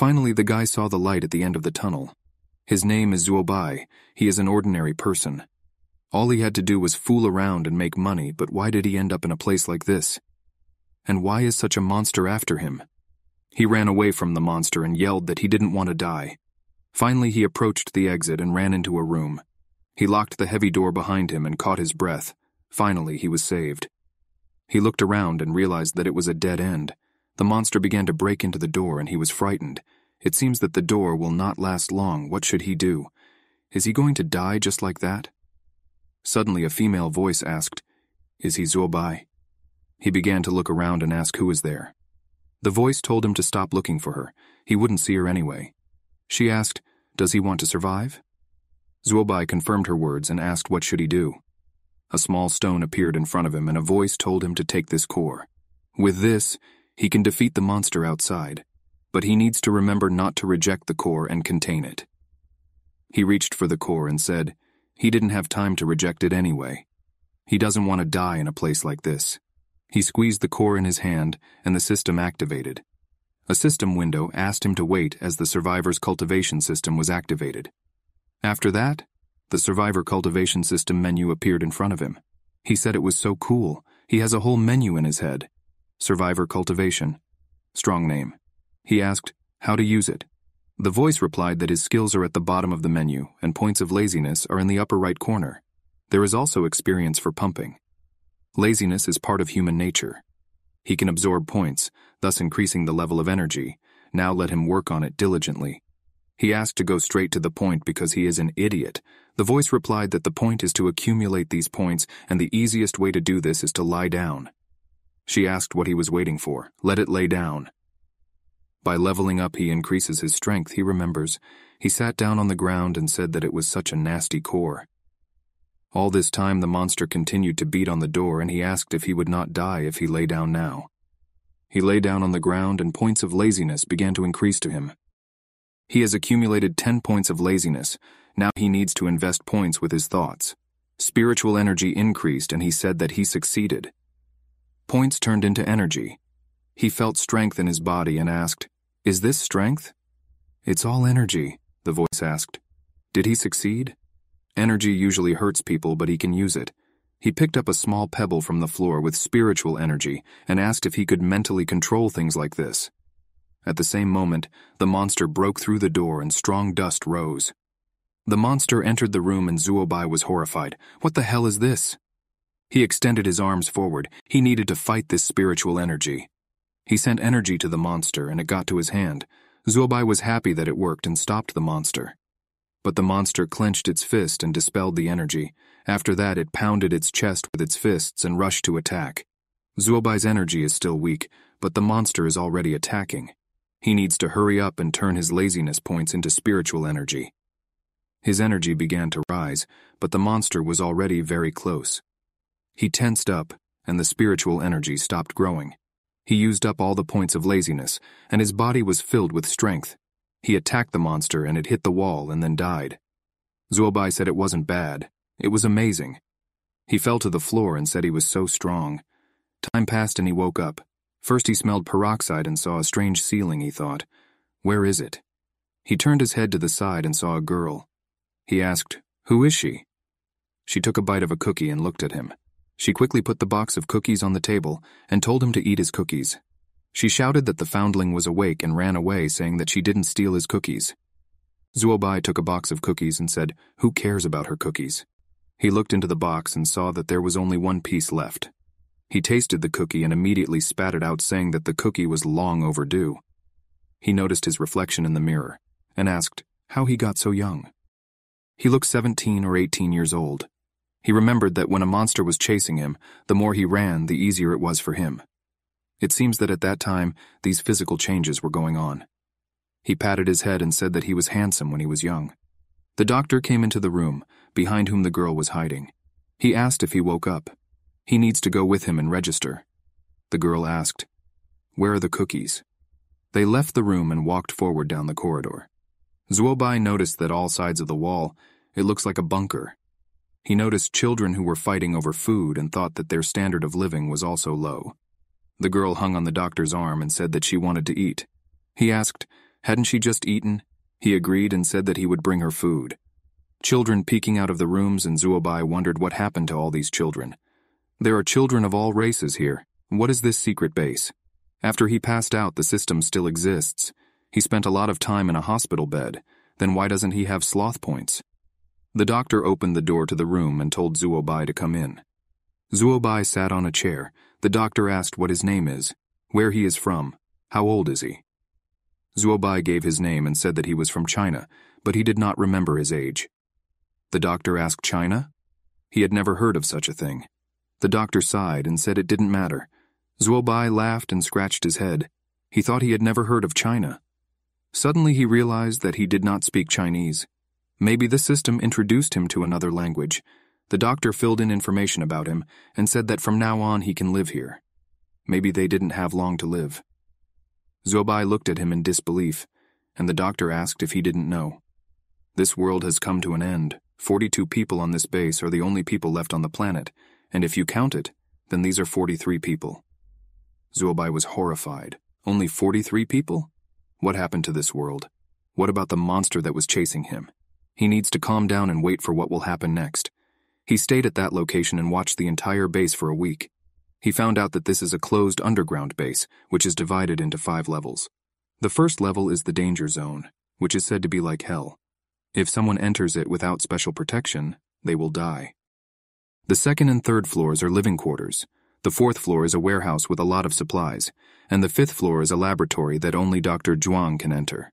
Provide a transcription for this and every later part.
Finally, the guy saw the light at the end of the tunnel. His name is Zuobai. He is an ordinary person. All he had to do was fool around and make money, but why did he end up in a place like this? And why is such a monster after him? He ran away from the monster and yelled that he didn't want to die. Finally, he approached the exit and ran into a room. He locked the heavy door behind him and caught his breath. Finally, he was saved. He looked around and realized that it was a dead end. The monster began to break into the door and he was frightened. It seems that the door will not last long. What should he do? Is he going to die just like that? Suddenly, a female voice asked, Is he Zuobai? He began to look around and ask who was there. The voice told him to stop looking for her. He wouldn't see her anyway. She asked, Does he want to survive? Zuobai confirmed her words and asked what should he do. A small stone appeared in front of him, and a voice told him to take this core. With this, he can defeat the monster outside, but he needs to remember not to reject the core and contain it. He reached for the core and said he didn't have time to reject it anyway. He doesn't want to die in a place like this. He squeezed the core in his hand, and the system activated. A system window asked him to wait as the survivor's cultivation system was activated. After that, the Survivor Cultivation System menu appeared in front of him. He said it was so cool, he has a whole menu in his head. Survivor Cultivation. Strong name. He asked how to use it. The voice replied that his skills are at the bottom of the menu and points of laziness are in the upper right corner. There is also experience for pumping. Laziness is part of human nature. He can absorb points, thus increasing the level of energy. Now let him work on it diligently. He asked to go straight to the point because he is an idiot. The voice replied that the point is to accumulate these points, and the easiest way to do this is to lie down. She asked what he was waiting for. Let it lay down. By leveling up, he increases his strength, he remembers. He sat down on the ground and said that it was such a nasty core. All this time, the monster continued to beat on the door, and he asked if he would not die if he lay down now. He lay down on the ground, and points of laziness began to increase to him. He has accumulated 10 points of laziness. Now he needs to invest points with his thoughts. Spiritual energy increased and he said that he succeeded. Points turned into energy. He felt strength in his body and asked, Is this strength? It's all energy, the voice asked. Did he succeed? Energy usually hurts people, but he can use it. He picked up a small pebble from the floor with spiritual energy and asked if he could mentally control things like this. At the same moment, the monster broke through the door and strong dust rose. The monster entered the room and Zuobai was horrified. What the hell is this? He extended his arms forward. He needed to fight this spiritual energy. He sent energy to the monster and it got to his hand. Zuobai was happy that it worked and stopped the monster. But the monster clenched its fist and dispelled the energy. After that, it pounded its chest with its fists and rushed to attack. Zuobai's energy is still weak, but the monster is already attacking. He needs to hurry up and turn his laziness points into spiritual energy. His energy began to rise, but the monster was already very close. He tensed up, and the spiritual energy stopped growing. He used up all the points of laziness, and his body was filled with strength. He attacked the monster and it hit the wall and then died. Zuobai said it wasn't bad. It was amazing. He fell to the floor and said he was so strong. Time passed and he woke up. First he smelled peroxide and saw a strange ceiling, he thought. Where is it? He turned his head to the side and saw a girl. He asked, Who is she? She took a bite of a cookie and looked at him. She quickly put the box of cookies on the table and told him to eat his cookies. She shouted that the foundling was awake and ran away, saying that she didn't steal his cookies. Zuobai took a box of cookies and said, Who cares about her cookies? He looked into the box and saw that there was only one piece left. He tasted the cookie and immediately spat it out, saying that the cookie was long overdue. He noticed his reflection in the mirror and asked how he got so young. He looked 17 or 18 years old. He remembered that when a monster was chasing him, the more he ran, the easier it was for him. It seems that at that time, these physical changes were going on. He patted his head and said that he was handsome when he was young. The doctor came into the room, behind whom the girl was hiding. He asked if he woke up. He needs to go with him and register. The girl asked, Where are the cookies? They left the room and walked forward down the corridor. Zuobai noticed that all sides of the wall, it looks like a bunker. He noticed children who were fighting over food and thought that their standard of living was also low. The girl hung on the doctor's arm and said that she wanted to eat. He asked, Hadn't she just eaten? He agreed and said that he would bring her food. Children peeking out of the rooms and Zuobai wondered what happened to all these children. There are children of all races here. What is this secret base? After he passed out, the system still exists. He spent a lot of time in a hospital bed. Then why doesn't he have sloth points? The doctor opened the door to the room and told Zuobai to come in. Zuobai sat on a chair. The doctor asked what his name is, where he is from, how old is he? Zuobai gave his name and said that he was from China, but he did not remember his age. The doctor asked China? He had never heard of such a thing. The doctor sighed and said it didn't matter. Zuobai laughed and scratched his head. He thought he had never heard of China. Suddenly he realized that he did not speak Chinese. Maybe the system introduced him to another language. The doctor filled in information about him and said that from now on he can live here. Maybe they didn't have long to live. Zuobai looked at him in disbelief, and the doctor asked if he didn't know. This world has come to an end. Forty-two people on this base are the only people left on the planet, and if you count it, then these are 43 people. Zuobai was horrified. Only 43 people? What happened to this world? What about the monster that was chasing him? He needs to calm down and wait for what will happen next. He stayed at that location and watched the entire base for a week. He found out that this is a closed underground base, which is divided into five levels. The first level is the danger zone, which is said to be like hell. If someone enters it without special protection, they will die. The second and third floors are living quarters. The fourth floor is a warehouse with a lot of supplies, and the fifth floor is a laboratory that only Dr. Zhuang can enter.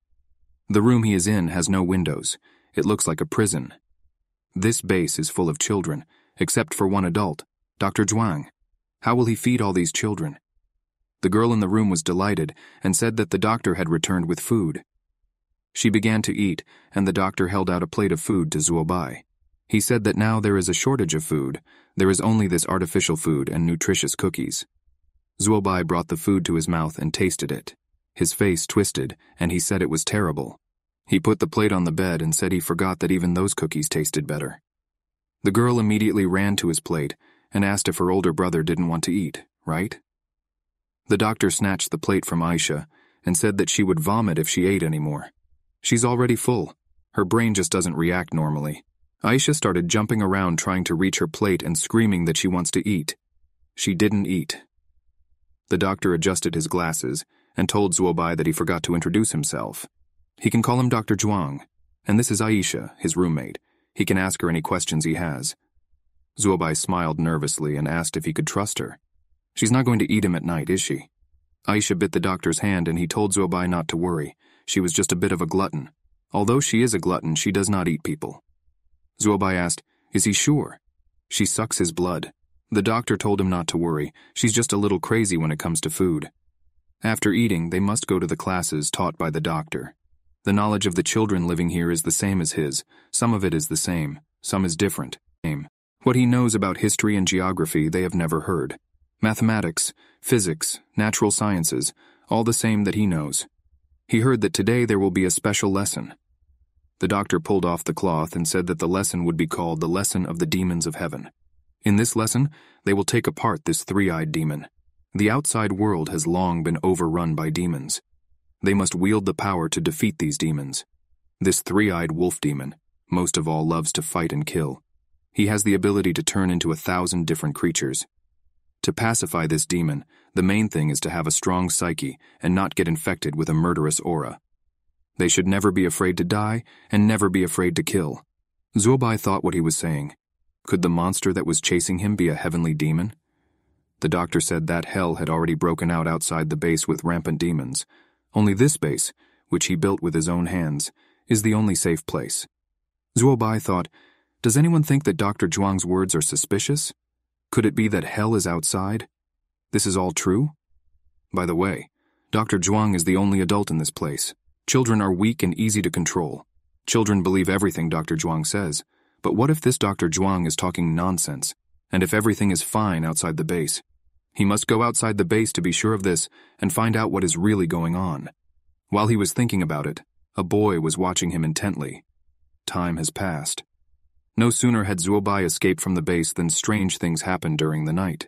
The room he is in has no windows. It looks like a prison. This base is full of children, except for one adult, Dr. Zhuang. How will he feed all these children? The girl in the room was delighted and said that the doctor had returned with food. She began to eat, and the doctor held out a plate of food to Zuobai. He said that now there is a shortage of food, there is only this artificial food and nutritious cookies. Zuobai brought the food to his mouth and tasted it. His face twisted, and he said it was terrible. He put the plate on the bed and said he forgot that even those cookies tasted better. The girl immediately ran to his plate and asked if her older brother didn't want to eat, right? The doctor snatched the plate from Aisha and said that she would vomit if she ate any more. She's already full. Her brain just doesn't react normally. Aisha started jumping around trying to reach her plate and screaming that she wants to eat. She didn't eat. The doctor adjusted his glasses and told Zuobai that he forgot to introduce himself. He can call him Dr. Zhuang, and this is Aisha, his roommate. He can ask her any questions he has. Zuobai smiled nervously and asked if he could trust her. She's not going to eat him at night, is she? Aisha bit the doctor's hand and he told Zuobai not to worry. She was just a bit of a glutton. Although she is a glutton, she does not eat people. Zuobai asked, Is he sure? She sucks his blood. The doctor told him not to worry. She's just a little crazy when it comes to food. After eating, they must go to the classes taught by the doctor. The knowledge of the children living here is the same as his. Some of it is the same, some is different. What he knows about history and geography they have never heard. Mathematics, physics, natural sciences, all the same that he knows. He heard that today there will be a special lesson. The doctor pulled off the cloth and said that the lesson would be called the Lesson of the Demons of Heaven. In this lesson, they will take apart this three-eyed demon. The outside world has long been overrun by demons. They must wield the power to defeat these demons. This three-eyed wolf demon, most of all loves to fight and kill. He has the ability to turn into a thousand different creatures. To pacify this demon, the main thing is to have a strong psyche and not get infected with a murderous aura. They should never be afraid to die and never be afraid to kill. Zuobai thought what he was saying. Could the monster that was chasing him be a heavenly demon? The doctor said that hell had already broken out outside the base with rampant demons. Only this base, which he built with his own hands, is the only safe place. Zuobai thought, does anyone think that Dr. Zhuang's words are suspicious? Could it be that hell is outside? This is all true? By the way, Dr. Zhuang is the only adult in this place. Children are weak and easy to control. Children believe everything Dr. Zhuang says. But what if this Dr. Zhuang is talking nonsense? And if everything is fine outside the base? He must go outside the base to be sure of this and find out what is really going on. While he was thinking about it, a boy was watching him intently. Time has passed. No sooner had Zuobai escaped from the base than strange things happened during the night.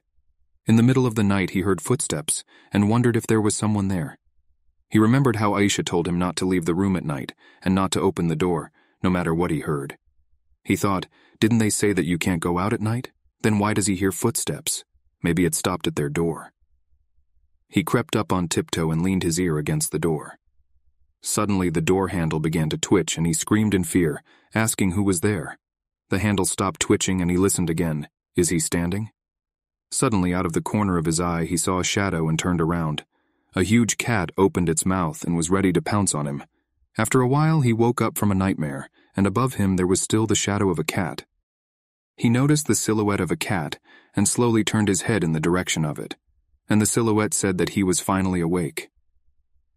In the middle of the night, he heard footsteps and wondered if there was someone there. He remembered how Aisha told him not to leave the room at night and not to open the door, no matter what he heard. He thought, didn't they say that you can't go out at night? Then why does he hear footsteps? Maybe it stopped at their door. He crept up on tiptoe and leaned his ear against the door. Suddenly, the door handle began to twitch and he screamed in fear, asking who was there. The handle stopped twitching and he listened again. Is he standing? Suddenly, out of the corner of his eye, he saw a shadow and turned around. A huge cat opened its mouth and was ready to pounce on him. After a while, he woke up from a nightmare, and above him there was still the shadow of a cat. He noticed the silhouette of a cat and slowly turned his head in the direction of it, and the silhouette said that he was finally awake.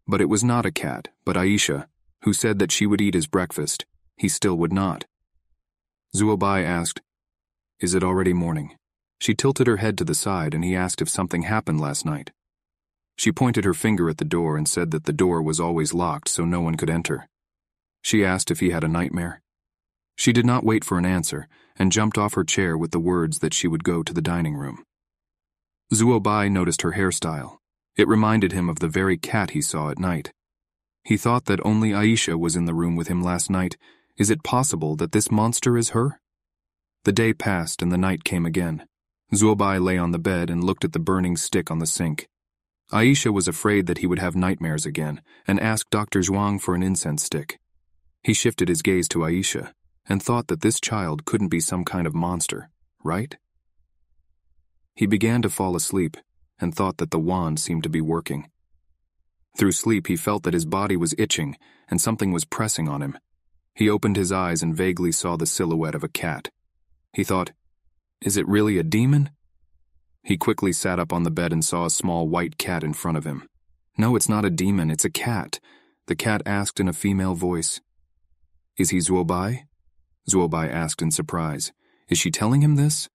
But it was not a cat, but Aisha, who said that she would eat his breakfast. He still would not. Zuobai asked, Is it already morning? She tilted her head to the side and he asked if something happened last night. She pointed her finger at the door and said that the door was always locked so no one could enter. She asked if he had a nightmare. She did not wait for an answer and jumped off her chair with the words that she would go to the dining room. Zuobai noticed her hairstyle. It reminded him of the very cat he saw at night. He thought that only Aisha was in the room with him last night. Is it possible that this monster is her? The day passed and the night came again. Zuobai lay on the bed and looked at the burning stick on the sink. Aisha was afraid that he would have nightmares again and asked Dr. Zhuang for an incense stick. He shifted his gaze to Aisha and thought that this child couldn't be some kind of monster, right? He began to fall asleep and thought that the wand seemed to be working. Through sleep, he felt that his body was itching and something was pressing on him. He opened his eyes and vaguely saw the silhouette of a cat. He thought, is it really a demon? He quickly sat up on the bed and saw a small white cat in front of him. No, it's not a demon, it's a cat. The cat asked in a female voice. Is he Zuobai? Zuobai asked in surprise. Is she telling him this?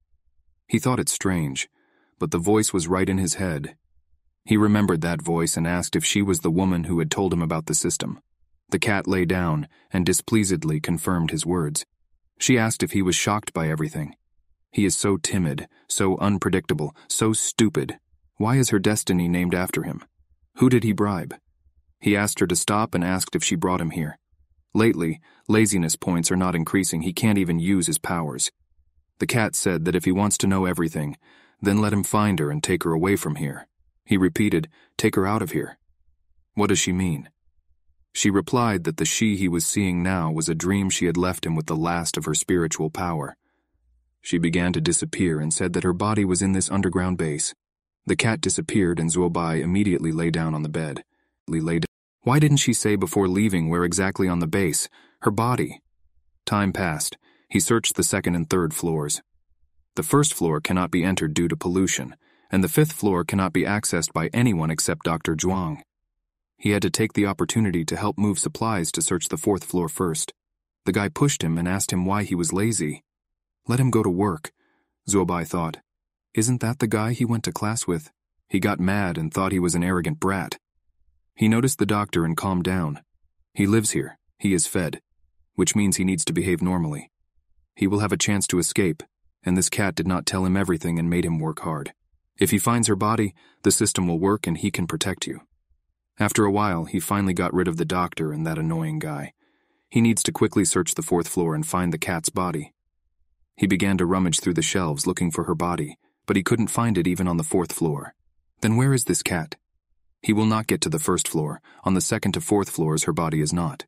He thought it strange, but the voice was right in his head. He remembered that voice and asked if she was the woman who had told him about the system. The cat lay down and displeasedly confirmed his words. She asked if he was shocked by everything. He is so timid, so unpredictable, so stupid. Why is her destiny named after him? Who did he bribe? He asked her to stop and asked if she brought him here. Lately, laziness points are not increasing, he can't even use his powers. The cat said that if he wants to know everything, then let him find her and take her away from here. He repeated, Take her out of here. What does she mean? She replied that the she he was seeing now was a dream she had left him with the last of her spiritual power. She began to disappear and said that her body was in this underground base. The cat disappeared and Zuobai immediately lay down on the bed. Li lay down. Why didn't she say before leaving where exactly on the base? Her body. Time passed. He searched the second and third floors. The first floor cannot be entered due to pollution, and the fifth floor cannot be accessed by anyone except Dr. Zhuang. He had to take the opportunity to help move supplies to search the fourth floor first. The guy pushed him and asked him why he was lazy. Let him go to work, Zuobai thought. Isn't that the guy he went to class with? He got mad and thought he was an arrogant brat. He noticed the doctor and calmed down. He lives here. He is fed, which means he needs to behave normally. He will have a chance to escape, and this cat did not tell him everything and made him work hard. If he finds her body, the system will work and he can protect you. After a while, he finally got rid of the doctor and that annoying guy. He needs to quickly search the fourth floor and find the cat's body. He began to rummage through the shelves looking for her body, but he couldn't find it even on the fourth floor. Then where is this cat? He will not get to the first floor. On the second to fourth floors, her body is not.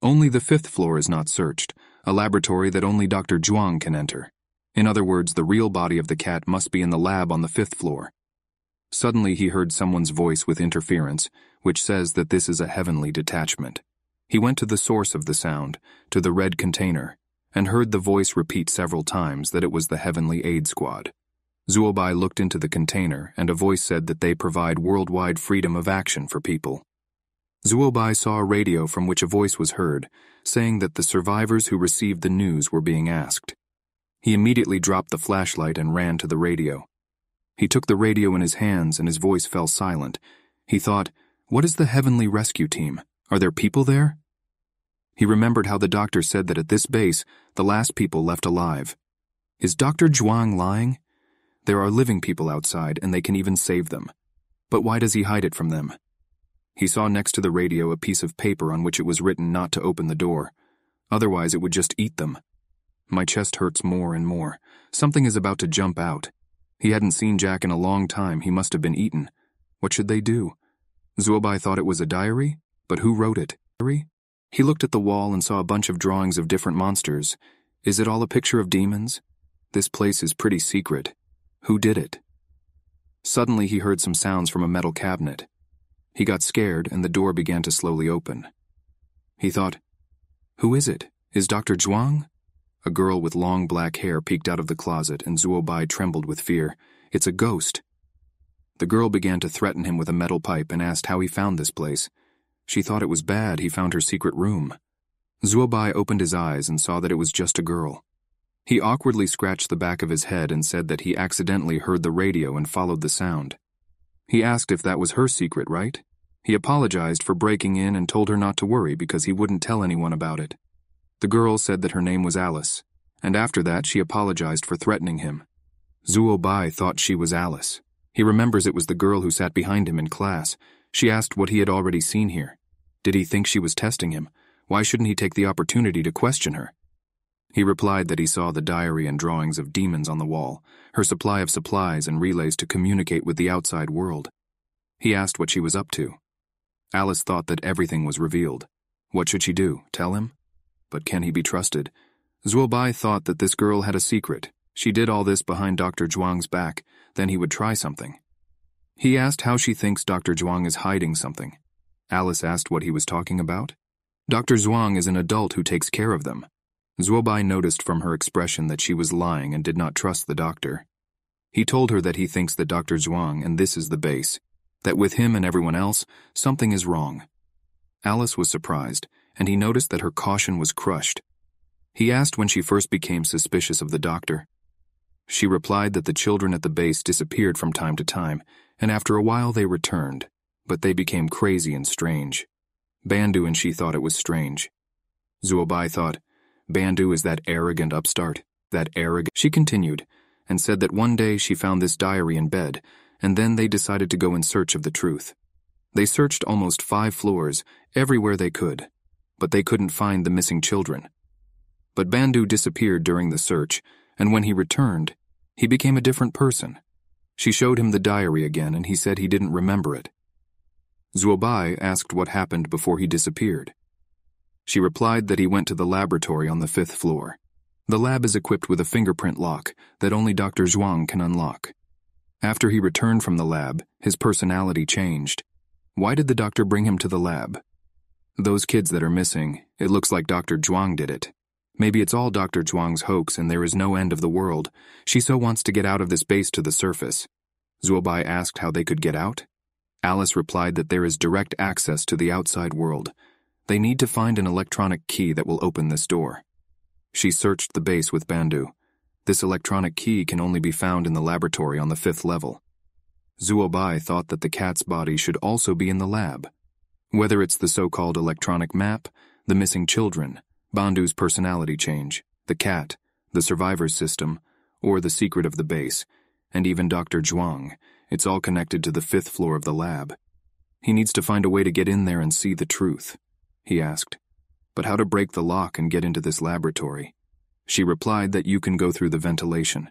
Only the fifth floor is not searched, a laboratory that only Dr. Zhuang can enter. In other words, the real body of the cat must be in the lab on the fifth floor. Suddenly, he heard someone's voice with interference, which says that this is a heavenly detachment. He went to the source of the sound, to the red container, and heard the voice repeat several times that it was the Heavenly Aid Squad. Zuobai looked into the container, and a voice said that they provide worldwide freedom of action for people. Zuobai saw a radio from which a voice was heard, saying that the survivors who received the news were being asked. He immediately dropped the flashlight and ran to the radio. He took the radio in his hands and his voice fell silent. He thought, What is the Heavenly Rescue Team? Are there people there? He remembered how the doctor said that at this base, the last people left alive. Is Dr. Zhuang lying? There are living people outside, and they can even save them. But why does he hide it from them? He saw next to the radio a piece of paper on which it was written not to open the door. Otherwise, it would just eat them. My chest hurts more and more. Something is about to jump out. He hadn't seen Jack in a long time. He must have been eaten. What should they do? Zuobai thought it was a diary, but who wrote it? Diary. He looked at the wall and saw a bunch of drawings of different monsters. Is it all a picture of demons? This place is pretty secret. Who did it? Suddenly, he heard some sounds from a metal cabinet. He got scared, and the door began to slowly open. He thought, Who is it? Is Dr. Zhuang? A girl with long black hair peeked out of the closet, and Zuobai trembled with fear. It's a ghost. The girl began to threaten him with a metal pipe and asked how he found this place. She thought it was bad he found her secret room. Zuobai opened his eyes and saw that it was just a girl. He awkwardly scratched the back of his head and said that he accidentally heard the radio and followed the sound. He asked if that was her secret, right? He apologized for breaking in and told her not to worry because he wouldn't tell anyone about it. The girl said that her name was Alice, and after that she apologized for threatening him. Zuo Bai thought she was Alice. He remembers it was the girl who sat behind him in class. She asked what he had already seen here. Did he think she was testing him? Why shouldn't he take the opportunity to question her? He replied that he saw the diary and drawings of demons on the wall, her supply of supplies and relays to communicate with the outside world. He asked what she was up to. Alice thought that everything was revealed. What should she do? Tell him? But can he be trusted? Zuobai thought that this girl had a secret. She did all this behind Dr. Zhuang's back, then he would try something. He asked how she thinks Dr. Zhuang is hiding something. Alice asked what he was talking about. Dr. Zhuang is an adult who takes care of them. Zuobai noticed from her expression that she was lying and did not trust the doctor. He told her that he thinks that Dr. Zhuang, and this is the base, that with him and everyone else, something is wrong. Alice was surprised, and he noticed that her caution was crushed. He asked when she first became suspicious of the doctor. She replied that the children at the base disappeared from time to time, and after a while they returned, but they became crazy and strange. Bandu and she thought it was strange. Zuobai thought, Bandu is that arrogant upstart, that arrogant. She continued, and said that one day she found this diary in bed, and then they decided to go in search of the truth. They searched almost five floors, everywhere they could, but they couldn't find the missing children. But Bandu disappeared during the search, and when he returned, he became a different person. She showed him the diary again, and he said he didn't remember it. Zuobai asked what happened before he disappeared. She replied that he went to the laboratory on the fifth floor. The lab is equipped with a fingerprint lock that only Dr. Zhuang can unlock. After he returned from the lab, his personality changed. Why did the doctor bring him to the lab? Those kids that are missing, it looks like Dr. Zhuang did it. Maybe it's all Dr. Zhuang's hoax and there is no end of the world. She so wants to get out of this base to the surface. Zuobai asked how they could get out. Alice replied that there is direct access to the outside world. They need to find an electronic key that will open this door. She searched the base with Bandu. This electronic key can only be found in the laboratory on the fifth level. Zuobai thought that the cat's body should also be in the lab. Whether it's the so-called electronic map, the missing children, Bandu's personality change, the cat, the survivor's system, or the secret of the base, and even Dr. Zhuang, it's all connected to the fifth floor of the lab. He needs to find a way to get in there and see the truth, he asked. But how to break the lock and get into this laboratory? She replied that you can go through the ventilation.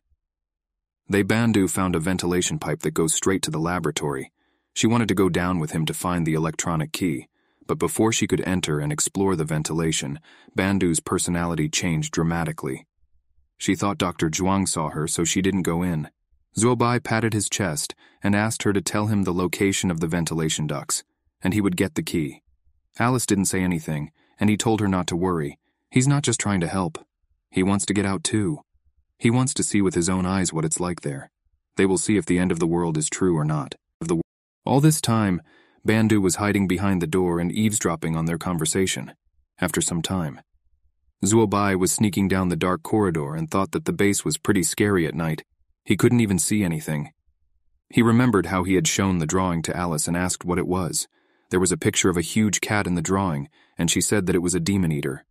They Bandu found a ventilation pipe that goes straight to the laboratory. She wanted to go down with him to find the electronic key, but before she could enter and explore the ventilation, Bandu's personality changed dramatically. She thought Dr. Zhuang saw her, so she didn't go in. Zuobai patted his chest and asked her to tell him the location of the ventilation ducts, and he would get the key. Alice didn't say anything, and he told her not to worry. He's not just trying to help. He wants to get out too. He wants to see with his own eyes what it's like there. They will see if the end of the world is true or not. All this time, Bandu was hiding behind the door and eavesdropping on their conversation. After some time, Zuobai was sneaking down the dark corridor and thought that the base was pretty scary at night. He couldn't even see anything. He remembered how he had shown the drawing to Alice and asked what it was. There was a picture of a huge cat in the drawing, and she said that it was a demon eater.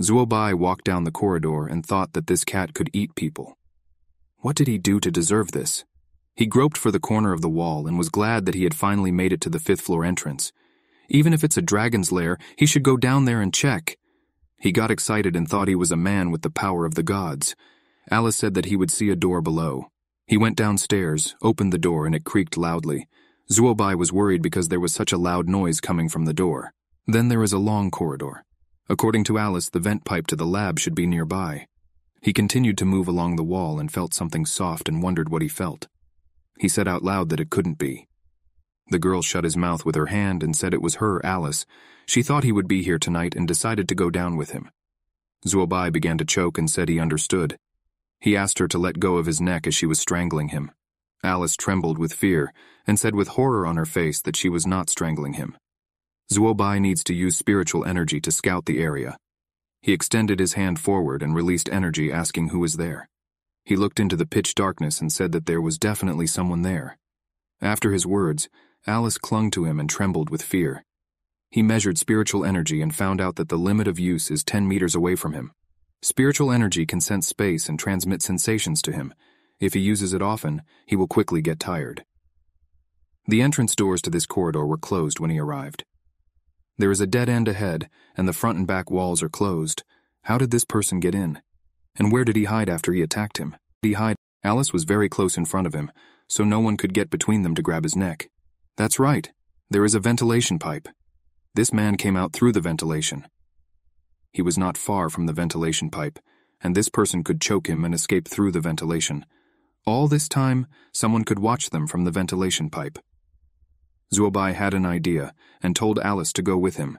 Zuobai walked down the corridor and thought that this cat could eat people. What did he do to deserve this? He groped for the corner of the wall and was glad that he had finally made it to the fifth floor entrance. Even if it's a dragon's lair, he should go down there and check. He got excited and thought he was a man with the power of the gods. Alice said that he would see a door below. He went downstairs, opened the door, and it creaked loudly. Zuobai was worried because there was such a loud noise coming from the door. Then there is a long corridor. According to Alice, the vent pipe to the lab should be nearby. He continued to move along the wall and felt something soft and wondered what he felt. He said out loud that it couldn't be. The girl shut his mouth with her hand and said it was her, Alice. She thought he would be here tonight and decided to go down with him. Zuobai began to choke and said he understood. He asked her to let go of his neck as she was strangling him. Alice trembled with fear and said with horror on her face that she was not strangling him. Zuobai needs to use spiritual energy to scout the area. He extended his hand forward and released energy asking who was there. He looked into the pitch darkness and said that there was definitely someone there. After his words, Alice clung to him and trembled with fear. He measured spiritual energy and found out that the limit of use is 10 meters away from him. Spiritual energy can sense space and transmit sensations to him. If he uses it often, he will quickly get tired. The entrance doors to this corridor were closed when he arrived. There is a dead end ahead, and the front and back walls are closed. How did this person get in? And where did he hide after he attacked him? Did he hide? Alice was very close in front of him, so no one could get between them to grab his neck. That's right. There is a ventilation pipe. This man came out through the ventilation. He was not far from the ventilation pipe, and this person could choke him and escape through the ventilation. All this time, someone could watch them from the ventilation pipe. Zuobai had an idea and told Alice to go with him.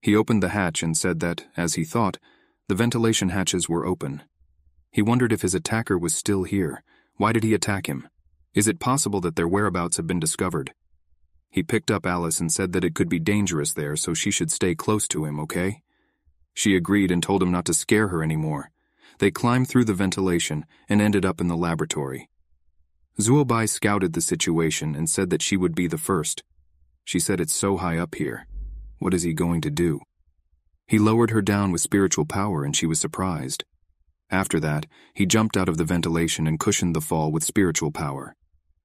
He opened the hatch and said that, as he thought, the ventilation hatches were open. He wondered if his attacker was still here. Why did he attack him? Is it possible that their whereabouts have been discovered? He picked up Alice and said that it could be dangerous there, so she should stay close to him, okay? She agreed and told him not to scare her anymore. They climbed through the ventilation and ended up in the laboratory. Zuobai scouted the situation and said that she would be the first. She said it's so high up here. What is he going to do? He lowered her down with spiritual power and she was surprised. After that, he jumped out of the ventilation and cushioned the fall with spiritual power.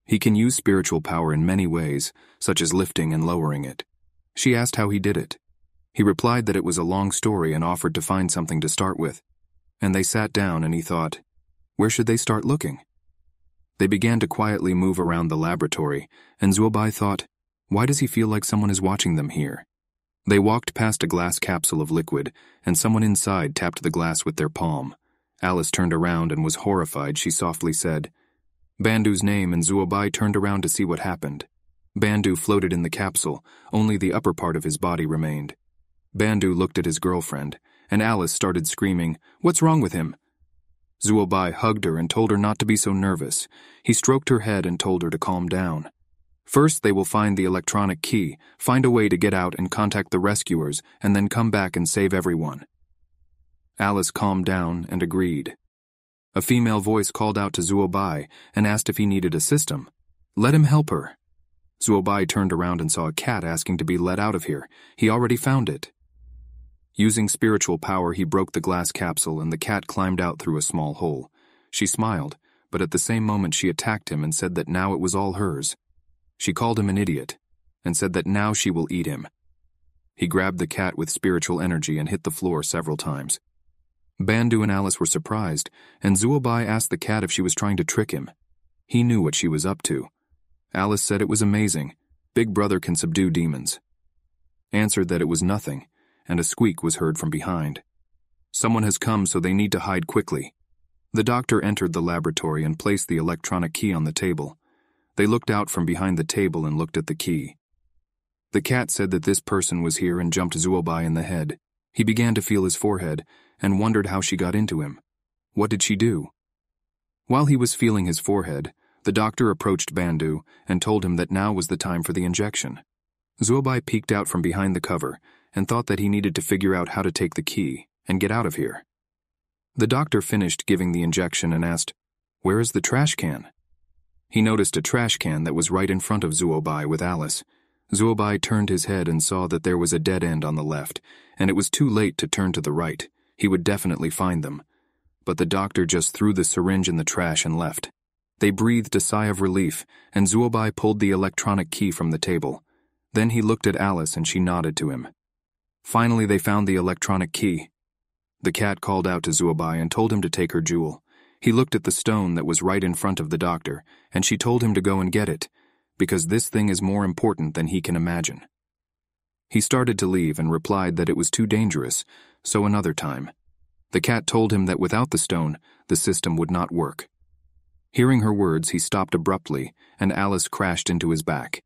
He can use spiritual power in many ways, such as lifting and lowering it. She asked how he did it. He replied that it was a long story and offered to find something to start with. And they sat down and he thought, where should they start looking? They began to quietly move around the laboratory, and Zuobai thought, why does he feel like someone is watching them here? They walked past a glass capsule of liquid, and someone inside tapped the glass with their palm. Alice turned around and was horrified. She softly said, Bandu's name, and Zuobai turned around to see what happened. Bandu floated in the capsule, only the upper part of his body remained. Bandu looked at his girlfriend, and Alice started screaming, What's wrong with him? Zuobai hugged her and told her not to be so nervous. He stroked her head and told her to calm down. First, they will find the electronic key, find a way to get out and contact the rescuers, and then come back and save everyone. Alice calmed down and agreed. A female voice called out to Zuobai and asked if he needed a system. Let him help her. Zuobai turned around and saw a cat asking to be let out of here. He already found it. Using spiritual power, he broke the glass capsule and the cat climbed out through a small hole. She smiled, but at the same moment she attacked him and said that now it was all hers. She called him an idiot and said that now she will eat him. He grabbed the cat with spiritual energy and hit the floor several times. Bandu and Alice were surprised, and Zuobai asked the cat if she was trying to trick him. He knew what she was up to. Alice said it was amazing. Big Brother can subdue demons. Answered that it was nothing, and a squeak was heard from behind. Someone has come, so they need to hide quickly. The doctor entered the laboratory and placed the electronic key on the table. They looked out from behind the table and looked at the key. The cat said that this person was here and jumped Zuobai in the head. He began to feel his forehead and wondered how she got into him. What did she do? While he was feeling his forehead, the doctor approached Bandu and told him that now was the time for the injection. Zuobai peeked out from behind the cover and thought that he needed to figure out how to take the key and get out of here. The doctor finished giving the injection and asked, Where is the trash can? He noticed a trash can that was right in front of Zuobai with Alice. Zuobai turned his head and saw that there was a dead end on the left, and it was too late to turn to the right. He would definitely find them. But the doctor just threw the syringe in the trash and left. They breathed a sigh of relief, and Zuobai pulled the electronic key from the table. Then he looked at Alice and she nodded to him. Finally, they found the electronic key. The cat called out to Zuobai and told him to take her jewel. He looked at the stone that was right in front of the doctor, and she told him to go and get it, because this thing is more important than he can imagine. He started to leave and replied that it was too dangerous, so another time. The cat told him that without the stone, the system would not work. Hearing her words, he stopped abruptly, and Alice crashed into his back.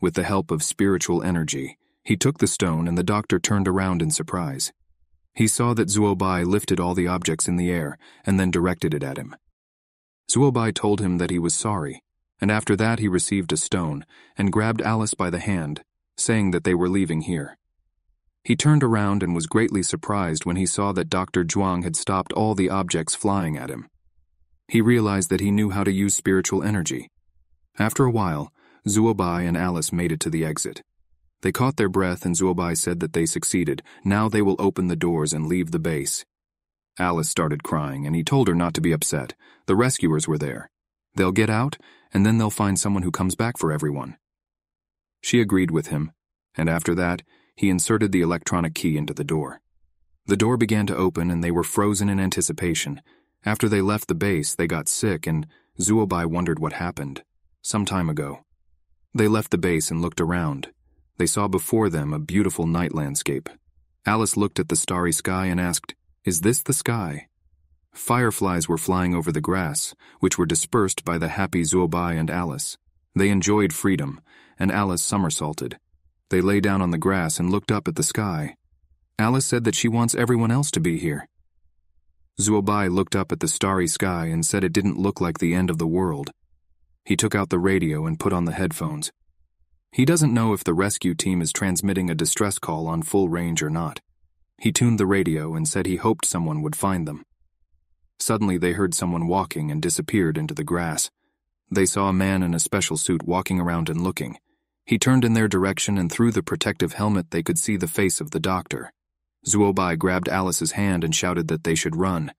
With the help of spiritual energy, he took the stone and the doctor turned around in surprise. He saw that Zuobai lifted all the objects in the air and then directed it at him. Zuobai told him that he was sorry, and after that he received a stone and grabbed Alice by the hand, saying that they were leaving here. He turned around and was greatly surprised when he saw that Dr. Zhuang had stopped all the objects flying at him. He realized that he knew how to use spiritual energy. After a while, Zuobai and Alice made it to the exit. They caught their breath and Zuobai said that they succeeded. Now they will open the doors and leave the base. Alice started crying and he told her not to be upset. The rescuers were there. They'll get out and then they'll find someone who comes back for everyone. She agreed with him, and after that, he inserted the electronic key into the door. The door began to open and they were frozen in anticipation. After they left the base, they got sick and Zuobai wondered what happened. Some time ago. They left the base and looked around. They saw before them a beautiful night landscape. Alice looked at the starry sky and asked, Is this the sky? Fireflies were flying over the grass, which were dispersed by the happy Zuobai and Alice. They enjoyed freedom, and Alice somersaulted. They lay down on the grass and looked up at the sky. Alice said that she wants everyone else to be here. Zuobai looked up at the starry sky and said it didn't look like the end of the world. He took out the radio and put on the headphones. He doesn't know if the rescue team is transmitting a distress call on full range or not. He tuned the radio and said he hoped someone would find them. Suddenly, they heard someone walking and disappeared into the grass. They saw a man in a special suit walking around and looking. He turned in their direction and through the protective helmet they could see the face of the doctor. Zuobai grabbed Alice's hand and shouted that they should run.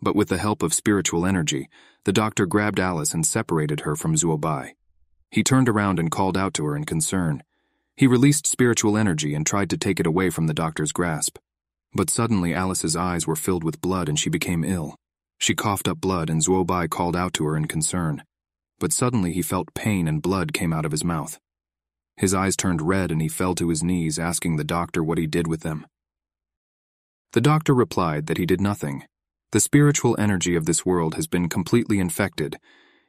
But with the help of spiritual energy, the doctor grabbed Alice and separated her from Zuobai. He turned around and called out to her in concern. He released spiritual energy and tried to take it away from the doctor's grasp. But suddenly Alice's eyes were filled with blood and she became ill. She coughed up blood and Zuobai called out to her in concern. But suddenly he felt pain and blood came out of his mouth. His eyes turned red and he fell to his knees asking the doctor what he did with them. The doctor replied that he did nothing. The spiritual energy of this world has been completely infected.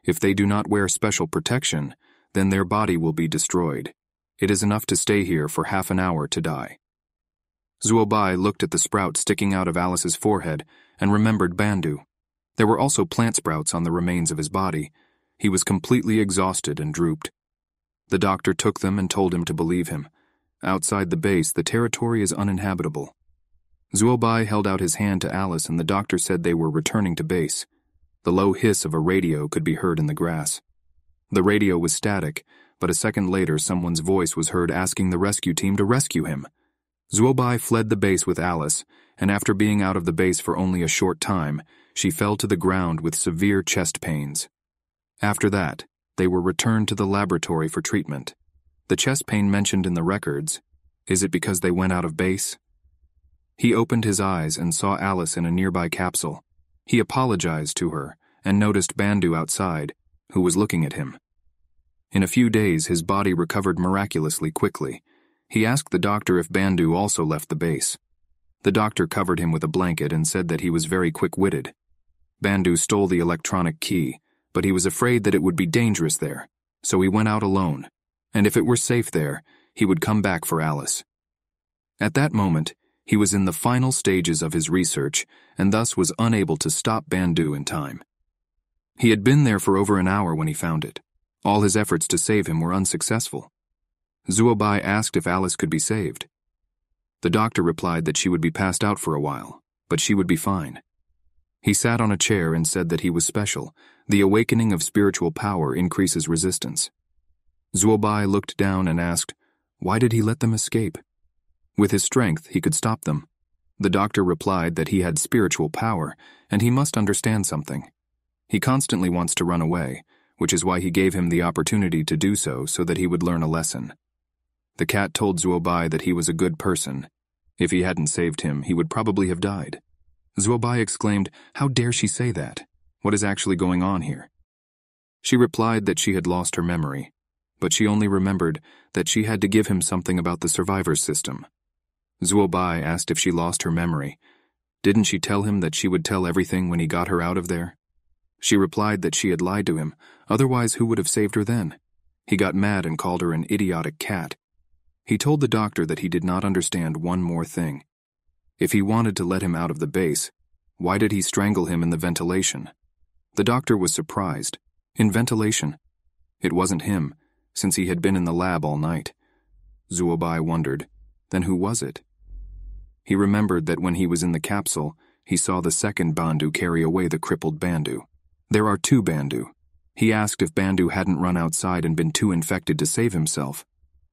If they do not wear special protection, then their body will be destroyed. It is enough to stay here for half an hour to die. Zuobai looked at the sprout sticking out of Alice's forehead and remembered Bandu. There were also plant sprouts on the remains of his body. He was completely exhausted and drooped. The doctor took them and told him to believe him. Outside the base, the territory is uninhabitable. Zuobai held out his hand to Alice and the doctor said they were returning to base. The low hiss of a radio could be heard in the grass. The radio was static, but a second later someone's voice was heard asking the rescue team to rescue him. Zuobai fled the base with Alice, and after being out of the base for only a short time, she fell to the ground with severe chest pains. After that, they were returned to the laboratory for treatment. The chest pain mentioned in the records, is it because they went out of base? He opened his eyes and saw Alice in a nearby capsule. He apologized to her and noticed Bandu outside, who was looking at him. In a few days, his body recovered miraculously quickly. He asked the doctor if Bandu also left the base. The doctor covered him with a blanket and said that he was very quick-witted. Bandu stole the electronic key, but he was afraid that it would be dangerous there, so he went out alone, and if it were safe there, he would come back for Alice. At that moment, he was in the final stages of his research and thus was unable to stop Bandu in time. He had been there for over an hour when he found it. All his efforts to save him were unsuccessful. Zuobai asked if Alice could be saved. The doctor replied that she would be passed out for a while, but she would be fine. He sat on a chair and said that he was special. The awakening of spiritual power increases resistance. Zuobai looked down and asked, Why did he let them escape? With his strength, he could stop them. The doctor replied that he had spiritual power, and he must understand something. He constantly wants to run away, which is why he gave him the opportunity to do so so that he would learn a lesson. The cat told Zuobai that he was a good person. If he hadn't saved him, he would probably have died. Zuobai exclaimed, How dare she say that? What is actually going on here? She replied that she had lost her memory, but she only remembered that she had to give him something about the survivors system. Zuobai asked if she lost her memory. Didn't she tell him that she would tell everything when he got her out of there? She replied that she had lied to him, otherwise who would have saved her then? He got mad and called her an idiotic cat. He told the doctor that he did not understand one more thing. If he wanted to let him out of the base, why did he strangle him in the ventilation? The doctor was surprised. In ventilation? It wasn't him, since he had been in the lab all night. Zuobai wondered, then who was it? He remembered that when he was in the capsule, he saw the second Bandu carry away the crippled Bandu. There are two Bandu. He asked if Bandu hadn't run outside and been too infected to save himself.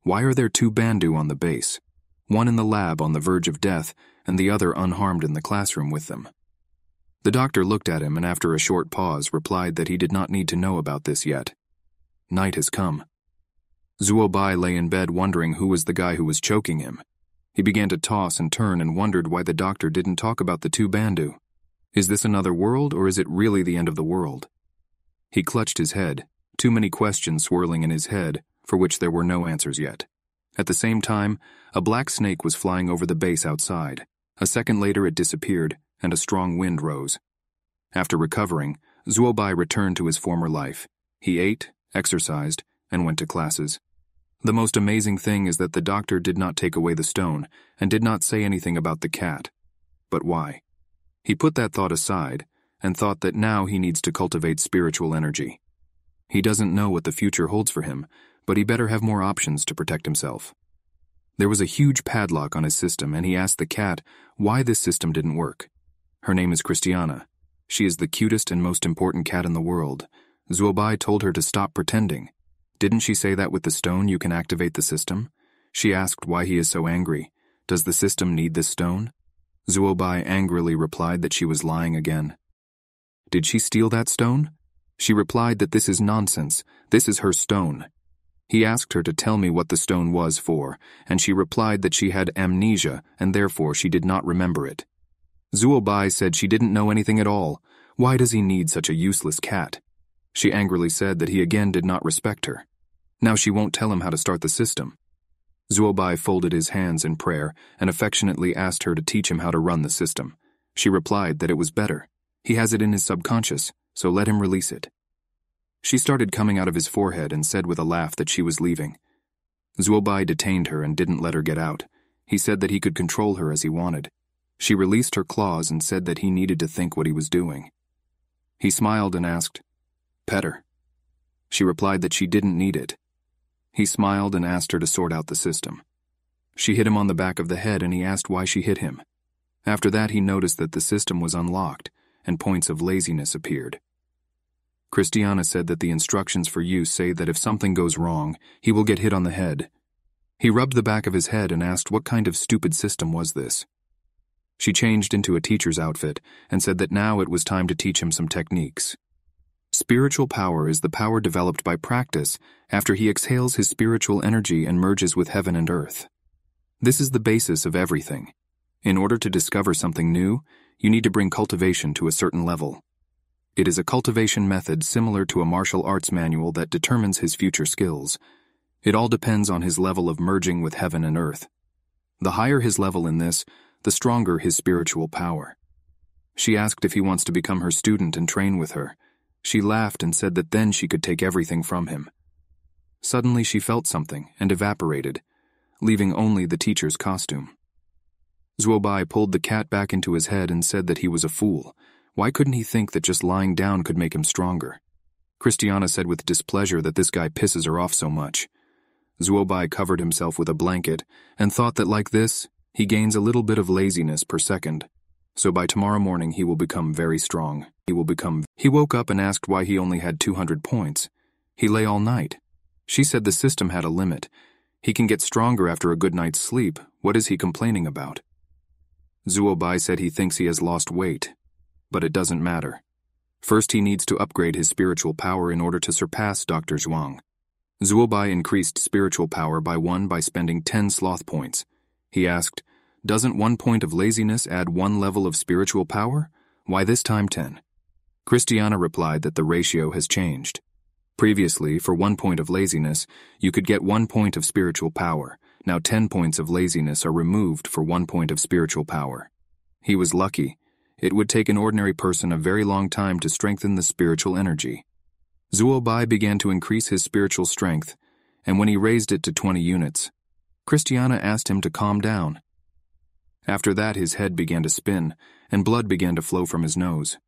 Why are there two Bandu on the base? One in the lab on the verge of death, and the other unharmed in the classroom with them. The doctor looked at him and after a short pause replied that he did not need to know about this yet. Night has come. Zuobai lay in bed wondering who was the guy who was choking him. He began to toss and turn and wondered why the doctor didn't talk about the two Bandu. Is this another world, or is it really the end of the world? He clutched his head, too many questions swirling in his head, for which there were no answers yet. At the same time, a black snake was flying over the base outside. A second later, it disappeared, and a strong wind rose. After recovering, Zuobai returned to his former life. He ate, exercised, and went to classes. The most amazing thing is that the doctor did not take away the stone and did not say anything about the cat. But why? He put that thought aside and thought that now he needs to cultivate spiritual energy. He doesn't know what the future holds for him, but he better have more options to protect himself. There was a huge padlock on his system, and he asked the cat why this system didn't work. Her name is Christiana. She is the cutest and most important cat in the world. Zuobai told her to stop pretending. Didn't she say that with the stone you can activate the system? She asked why he is so angry. Does the system need this stone? Zuobai angrily replied that she was lying again. Did she steal that stone? She replied that this is nonsense. This is her stone. He asked her to tell me what the stone was for, and she replied that she had amnesia and therefore she did not remember it. Zuobai said she didn't know anything at all. Why does he need such a useless cat? She angrily said that he again did not respect her. Now she won't tell him how to start the system. Zuobai folded his hands in prayer and affectionately asked her to teach him how to run the system. She replied that it was better. He has it in his subconscious, so let him release it. She started coming out of his forehead and said with a laugh that she was leaving. Zuobai detained her and didn't let her get out. He said that he could control her as he wanted. She released her claws and said that he needed to think what he was doing. He smiled and asked, Pet her. She replied that she didn't need it, he smiled and asked her to sort out the system. She hit him on the back of the head and he asked why she hit him. After that, he noticed that the system was unlocked and points of laziness appeared. Christiana said that the instructions for use say that if something goes wrong, he will get hit on the head. He rubbed the back of his head and asked what kind of stupid system was this. She changed into a teacher's outfit and said that now it was time to teach him some techniques. Spiritual power is the power developed by practice after he exhales his spiritual energy and merges with heaven and earth. This is the basis of everything. In order to discover something new, you need to bring cultivation to a certain level. It is a cultivation method similar to a martial arts manual that determines his future skills. It all depends on his level of merging with heaven and earth. The higher his level in this, the stronger his spiritual power. She asked if he wants to become her student and train with her. She laughed and said that then she could take everything from him. Suddenly she felt something and evaporated, leaving only the teacher's costume. Zuobai pulled the cat back into his head and said that he was a fool. Why couldn't he think that just lying down could make him stronger? Christiana said with displeasure that this guy pisses her off so much. Zuobai covered himself with a blanket and thought that like this, he gains a little bit of laziness per second. So by tomorrow morning he will become very strong. He will become. He woke up and asked why he only had 200 points. He lay all night. She said the system had a limit. He can get stronger after a good night's sleep. What is he complaining about? Zuobai said he thinks he has lost weight, but it doesn't matter. First, he needs to upgrade his spiritual power in order to surpass Dr. Zhuang. Zuobai increased spiritual power by one by spending 10 sloth points. He asked, Doesn't one point of laziness add one level of spiritual power? Why this time 10? Christiana replied that the ratio has changed. Previously, for one point of laziness, you could get one point of spiritual power. Now 10 points of laziness are removed for one point of spiritual power. He was lucky. It would take an ordinary person a very long time to strengthen the spiritual energy. Zuobai began to increase his spiritual strength, and when he raised it to 20 units, Christiana asked him to calm down. After that, his head began to spin, and blood began to flow from his nose.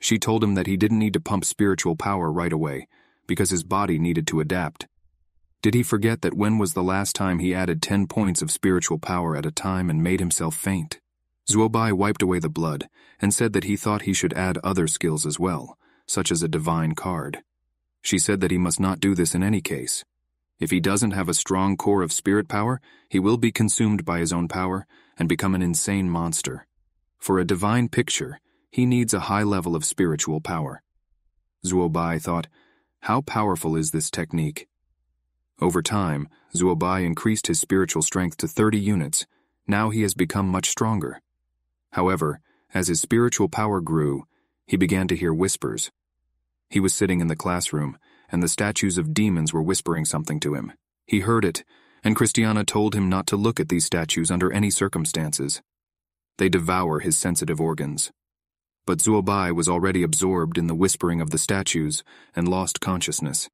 She told him that he didn't need to pump spiritual power right away, because his body needed to adapt. Did he forget that when was the last time he added 10 points of spiritual power at a time and made himself faint? Zuobai wiped away the blood and said that he thought he should add other skills as well, such as a divine card. She said that he must not do this in any case. If he doesn't have a strong core of spirit power, he will be consumed by his own power and become an insane monster. For a divine picture, he needs a high level of spiritual power. Zuobai thought, how powerful is this technique? Over time, Zuobai increased his spiritual strength to 30 units. Now he has become much stronger. However, as his spiritual power grew, he began to hear whispers. He was sitting in the classroom, and the statues of demons were whispering something to him. He heard it, and Christiana told him not to look at these statues under any circumstances. They devour his sensitive organs. But Zuobai was already absorbed in the whispering of the statues and lost consciousness.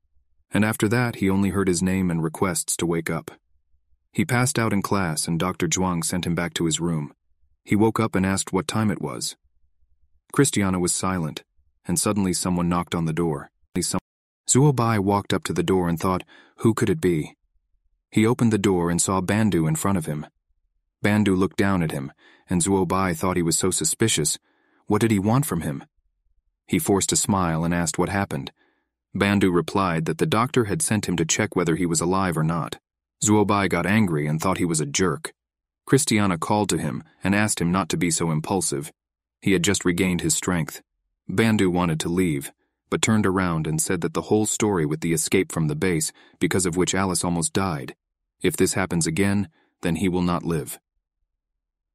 And after that, he only heard his name and requests to wake up. He passed out in class, and Dr. Zhuang sent him back to his room. He woke up and asked what time it was. Christiana was silent, and suddenly someone knocked on the door. Zuobai walked up to the door and thought, who could it be? He opened the door and saw Bandu in front of him. Bandu looked down at him, and Zuobai thought he was so suspicious. What did he want from him? He forced a smile and asked what happened. Bandu replied that the doctor had sent him to check whether he was alive or not. Zuobai got angry and thought he was a jerk. Christiana called to him and asked him not to be so impulsive. He had just regained his strength. Bandu wanted to leave, but turned around and said that the whole story with the escape from the base, because of which Alice almost died. If this happens again, then he will not live.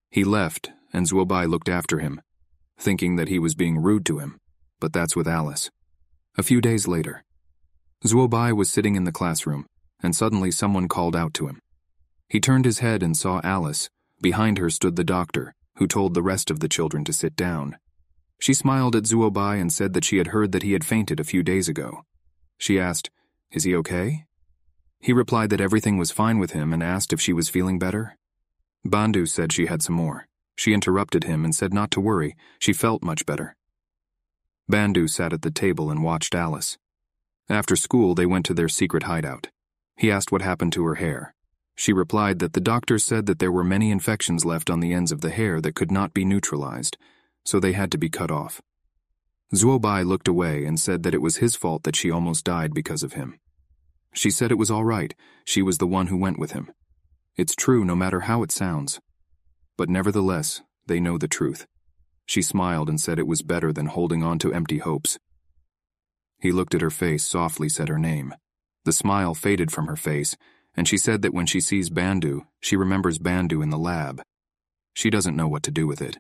He left, and Zuobai looked after him, thinking that he was being rude to him, but that's with Alice. A few days later, Zuobai was sitting in the classroom, and suddenly someone called out to him. He turned his head and saw Alice. Behind her stood the doctor, who told the rest of the children to sit down. She smiled at Zuobai and said that she had heard that he had fainted a few days ago. She asked, Is he okay? He replied that everything was fine with him and asked if she was feeling better. Bandu said she had some more. She interrupted him and said not to worry, she felt much better. Bandu sat at the table and watched Alice. After school, they went to their secret hideout. He asked what happened to her hair. She replied that the doctor said that there were many infections left on the ends of the hair that could not be neutralized, so they had to be cut off. Zuobai looked away and said that it was his fault that she almost died because of him. She said it was all right, she was the one who went with him. It's true no matter how it sounds. But nevertheless, they know the truth. She smiled and said it was better than holding on to empty hopes. He looked at her face, softly said her name. The smile faded from her face, and she said that when she sees Bandu, she remembers Bandu in the lab. She doesn't know what to do with it.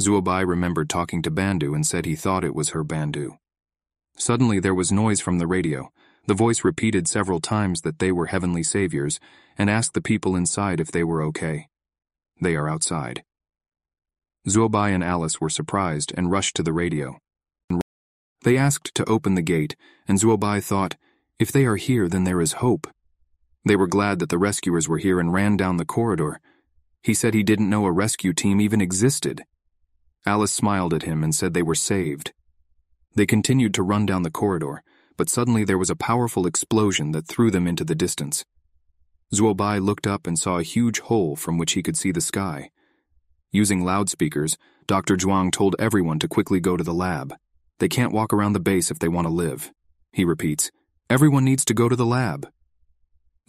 Zuobai remembered talking to Bandu and said he thought it was her Bandu. Suddenly there was noise from the radio. The voice repeated several times that they were heavenly saviors and asked the people inside if they were okay. They are outside. Zuobai and Alice were surprised and rushed to the radio. They asked to open the gate, and Zuobai thought, if they are here, then there is hope. They were glad that the rescuers were here and ran down the corridor. He said he didn't know a rescue team even existed. Alice smiled at him and said they were saved. They continued to run down the corridor, but suddenly there was a powerful explosion that threw them into the distance. Zuobai looked up and saw a huge hole from which he could see the sky. Using loudspeakers, Dr. Zhuang told everyone to quickly go to the lab. They can't walk around the base if they want to live. He repeats, Everyone needs to go to the lab.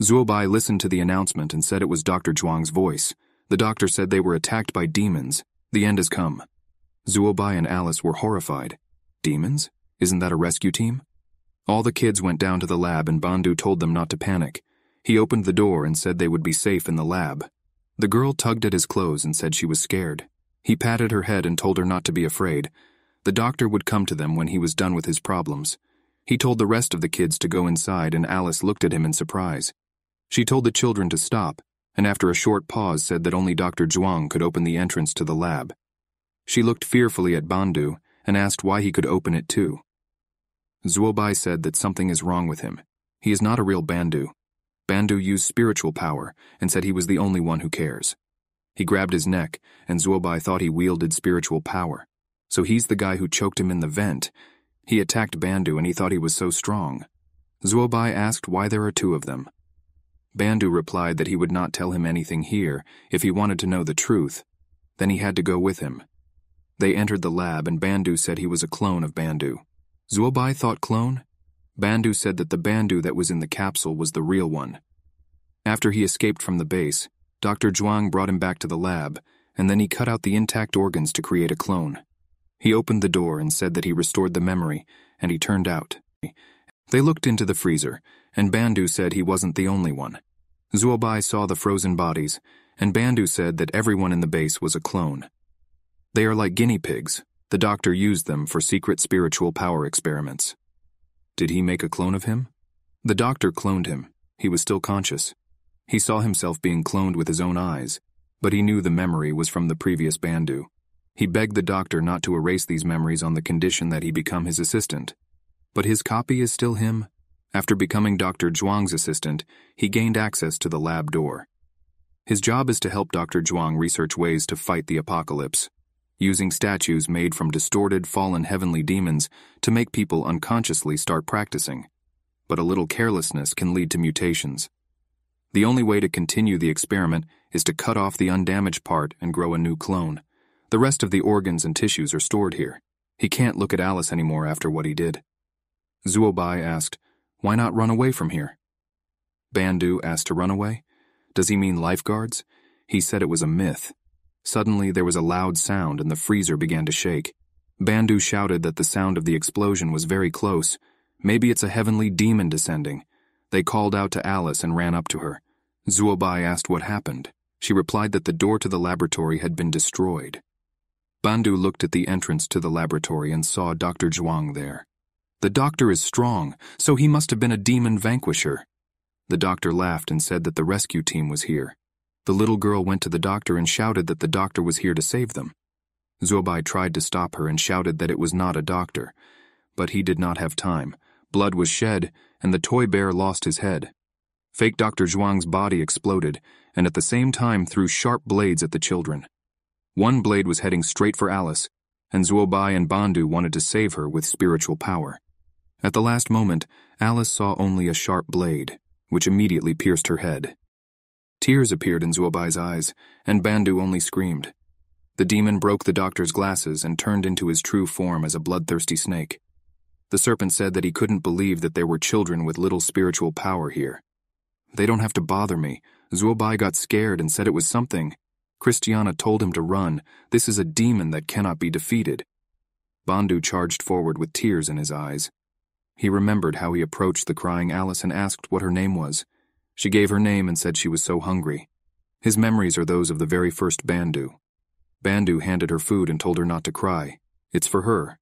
Zuobai listened to the announcement and said it was Dr. Zhuang's voice. The doctor said they were attacked by demons. The end has come. Zuobai and Alice were horrified. Demons? Isn't that a rescue team? All the kids went down to the lab and Bandu told them not to panic. He opened the door and said they would be safe in the lab. The girl tugged at his clothes and said she was scared. He patted her head and told her not to be afraid. The doctor would come to them when he was done with his problems. He told the rest of the kids to go inside and Alice looked at him in surprise. She told the children to stop, and after a short pause said that only Dr. Zhuang could open the entrance to the lab. She looked fearfully at Bandu and asked why he could open it too. Zuobai said that something is wrong with him. He is not a real Bandu. Bandu used spiritual power and said he was the only one who cares. He grabbed his neck, and Zuobai thought he wielded spiritual power. So he's the guy who choked him in the vent. He attacked Bandu and he thought he was so strong. Zuobai asked why there are two of them. Bandu replied that he would not tell him anything here if he wanted to know the truth. Then he had to go with him. They entered the lab and Bandu said he was a clone of Bandu. Zuobai thought clone? Bandu said that the Bandu that was in the capsule was the real one. After he escaped from the base, Dr. Zhuang brought him back to the lab, and then he cut out the intact organs to create a clone. He opened the door and said that he restored the memory, and he turned out. They looked into the freezer, and Bandu said he wasn't the only one. Zuobai saw the frozen bodies, and Bandu said that everyone in the base was a clone. They are like guinea pigs, the doctor used them for secret spiritual power experiments. Did he make a clone of him? The doctor cloned him. He was still conscious. He saw himself being cloned with his own eyes, but he knew the memory was from the previous Bandu. He begged the doctor not to erase these memories on the condition that he become his assistant. But his copy is still him. After becoming Dr. Zhuang's assistant, he gained access to the lab door. His job is to help Dr. Zhuang research ways to fight the apocalypse using statues made from distorted, fallen heavenly demons to make people unconsciously start practicing. But a little carelessness can lead to mutations. The only way to continue the experiment is to cut off the undamaged part and grow a new clone. The rest of the organs and tissues are stored here. He can't look at Alice anymore after what he did. Zuobai asked, Why not run away from here? Bandu asked to run away. Does he mean lifeguards? He said it was a myth. Suddenly, there was a loud sound and the freezer began to shake. Bandu shouted that the sound of the explosion was very close. Maybe it's a heavenly demon descending. They called out to Alice and ran up to her. Zuobai asked what happened. She replied that the door to the laboratory had been destroyed. Bandu looked at the entrance to the laboratory and saw Dr. Zhuang there. The doctor is strong, so he must have been a demon vanquisher. The doctor laughed and said that the rescue team was here. The little girl went to the doctor and shouted that the doctor was here to save them. Zuobai tried to stop her and shouted that it was not a doctor. But he did not have time. Blood was shed, and the toy bear lost his head. Fake Dr. Zhuang's body exploded, and at the same time threw sharp blades at the children. One blade was heading straight for Alice, and Zuobai and Bandu wanted to save her with spiritual power. At the last moment, Alice saw only a sharp blade, which immediately pierced her head. Tears appeared in Zuobai's eyes, and Bandu only screamed. The demon broke the doctor's glasses and turned into his true form as a bloodthirsty snake. The serpent said that he couldn't believe that there were children with little spiritual power here. They don't have to bother me. Zuobai got scared and said it was something. Christiana told him to run. This is a demon that cannot be defeated. Bandu charged forward with tears in his eyes. He remembered how he approached the crying Alice and asked what her name was. She gave her name and said she was so hungry. His memories are those of the very first Bandu. Bandu handed her food and told her not to cry. It's for her.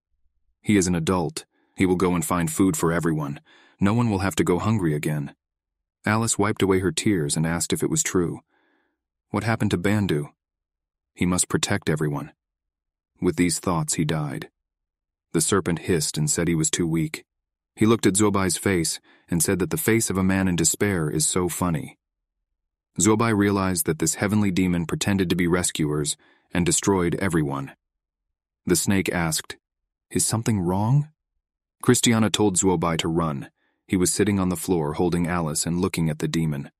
He is an adult. He will go and find food for everyone. No one will have to go hungry again. Alice wiped away her tears and asked if it was true. What happened to Bandu? He must protect everyone. With these thoughts, he died. The serpent hissed and said he was too weak. He looked at Zuobai's face and said that the face of a man in despair is so funny. Zuobai realized that this heavenly demon pretended to be rescuers and destroyed everyone. The snake asked, Is something wrong? Christiana told Zuobai to run. He was sitting on the floor holding Alice and looking at the demon.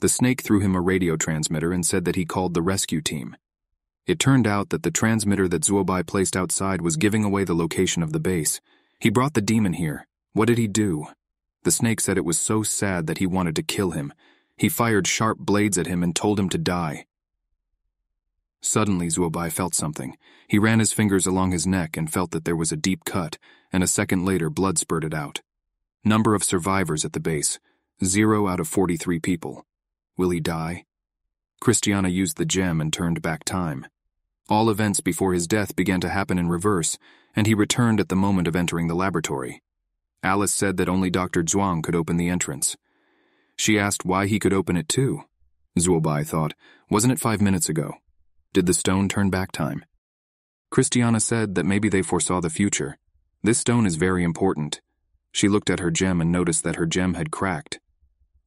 The snake threw him a radio transmitter and said that he called the rescue team. It turned out that the transmitter that Zuobai placed outside was giving away the location of the base. He brought the demon here, what did he do? The snake said it was so sad that he wanted to kill him. He fired sharp blades at him and told him to die. Suddenly, Zuobai felt something. He ran his fingers along his neck and felt that there was a deep cut, and a second later, blood spurted out. Number of survivors at the base zero out of 43 people. Will he die? Christiana used the gem and turned back time. All events before his death began to happen in reverse, and he returned at the moment of entering the laboratory. Alice said that only Dr. Zhuang could open the entrance. She asked why he could open it too. Zuobai thought, wasn't it five minutes ago? Did the stone turn back time? Christiana said that maybe they foresaw the future. This stone is very important. She looked at her gem and noticed that her gem had cracked.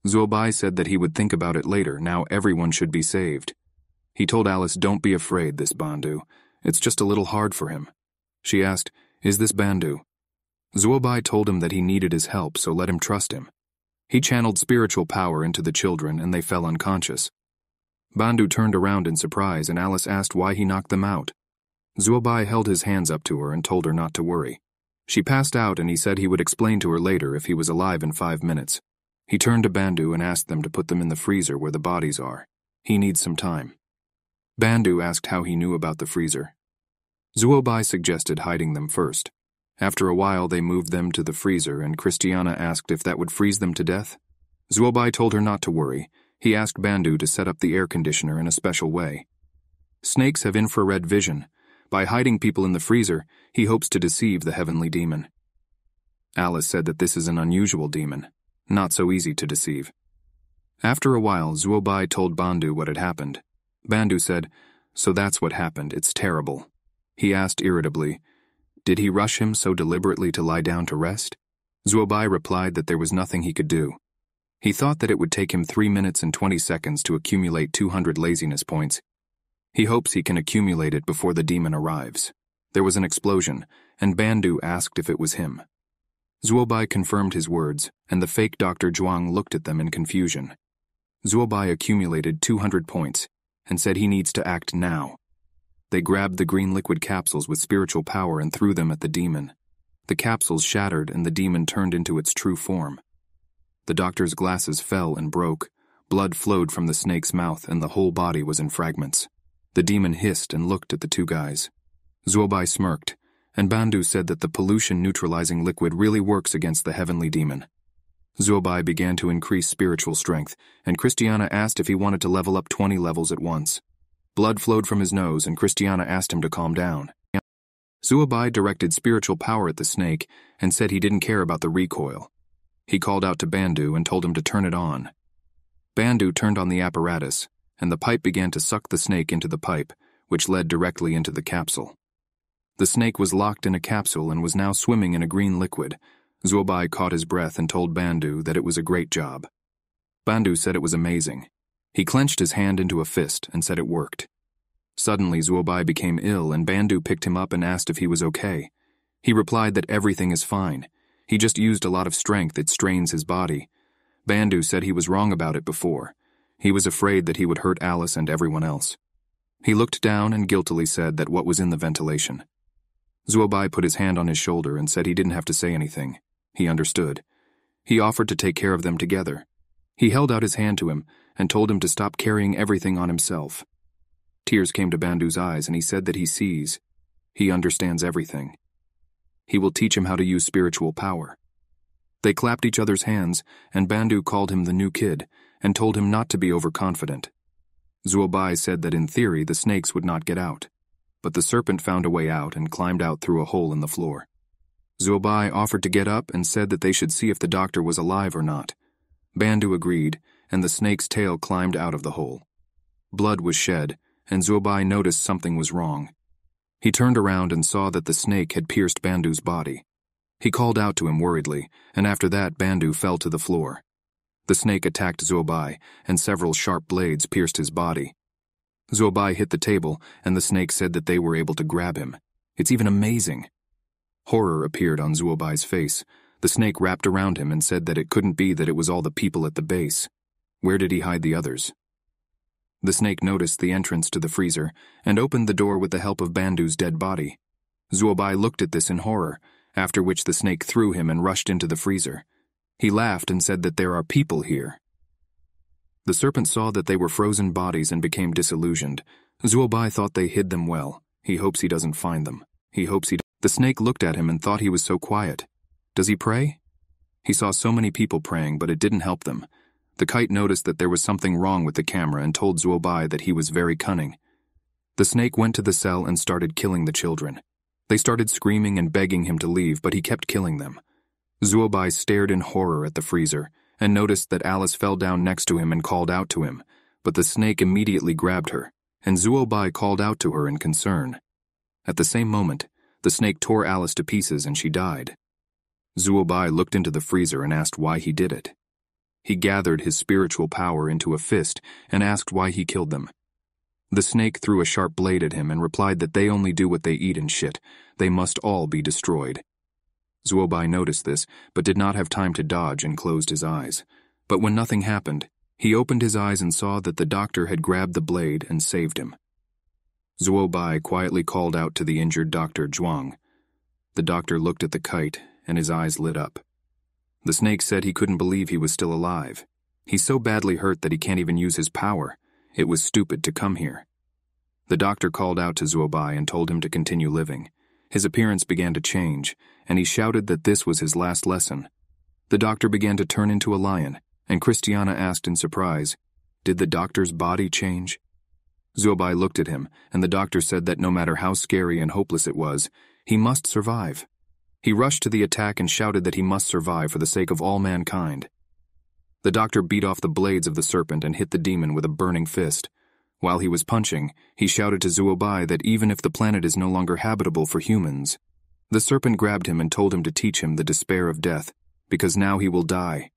Zuobai said that he would think about it later, now everyone should be saved. He told Alice, don't be afraid, this Bandu. It's just a little hard for him. She asked, is this Bandu? Zuobai told him that he needed his help, so let him trust him. He channeled spiritual power into the children and they fell unconscious. Bandu turned around in surprise and Alice asked why he knocked them out. Zuobai held his hands up to her and told her not to worry. She passed out and he said he would explain to her later if he was alive in five minutes. He turned to Bandu and asked them to put them in the freezer where the bodies are. He needs some time. Bandu asked how he knew about the freezer. Zuobai suggested hiding them first. After a while, they moved them to the freezer, and Christiana asked if that would freeze them to death. Zuobai told her not to worry. He asked Bandu to set up the air conditioner in a special way. Snakes have infrared vision. By hiding people in the freezer, he hopes to deceive the heavenly demon. Alice said that this is an unusual demon, not so easy to deceive. After a while, Zuobai told Bandu what had happened. Bandu said, So that's what happened, it's terrible. He asked irritably, did he rush him so deliberately to lie down to rest? Zuobai replied that there was nothing he could do. He thought that it would take him 3 minutes and 20 seconds to accumulate 200 laziness points. He hopes he can accumulate it before the demon arrives. There was an explosion, and Bandu asked if it was him. Zuobai confirmed his words, and the fake Dr. Zhuang looked at them in confusion. Zuobai accumulated 200 points and said he needs to act now. They grabbed the green liquid capsules with spiritual power and threw them at the demon. The capsules shattered and the demon turned into its true form. The doctor's glasses fell and broke. Blood flowed from the snake's mouth and the whole body was in fragments. The demon hissed and looked at the two guys. Zuobai smirked, and Bandu said that the pollution neutralizing liquid really works against the heavenly demon. Zuobai began to increase spiritual strength, and Christiana asked if he wanted to level up 20 levels at once. Blood flowed from his nose, and Christiana asked him to calm down. Zuobai directed spiritual power at the snake and said he didn't care about the recoil. He called out to Bandu and told him to turn it on. Bandu turned on the apparatus, and the pipe began to suck the snake into the pipe, which led directly into the capsule. The snake was locked in a capsule and was now swimming in a green liquid. Zuobai caught his breath and told Bandu that it was a great job. Bandu said it was amazing. He clenched his hand into a fist and said it worked. Suddenly, Zuobai became ill and Bandu picked him up and asked if he was okay. He replied that everything is fine. He just used a lot of strength that strains his body. Bandu said he was wrong about it before. He was afraid that he would hurt Alice and everyone else. He looked down and guiltily said that what was in the ventilation. Zuobai put his hand on his shoulder and said he didn't have to say anything. He understood. He offered to take care of them together. He held out his hand to him and told him to stop carrying everything on himself. Tears came to Bandu's eyes, and he said that he sees. He understands everything. He will teach him how to use spiritual power. They clapped each other's hands, and Bandu called him the new kid and told him not to be overconfident. Zuobai said that in theory the snakes would not get out, but the serpent found a way out and climbed out through a hole in the floor. Zuobai offered to get up and said that they should see if the doctor was alive or not. Bandu agreed, and the snake's tail climbed out of the hole. Blood was shed, and Zuobai noticed something was wrong. He turned around and saw that the snake had pierced Bandu's body. He called out to him worriedly, and after that Bandu fell to the floor. The snake attacked Zuobai, and several sharp blades pierced his body. Zuobai hit the table, and the snake said that they were able to grab him. It's even amazing. Horror appeared on Zuobai's face. The snake wrapped around him and said that it couldn't be that it was all the people at the base. Where did he hide the others? The snake noticed the entrance to the freezer and opened the door with the help of Bandu's dead body. Zuobai looked at this in horror, after which the snake threw him and rushed into the freezer. He laughed and said that there are people here. The serpent saw that they were frozen bodies and became disillusioned. Zuobai thought they hid them well. He hopes he doesn't find them. He hopes he. The snake looked at him and thought he was so quiet. Does he pray? He saw so many people praying, but it didn't help them. The kite noticed that there was something wrong with the camera and told Zuobai that he was very cunning. The snake went to the cell and started killing the children. They started screaming and begging him to leave, but he kept killing them. Zuobai stared in horror at the freezer and noticed that Alice fell down next to him and called out to him, but the snake immediately grabbed her, and Zuobai called out to her in concern. At the same moment, the snake tore Alice to pieces and she died. Zuobai looked into the freezer and asked why he did it. He gathered his spiritual power into a fist and asked why he killed them. The snake threw a sharp blade at him and replied that they only do what they eat and shit. They must all be destroyed. Zuobai noticed this, but did not have time to dodge and closed his eyes. But when nothing happened, he opened his eyes and saw that the doctor had grabbed the blade and saved him. Zuobai quietly called out to the injured Dr. Zhuang. The doctor looked at the kite, and his eyes lit up. The snake said he couldn't believe he was still alive. He's so badly hurt that he can't even use his power. It was stupid to come here. The doctor called out to Zuobai and told him to continue living. His appearance began to change, and he shouted that this was his last lesson. The doctor began to turn into a lion, and Christiana asked in surprise, Did the doctor's body change? Zuobai looked at him, and the doctor said that no matter how scary and hopeless it was, he must survive. He rushed to the attack and shouted that he must survive for the sake of all mankind. The doctor beat off the blades of the serpent and hit the demon with a burning fist. While he was punching, he shouted to Zuobai that even if the planet is no longer habitable for humans, the serpent grabbed him and told him to teach him the despair of death, because now he will die.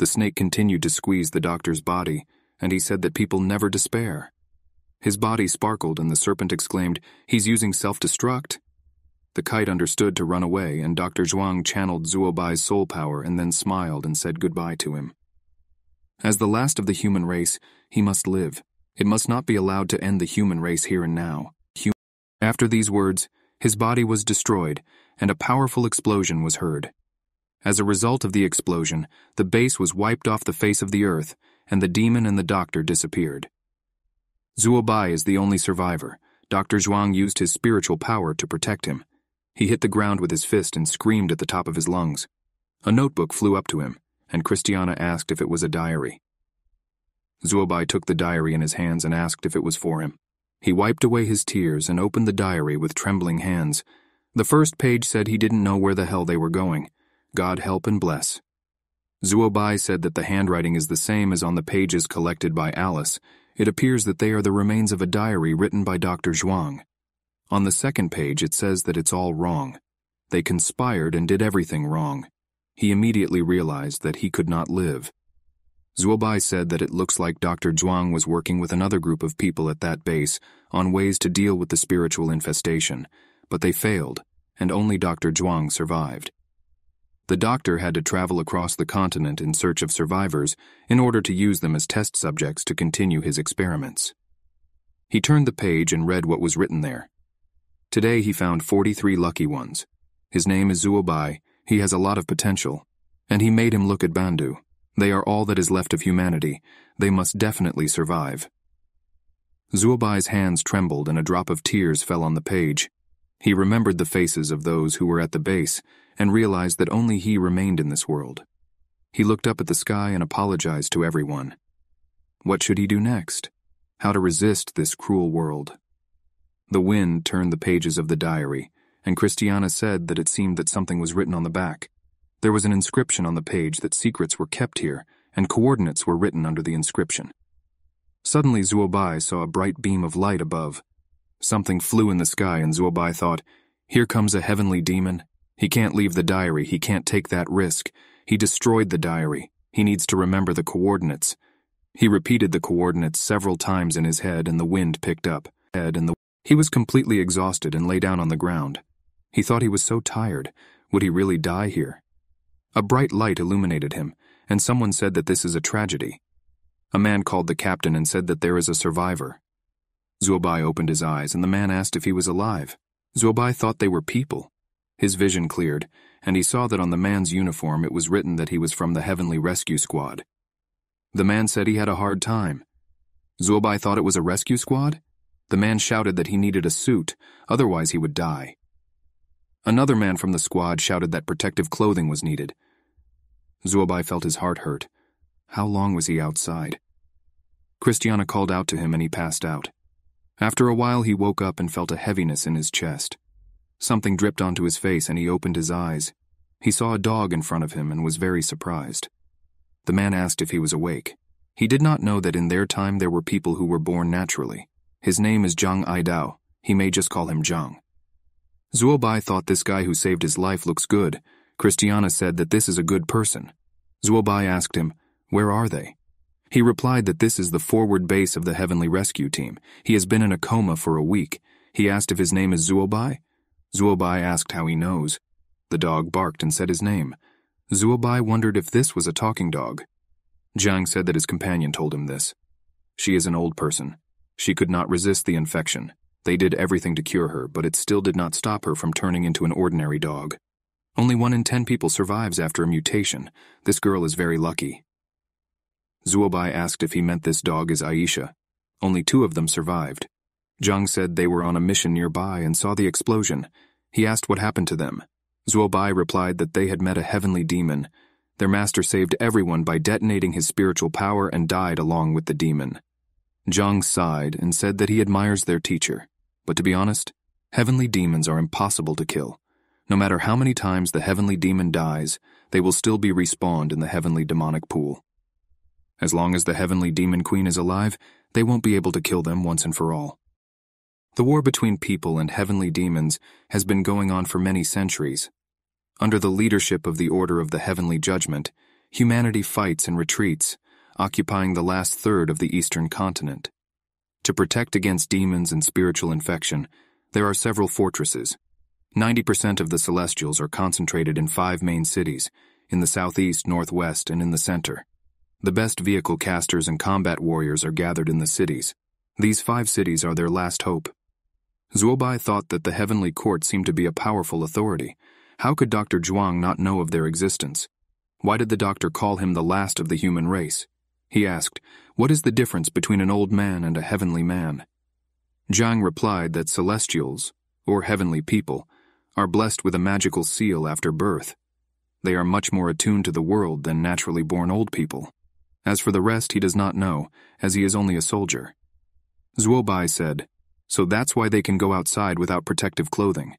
The snake continued to squeeze the doctor's body, and he said that people never despair. His body sparkled, and the serpent exclaimed, He's using self destruct. The kite understood to run away, and Dr. Zhuang channeled Zuobai's soul power and then smiled and said goodbye to him. As the last of the human race, he must live. It must not be allowed to end the human race here and now. After these words, his body was destroyed, and a powerful explosion was heard. As a result of the explosion, the base was wiped off the face of the earth, and the demon and the doctor disappeared. Zuobai is the only survivor. Dr. Zhuang used his spiritual power to protect him. He hit the ground with his fist and screamed at the top of his lungs. A notebook flew up to him and Christiana asked if it was a diary. Zuobai took the diary in his hands and asked if it was for him. He wiped away his tears and opened the diary with trembling hands. The first page said he didn't know where the hell they were going. God help and bless. Zuobai said that the handwriting is the same as on the pages collected by Alice. It appears that they are the remains of a diary written by Dr. Zhuang. On the second page, it says that it's all wrong. They conspired and did everything wrong. He immediately realized that he could not live. Zuobai said that it looks like Dr. Zhuang was working with another group of people at that base on ways to deal with the spiritual infestation, but they failed, and only Dr. Zhuang survived. The doctor had to travel across the continent in search of survivors in order to use them as test subjects to continue his experiments. He turned the page and read what was written there. Today he found 43 lucky ones. His name is Zuobai, he has a lot of potential. And he made him look at Bandu. They are all that is left of humanity. They must definitely survive. Zuobai's hands trembled and a drop of tears fell on the page. He remembered the faces of those who were at the base and realized that only he remained in this world. He looked up at the sky and apologized to everyone. What should he do next? How to resist this cruel world? The wind turned the pages of the diary, and Christiana said that it seemed that something was written on the back. There was an inscription on the page that secrets were kept here, and coordinates were written under the inscription. Suddenly Zuobai saw a bright beam of light above. Something flew in the sky, and Zuobai thought, Here comes a heavenly demon. He can't leave the diary, he can't take that risk. He destroyed the diary. He needs to remember the coordinates. He repeated the coordinates several times in his head, and the wind picked up. Head and the he was completely exhausted and lay down on the ground. He thought he was so tired. Would he really die here? A bright light illuminated him, and someone said that this is a tragedy. A man called the captain and said that there is a survivor. Zuobai opened his eyes, and the man asked if he was alive. Zuobai thought they were people. His vision cleared, and he saw that on the man's uniform it was written that he was from the Heavenly Rescue Squad. The man said he had a hard time. Zuobai thought it was a rescue squad? The man shouted that he needed a suit, otherwise he would die. Another man from the squad shouted that protective clothing was needed. Zuobai felt his heart hurt. How long was he outside? Christiana called out to him and he passed out. After a while, he woke up and felt a heaviness in his chest. Something dripped onto his face and he opened his eyes. He saw a dog in front of him and was very surprised. The man asked if he was awake. He did not know that in their time there were people who were born naturally. His name is Zhang Aidao. He may just call him Zhang. Zuobai thought this guy who saved his life looks good. Christiana said that this is a good person. Zuobai asked him, Where are they? He replied that this is the forward base of the Heavenly Rescue Team. He has been in a coma for a week. He asked if his name is Zuobai. Zuobai asked how he knows. The dog barked and said his name. Zuobai wondered if this was a talking dog. Zhang said that his companion told him this. She is an old person. She could not resist the infection. They did everything to cure her, but it still did not stop her from turning into an ordinary dog. Only one in ten people survives after a mutation. This girl is very lucky. Zuobai asked if he meant this dog is Aisha. Only two of them survived. Zhang said they were on a mission nearby and saw the explosion. He asked what happened to them. Zuobai replied that they had met a heavenly demon. Their master saved everyone by detonating his spiritual power and died along with the demon. Zhang sighed and said that he admires their teacher. But to be honest, heavenly demons are impossible to kill. No matter how many times the heavenly demon dies, they will still be respawned in the heavenly demonic pool. As long as the heavenly demon queen is alive, they won't be able to kill them once and for all. The war between people and heavenly demons has been going on for many centuries. Under the leadership of the Order of the Heavenly Judgment, humanity fights and retreats, occupying the last third of the eastern continent. To protect against demons and spiritual infection, there are several fortresses. 90% of the Celestials are concentrated in five main cities, in the southeast, northwest, and in the center. The best vehicle casters and combat warriors are gathered in the cities. These five cities are their last hope. Zuobai thought that the heavenly court seemed to be a powerful authority. How could Dr. Zhuang not know of their existence? Why did the doctor call him the last of the human race? He asked, What is the difference between an old man and a heavenly man? Zhang replied that celestials, or heavenly people, are blessed with a magical seal after birth. They are much more attuned to the world than naturally born old people. As for the rest, he does not know, as he is only a soldier. Zuobai said, So that's why they can go outside without protective clothing.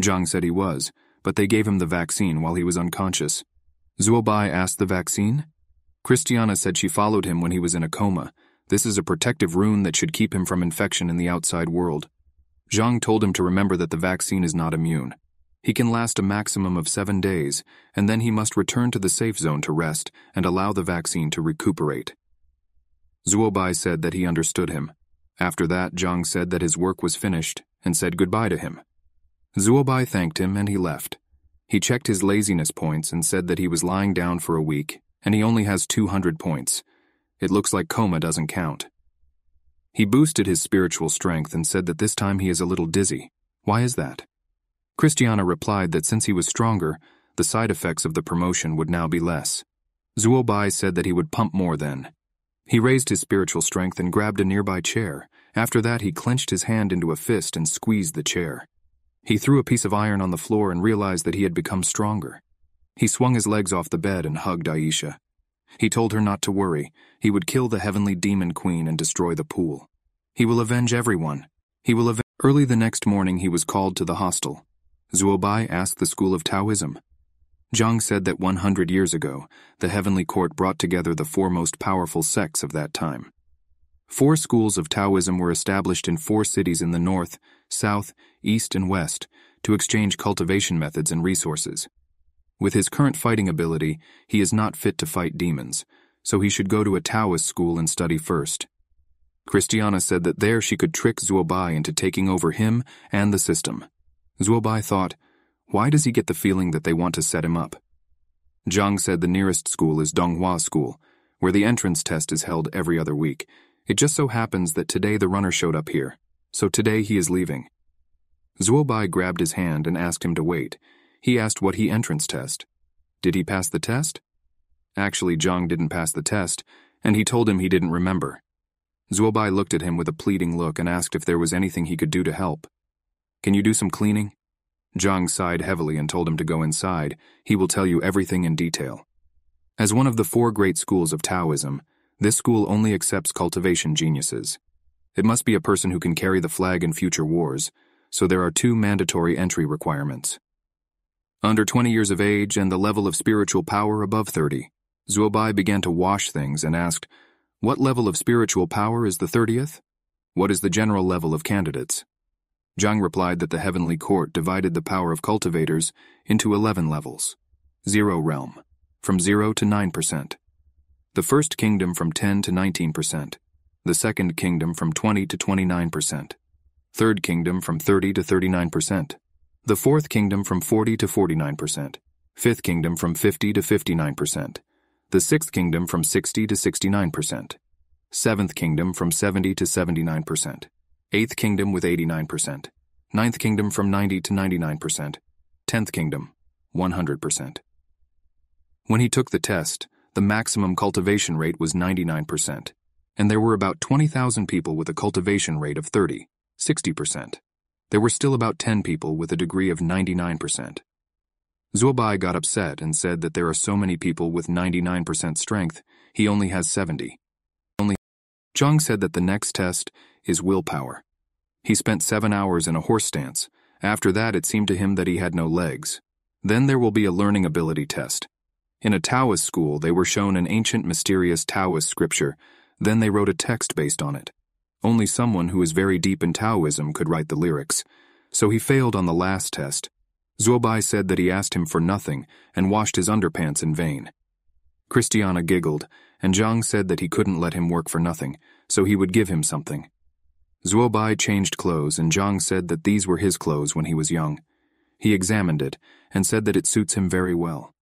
Zhang said he was, but they gave him the vaccine while he was unconscious. Zuobai asked the vaccine? Christiana said she followed him when he was in a coma. This is a protective rune that should keep him from infection in the outside world. Zhang told him to remember that the vaccine is not immune. He can last a maximum of seven days, and then he must return to the safe zone to rest and allow the vaccine to recuperate. Zuobai said that he understood him. After that, Zhang said that his work was finished and said goodbye to him. Zuobai thanked him and he left. He checked his laziness points and said that he was lying down for a week and he only has 200 points. It looks like coma doesn't count. He boosted his spiritual strength and said that this time he is a little dizzy. Why is that? Christiana replied that since he was stronger, the side effects of the promotion would now be less. Zuobai said that he would pump more then. He raised his spiritual strength and grabbed a nearby chair. After that, he clenched his hand into a fist and squeezed the chair. He threw a piece of iron on the floor and realized that he had become stronger. He swung his legs off the bed and hugged Aisha. He told her not to worry. He would kill the heavenly demon queen and destroy the pool. He will avenge everyone. He will avenge. Early the next morning, he was called to the hostel. Zuobai asked the school of Taoism. Zhang said that 100 years ago, the heavenly court brought together the four most powerful sects of that time. Four schools of Taoism were established in four cities in the north, south, east, and west to exchange cultivation methods and resources. With his current fighting ability, he is not fit to fight demons, so he should go to a Taoist school and study first. Christiana said that there she could trick Zuobai into taking over him and the system. Zuobai thought, why does he get the feeling that they want to set him up? Zhang said the nearest school is Donghua School, where the entrance test is held every other week. It just so happens that today the runner showed up here, so today he is leaving. Zuobai grabbed his hand and asked him to wait. He asked what he entrance test. Did he pass the test? Actually, Zhang didn't pass the test, and he told him he didn't remember. Zuobai looked at him with a pleading look and asked if there was anything he could do to help. Can you do some cleaning? Zhang sighed heavily and told him to go inside. He will tell you everything in detail. As one of the four great schools of Taoism, this school only accepts cultivation geniuses. It must be a person who can carry the flag in future wars, so there are two mandatory entry requirements. Under 20 years of age and the level of spiritual power above 30, Zuobai began to wash things and asked, What level of spiritual power is the 30th? What is the general level of candidates? Zhang replied that the heavenly court divided the power of cultivators into 11 levels. Zero realm, from 0 to 9%. The first kingdom from 10 to 19%. The second kingdom from 20 to 29%. Third kingdom from 30 to 39%. The fourth kingdom from 40 to 49%. Fifth kingdom from 50 to 59%. The sixth kingdom from 60 to 69%. Seventh kingdom from 70 to 79%. Eighth kingdom with 89%. Ninth kingdom from 90 to 99%. Tenth kingdom, 100%. When he took the test, the maximum cultivation rate was 99%, and there were about 20,000 people with a cultivation rate of 30, 60%. There were still about 10 people with a degree of 99%. Zuobai got upset and said that there are so many people with 99% strength, he only has 70. Only Zhang said that the next test is willpower. He spent seven hours in a horse stance. After that, it seemed to him that he had no legs. Then there will be a learning ability test. In a Taoist school, they were shown an ancient mysterious Taoist scripture. Then they wrote a text based on it. Only someone who is very deep in Taoism could write the lyrics. So he failed on the last test. Zuobai said that he asked him for nothing and washed his underpants in vain. Christiana giggled, and Zhang said that he couldn't let him work for nothing, so he would give him something. Zuobai changed clothes, and Zhang said that these were his clothes when he was young. He examined it and said that it suits him very well.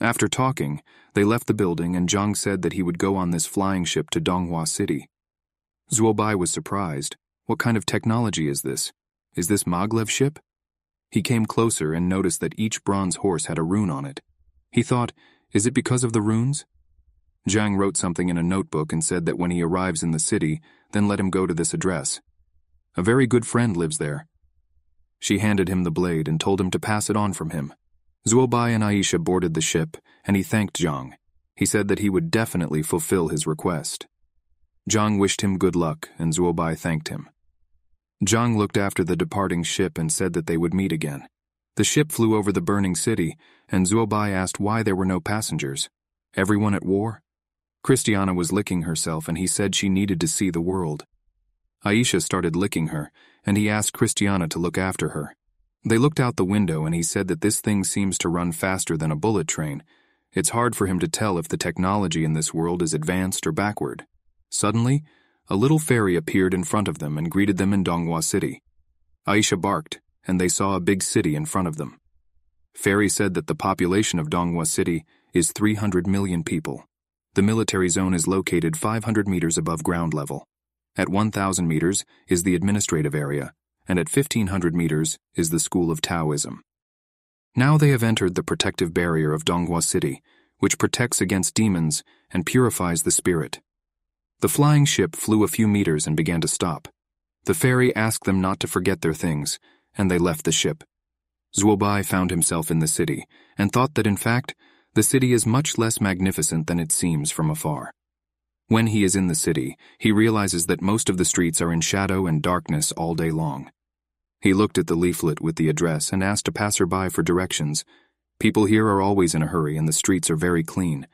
After talking, they left the building, and Zhang said that he would go on this flying ship to Donghua City. Zuobai was surprised. What kind of technology is this? Is this Maglev ship? He came closer and noticed that each bronze horse had a rune on it. He thought, is it because of the runes? Zhang wrote something in a notebook and said that when he arrives in the city, then let him go to this address. A very good friend lives there. She handed him the blade and told him to pass it on from him. Zuobai and Aisha boarded the ship, and he thanked Zhang. He said that he would definitely fulfill his request. Zhang wished him good luck, and Zuobai thanked him. Zhang looked after the departing ship and said that they would meet again. The ship flew over the burning city, and Zuobai asked why there were no passengers. Everyone at war? Christiana was licking herself and he said she needed to see the world. Aisha started licking her, and he asked Christiana to look after her. They looked out the window and he said that this thing seems to run faster than a bullet train. It's hard for him to tell if the technology in this world is advanced or backward. Suddenly, a little ferry appeared in front of them and greeted them in Donghua City. Aisha barked, and they saw a big city in front of them. Ferry said that the population of Donghua City is 300 million people. The military zone is located 500 meters above ground level. At 1,000 meters is the administrative area, and at 1,500 meters is the School of Taoism. Now they have entered the protective barrier of Donghua City, which protects against demons and purifies the spirit. The flying ship flew a few meters and began to stop. The fairy asked them not to forget their things, and they left the ship. Zuobai found himself in the city and thought that, in fact, the city is much less magnificent than it seems from afar. When he is in the city, he realizes that most of the streets are in shadow and darkness all day long. He looked at the leaflet with the address and asked a passerby for directions. People here are always in a hurry and the streets are very clean.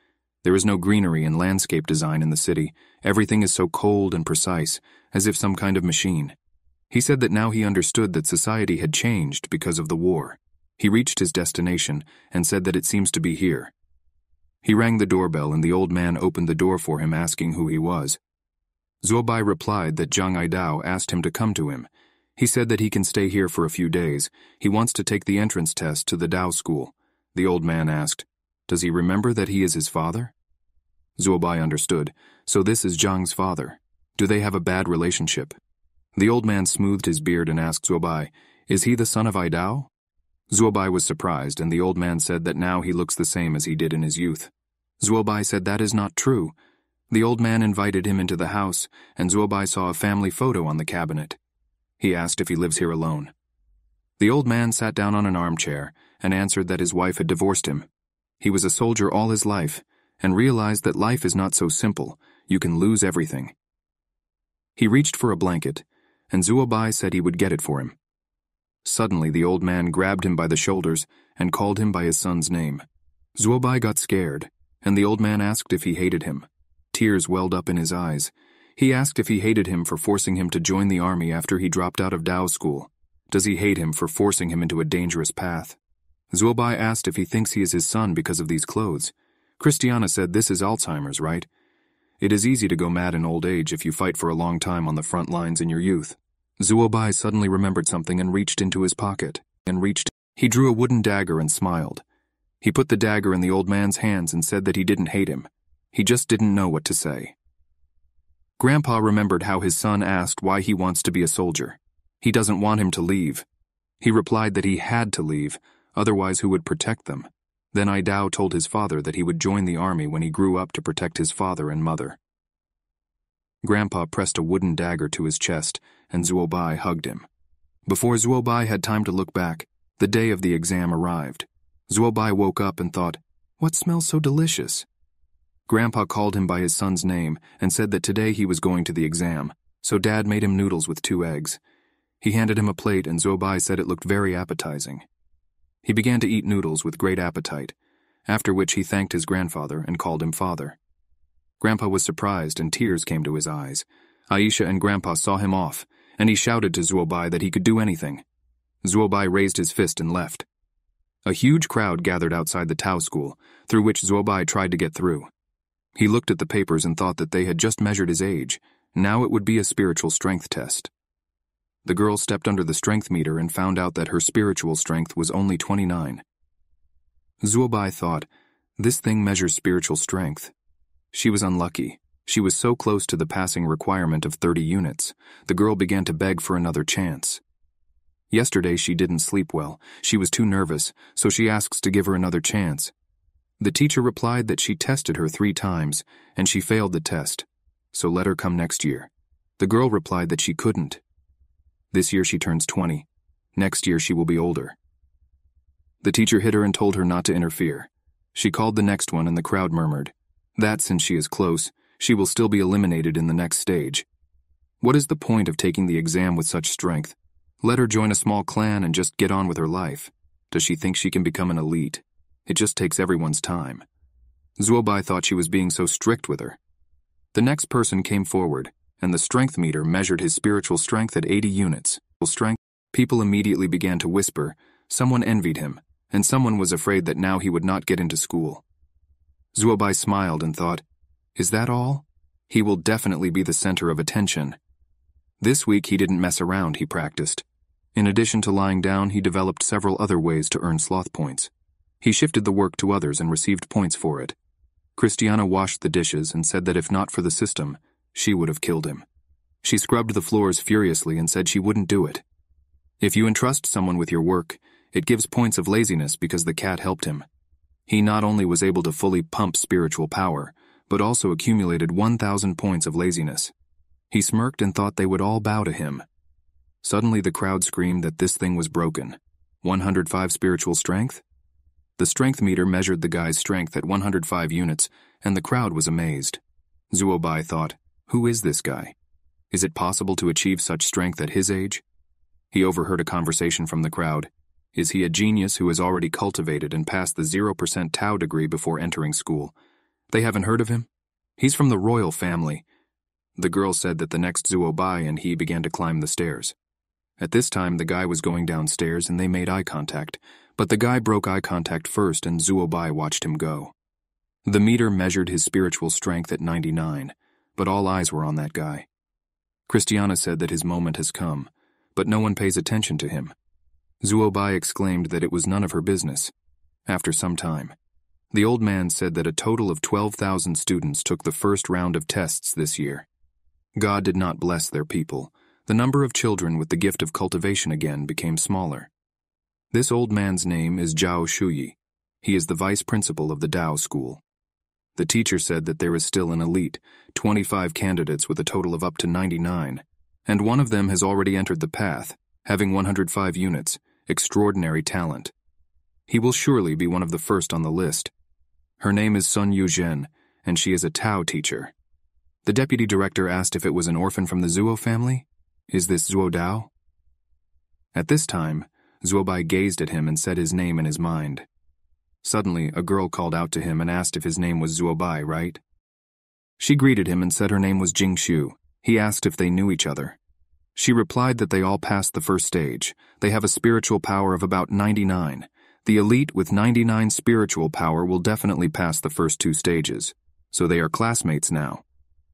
There is no greenery and landscape design in the city. Everything is so cold and precise, as if some kind of machine. He said that now he understood that society had changed because of the war. He reached his destination and said that it seems to be here. He rang the doorbell and the old man opened the door for him asking who he was. Zuobai replied that Zhang Aidao asked him to come to him. He said that he can stay here for a few days. He wants to take the entrance test to the Dao school. The old man asked, Does he remember that he is his father? Zuobai understood. So this is Zhang's father. Do they have a bad relationship? The old man smoothed his beard and asked Zuobai, Is he the son of Aidao? Zuobai was surprised, and the old man said that now he looks the same as he did in his youth. Zuobai said that is not true. The old man invited him into the house, and Zuobai saw a family photo on the cabinet. He asked if he lives here alone. The old man sat down on an armchair and answered that his wife had divorced him. He was a soldier all his life and realized that life is not so simple, you can lose everything. He reached for a blanket, and Zuobai said he would get it for him. Suddenly, the old man grabbed him by the shoulders and called him by his son's name. Zuobai got scared, and the old man asked if he hated him. Tears welled up in his eyes. He asked if he hated him for forcing him to join the army after he dropped out of Dao school. Does he hate him for forcing him into a dangerous path? Zuobai asked if he thinks he is his son because of these clothes. Christiana said this is Alzheimer's, right? It is easy to go mad in old age if you fight for a long time on the front lines in your youth. Zuobai suddenly remembered something and reached into his pocket. And reached. He drew a wooden dagger and smiled. He put the dagger in the old man's hands and said that he didn't hate him. He just didn't know what to say. Grandpa remembered how his son asked why he wants to be a soldier. He doesn't want him to leave. He replied that he had to leave, otherwise who would protect them? Then Ai Dao told his father that he would join the army when he grew up to protect his father and mother. Grandpa pressed a wooden dagger to his chest, and Zuobai hugged him. Before Zuobai had time to look back, the day of the exam arrived. Zuobai woke up and thought, What smells so delicious? Grandpa called him by his son's name and said that today he was going to the exam, so Dad made him noodles with two eggs. He handed him a plate and Zuobai said it looked very appetizing. He began to eat noodles with great appetite, after which he thanked his grandfather and called him father. Grandpa was surprised and tears came to his eyes. Aisha and Grandpa saw him off, and he shouted to Zuobai that he could do anything. Zuobai raised his fist and left. A huge crowd gathered outside the Tao school, through which Zuobai tried to get through. He looked at the papers and thought that they had just measured his age. Now it would be a spiritual strength test. The girl stepped under the strength meter and found out that her spiritual strength was only 29. Zuobai thought, this thing measures spiritual strength. She was unlucky. She was so close to the passing requirement of 30 units, the girl began to beg for another chance. Yesterday she didn't sleep well. She was too nervous, so she asks to give her another chance. The teacher replied that she tested her three times, and she failed the test, so let her come next year. The girl replied that she couldn't, this year she turns 20. Next year she will be older. The teacher hit her and told her not to interfere. She called the next one and the crowd murmured. That since she is close, she will still be eliminated in the next stage. What is the point of taking the exam with such strength? Let her join a small clan and just get on with her life. Does she think she can become an elite? It just takes everyone's time. Zuobai thought she was being so strict with her. The next person came forward, and the strength meter measured his spiritual strength at 80 units. Strength. People immediately began to whisper. Someone envied him, and someone was afraid that now he would not get into school. Zuobai smiled and thought, Is that all? He will definitely be the center of attention. This week he didn't mess around, he practiced. In addition to lying down, he developed several other ways to earn sloth points. He shifted the work to others and received points for it. Christiana washed the dishes and said that if not for the system, she would have killed him. She scrubbed the floors furiously and said she wouldn't do it. If you entrust someone with your work, it gives points of laziness because the cat helped him. He not only was able to fully pump spiritual power, but also accumulated 1,000 points of laziness. He smirked and thought they would all bow to him. Suddenly the crowd screamed that this thing was broken. 105 spiritual strength? The strength meter measured the guy's strength at 105 units, and the crowd was amazed. Zuobai thought, who is this guy? Is it possible to achieve such strength at his age? He overheard a conversation from the crowd. Is he a genius who has already cultivated and passed the 0% Tau degree before entering school? They haven't heard of him? He's from the royal family. The girl said that the next Zuo Bai and he began to climb the stairs. At this time, the guy was going downstairs and they made eye contact, but the guy broke eye contact first and Zuo Bai watched him go. The meter measured his spiritual strength at 99 but all eyes were on that guy. Christiana said that his moment has come, but no one pays attention to him. Zuobai exclaimed that it was none of her business. After some time, the old man said that a total of 12,000 students took the first round of tests this year. God did not bless their people. The number of children with the gift of cultivation again became smaller. This old man's name is Zhao Shuyi. He is the vice principal of the Dao school. The teacher said that there is still an elite, 25 candidates with a total of up to 99, and one of them has already entered the path, having 105 units, extraordinary talent. He will surely be one of the first on the list. Her name is Sun Yuzhen, and she is a Tao teacher. The deputy director asked if it was an orphan from the Zuo family. Is this Zuo Dao? At this time, Zuobai gazed at him and said his name in his mind. Suddenly, a girl called out to him and asked if his name was Zuobai, right? She greeted him and said her name was Jingshu. He asked if they knew each other. She replied that they all passed the first stage. They have a spiritual power of about 99. The elite with 99 spiritual power will definitely pass the first two stages. So they are classmates now.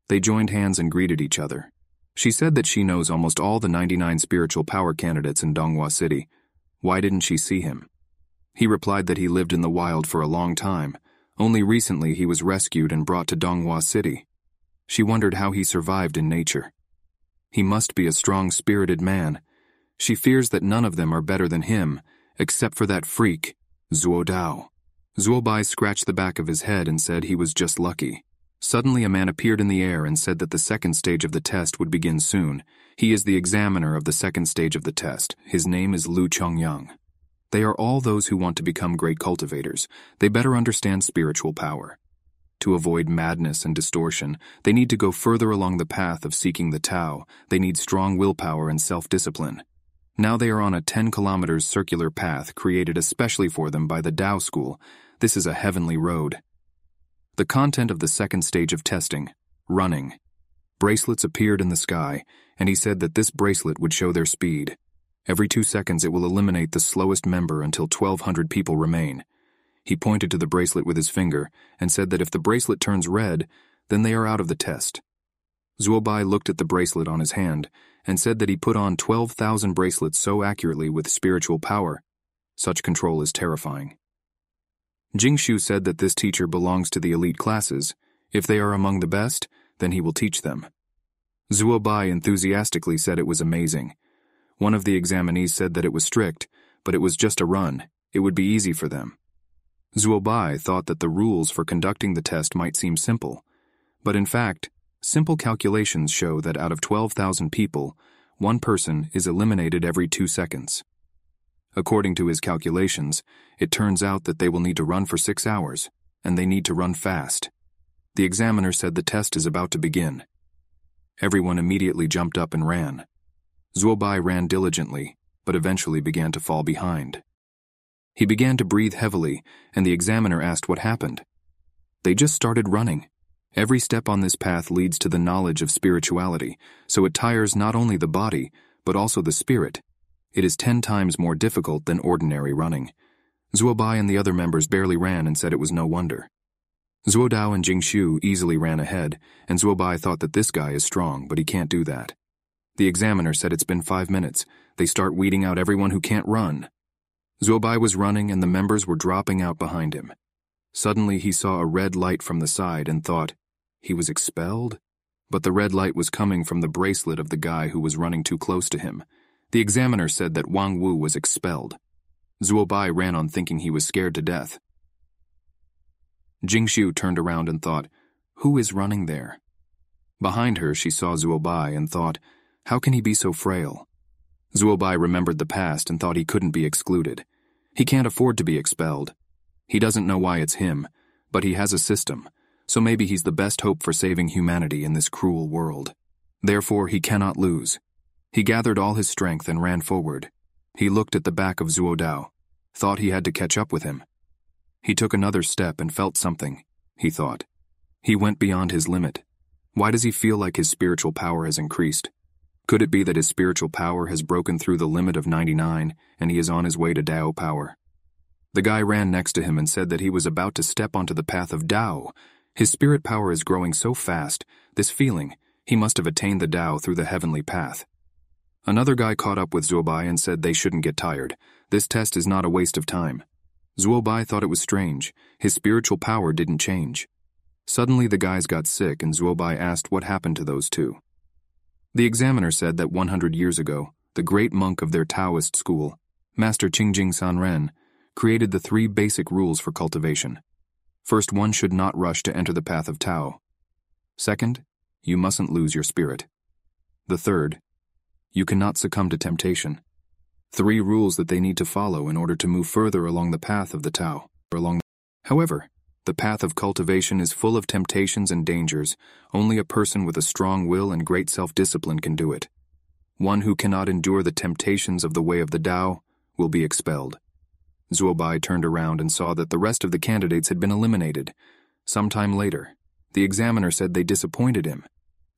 They joined hands and greeted each other. She said that she knows almost all the 99 spiritual power candidates in Donghua City. Why didn't she see him? He replied that he lived in the wild for a long time. Only recently he was rescued and brought to Donghua City. She wondered how he survived in nature. He must be a strong-spirited man. She fears that none of them are better than him, except for that freak, Zuo Dao. Zuo Bai scratched the back of his head and said he was just lucky. Suddenly a man appeared in the air and said that the second stage of the test would begin soon. He is the examiner of the second stage of the test. His name is Lu Chongyang. They are all those who want to become great cultivators. They better understand spiritual power. To avoid madness and distortion, they need to go further along the path of seeking the Tao. They need strong willpower and self-discipline. Now they are on a 10 kilometers circular path created especially for them by the Tao School. This is a heavenly road. The content of the second stage of testing, running. Bracelets appeared in the sky, and he said that this bracelet would show their speed. Every two seconds, it will eliminate the slowest member until 1,200 people remain. He pointed to the bracelet with his finger and said that if the bracelet turns red, then they are out of the test. Zuobai looked at the bracelet on his hand and said that he put on 12,000 bracelets so accurately with spiritual power. Such control is terrifying. Jingshu said that this teacher belongs to the elite classes. If they are among the best, then he will teach them. Zuobai enthusiastically said it was amazing. One of the examinees said that it was strict, but it was just a run. It would be easy for them. Zuobai thought that the rules for conducting the test might seem simple, but in fact, simple calculations show that out of 12,000 people, one person is eliminated every two seconds. According to his calculations, it turns out that they will need to run for six hours, and they need to run fast. The examiner said the test is about to begin. Everyone immediately jumped up and ran. Zuobai ran diligently, but eventually began to fall behind. He began to breathe heavily, and the examiner asked what happened. They just started running. Every step on this path leads to the knowledge of spirituality, so it tires not only the body, but also the spirit. It is ten times more difficult than ordinary running. Zuobai and the other members barely ran and said it was no wonder. Zuodao and Jingshu easily ran ahead, and Zuobai thought that this guy is strong, but he can't do that. The examiner said it's been five minutes. They start weeding out everyone who can't run. Zuobai was running and the members were dropping out behind him. Suddenly he saw a red light from the side and thought, he was expelled? But the red light was coming from the bracelet of the guy who was running too close to him. The examiner said that Wang Wu was expelled. Zuobai ran on thinking he was scared to death. Jingshu turned around and thought, who is running there? Behind her, she saw Zuobai and thought, how can he be so frail? Zuobai remembered the past and thought he couldn't be excluded. He can't afford to be expelled. He doesn't know why it's him, but he has a system, so maybe he's the best hope for saving humanity in this cruel world. Therefore, he cannot lose. He gathered all his strength and ran forward. He looked at the back of Zuo Dao, thought he had to catch up with him. He took another step and felt something, he thought. He went beyond his limit. Why does he feel like his spiritual power has increased? Could it be that his spiritual power has broken through the limit of 99 and he is on his way to Tao power? The guy ran next to him and said that he was about to step onto the path of Tao. His spirit power is growing so fast, this feeling, he must have attained the Tao through the heavenly path. Another guy caught up with Zuobai and said they shouldn't get tired. This test is not a waste of time. Zuobai thought it was strange. His spiritual power didn't change. Suddenly the guys got sick and Zuobai asked what happened to those two. The examiner said that 100 years ago, the great monk of their Taoist school, Master Qingjing Sanren, created the three basic rules for cultivation. First, one should not rush to enter the path of Tao. Second, you mustn't lose your spirit. The third, you cannot succumb to temptation. Three rules that they need to follow in order to move further along the path of the Tao. Along However, the path of cultivation is full of temptations and dangers. Only a person with a strong will and great self-discipline can do it. One who cannot endure the temptations of the way of the Tao will be expelled. Zuobai turned around and saw that the rest of the candidates had been eliminated. Some time later, the examiner said they disappointed him.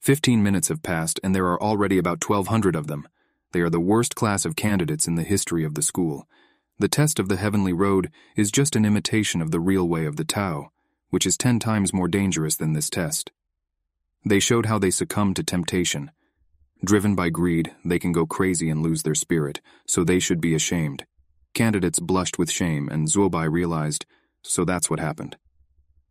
Fifteen minutes have passed, and there are already about 1,200 of them. They are the worst class of candidates in the history of the school. The test of the heavenly road is just an imitation of the real way of the Tao, which is ten times more dangerous than this test. They showed how they succumbed to temptation. Driven by greed, they can go crazy and lose their spirit, so they should be ashamed. Candidates blushed with shame, and Zuobai realized, so that's what happened.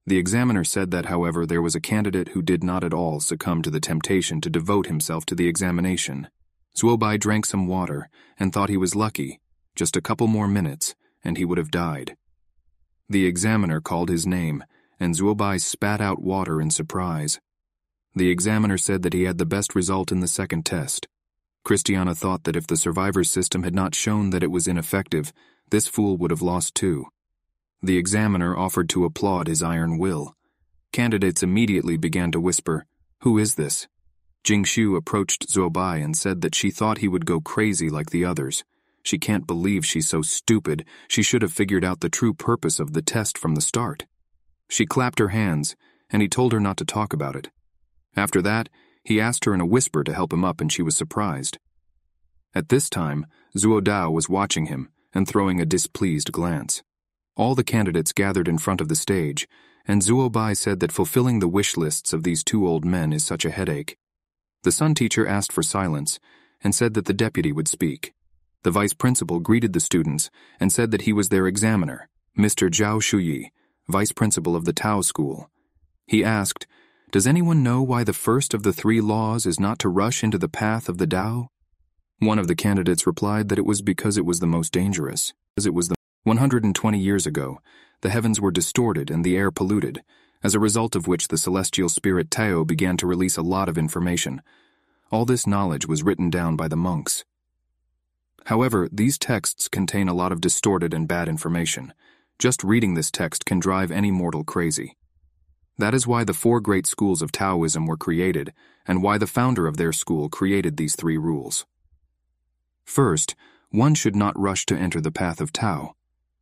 The examiner said that, however, there was a candidate who did not at all succumb to the temptation to devote himself to the examination. Zuobai drank some water and thought he was lucky. Just a couple more minutes, and he would have died. The examiner called his name, and Zuobai spat out water in surprise. The examiner said that he had the best result in the second test. Christiana thought that if the survivor's system had not shown that it was ineffective, this fool would have lost too. The examiner offered to applaud his iron will. Candidates immediately began to whisper, Who is this? Jingshu approached Zuobai and said that she thought he would go crazy like the others. She can't believe she's so stupid. She should have figured out the true purpose of the test from the start. She clapped her hands, and he told her not to talk about it. After that, he asked her in a whisper to help him up, and she was surprised. At this time, Zuo Dao was watching him and throwing a displeased glance. All the candidates gathered in front of the stage, and Zuo Bai said that fulfilling the wish lists of these two old men is such a headache. The Sun teacher asked for silence and said that the deputy would speak. The vice principal greeted the students and said that he was their examiner, Mr. Zhao Shuyi, vice principal of the Tao School. He asked, does anyone know why the first of the three laws is not to rush into the path of the Tao? One of the candidates replied that it was because it was the most dangerous, as it was the 120 years ago, the heavens were distorted and the air polluted, as a result of which the celestial spirit Tao began to release a lot of information. All this knowledge was written down by the monks. However, these texts contain a lot of distorted and bad information. Just reading this text can drive any mortal crazy. That is why the four great schools of Taoism were created, and why the founder of their school created these three rules. First, one should not rush to enter the path of Tao.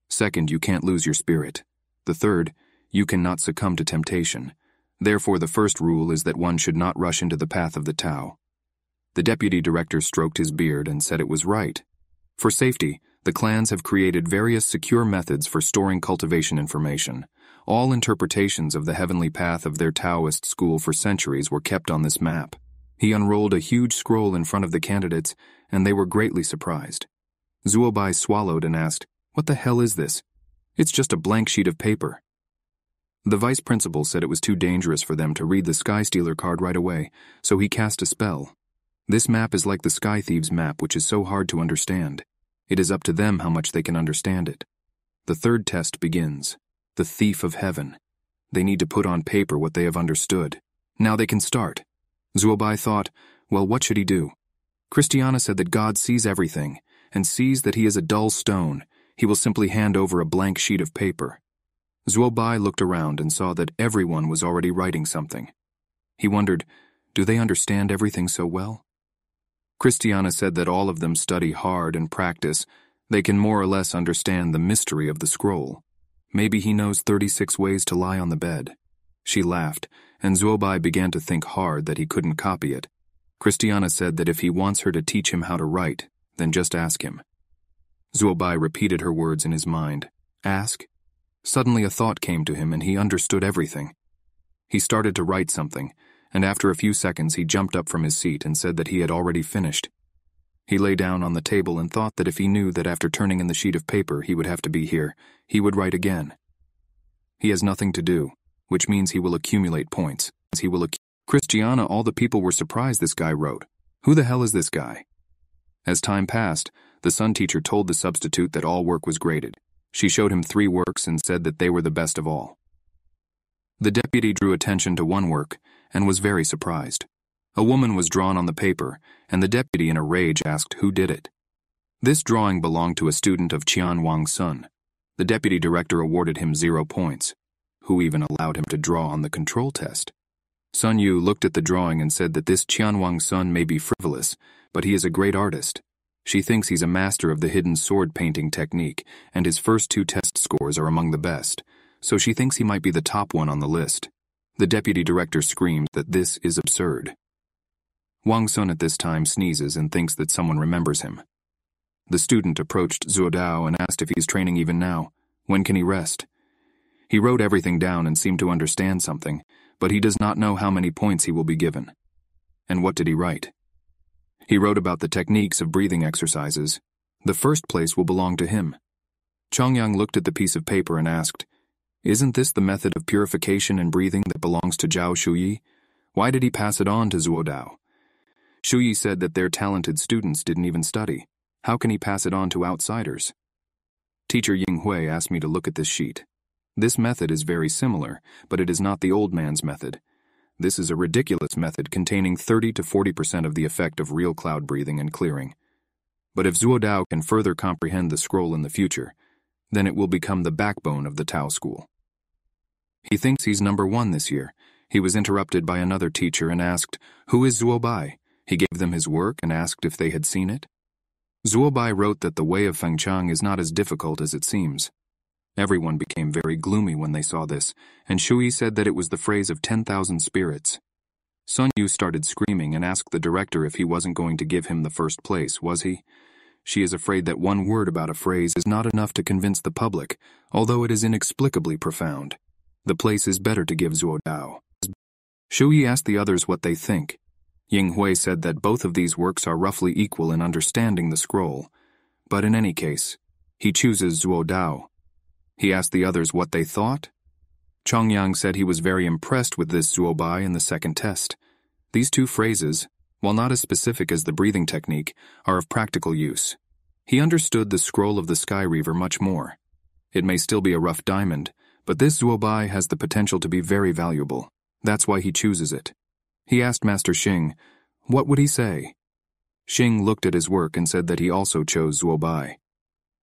Second, you can't lose your spirit. The third, you cannot succumb to temptation. Therefore, the first rule is that one should not rush into the path of the Tao. The deputy director stroked his beard and said it was right. For safety, the clans have created various secure methods for storing cultivation information. All interpretations of the heavenly path of their Taoist school for centuries were kept on this map. He unrolled a huge scroll in front of the candidates, and they were greatly surprised. Zuobai swallowed and asked, What the hell is this? It's just a blank sheet of paper. The vice principal said it was too dangerous for them to read the Sky Stealer card right away, so he cast a spell. This map is like the Sky Thieves map, which is so hard to understand. It is up to them how much they can understand it. The third test begins the thief of heaven. They need to put on paper what they have understood. Now they can start. Zuobai thought, well, what should he do? Christiana said that God sees everything, and sees that he is a dull stone. He will simply hand over a blank sheet of paper. Zuobai looked around and saw that everyone was already writing something. He wondered, do they understand everything so well? Christiana said that all of them study hard and practice. They can more or less understand the mystery of the scroll. Maybe he knows 36 ways to lie on the bed. She laughed, and Zuobai began to think hard that he couldn't copy it. Christiana said that if he wants her to teach him how to write, then just ask him. Zuobai repeated her words in his mind. Ask? Suddenly a thought came to him and he understood everything. He started to write something, and after a few seconds he jumped up from his seat and said that he had already finished. He lay down on the table and thought that if he knew that after turning in the sheet of paper he would have to be here, he would write again. He has nothing to do, which means he will accumulate points. He will ac Christiana, all the people were surprised this guy wrote. Who the hell is this guy? As time passed, the Sun teacher told the substitute that all work was graded. She showed him three works and said that they were the best of all. The deputy drew attention to one work and was very surprised. A woman was drawn on the paper, and the deputy in a rage asked who did it. This drawing belonged to a student of Qian Wang Sun. The deputy director awarded him zero points. Who even allowed him to draw on the control test? Sun Yu looked at the drawing and said that this Qian Wang Sun may be frivolous, but he is a great artist. She thinks he's a master of the hidden sword painting technique, and his first two test scores are among the best, so she thinks he might be the top one on the list. The deputy director screams that this is absurd. Wang Sun at this time sneezes and thinks that someone remembers him. The student approached Zuo Dao and asked if he's training even now. When can he rest? He wrote everything down and seemed to understand something, but he does not know how many points he will be given. And what did he write? He wrote about the techniques of breathing exercises. The first place will belong to him. Chongyang looked at the piece of paper and asked, Isn't this the method of purification and breathing that belongs to Zhao Shuyi? Why did he pass it on to Zuo Dao? Shuyi said that their talented students didn't even study. How can he pass it on to outsiders? Teacher Ying Hui asked me to look at this sheet. This method is very similar, but it is not the old man's method. This is a ridiculous method containing 30 to 40% of the effect of real cloud breathing and clearing. But if Zuo Dao can further comprehend the scroll in the future, then it will become the backbone of the Tao school. He thinks he's number one this year. He was interrupted by another teacher and asked, Who is Zuo Bai? He gave them his work and asked if they had seen it. Zuo Bai wrote that the way of Fengchang is not as difficult as it seems. Everyone became very gloomy when they saw this, and Shuyi said that it was the phrase of 10,000 spirits. Sun Yu started screaming and asked the director if he wasn't going to give him the first place, was he? She is afraid that one word about a phrase is not enough to convince the public, although it is inexplicably profound. The place is better to give Zuo Dao. Shuyi asked the others what they think. Ying Hui said that both of these works are roughly equal in understanding the scroll, but in any case, he chooses Zuo Dao he asked the others what they thought. Chongyang said he was very impressed with this Zuobai in the second test. These two phrases, while not as specific as the breathing technique, are of practical use. He understood the scroll of the Sky Reaver much more. It may still be a rough diamond, but this Zuobai has the potential to be very valuable. That's why he chooses it. He asked Master Xing, what would he say? Xing looked at his work and said that he also chose Zuobai.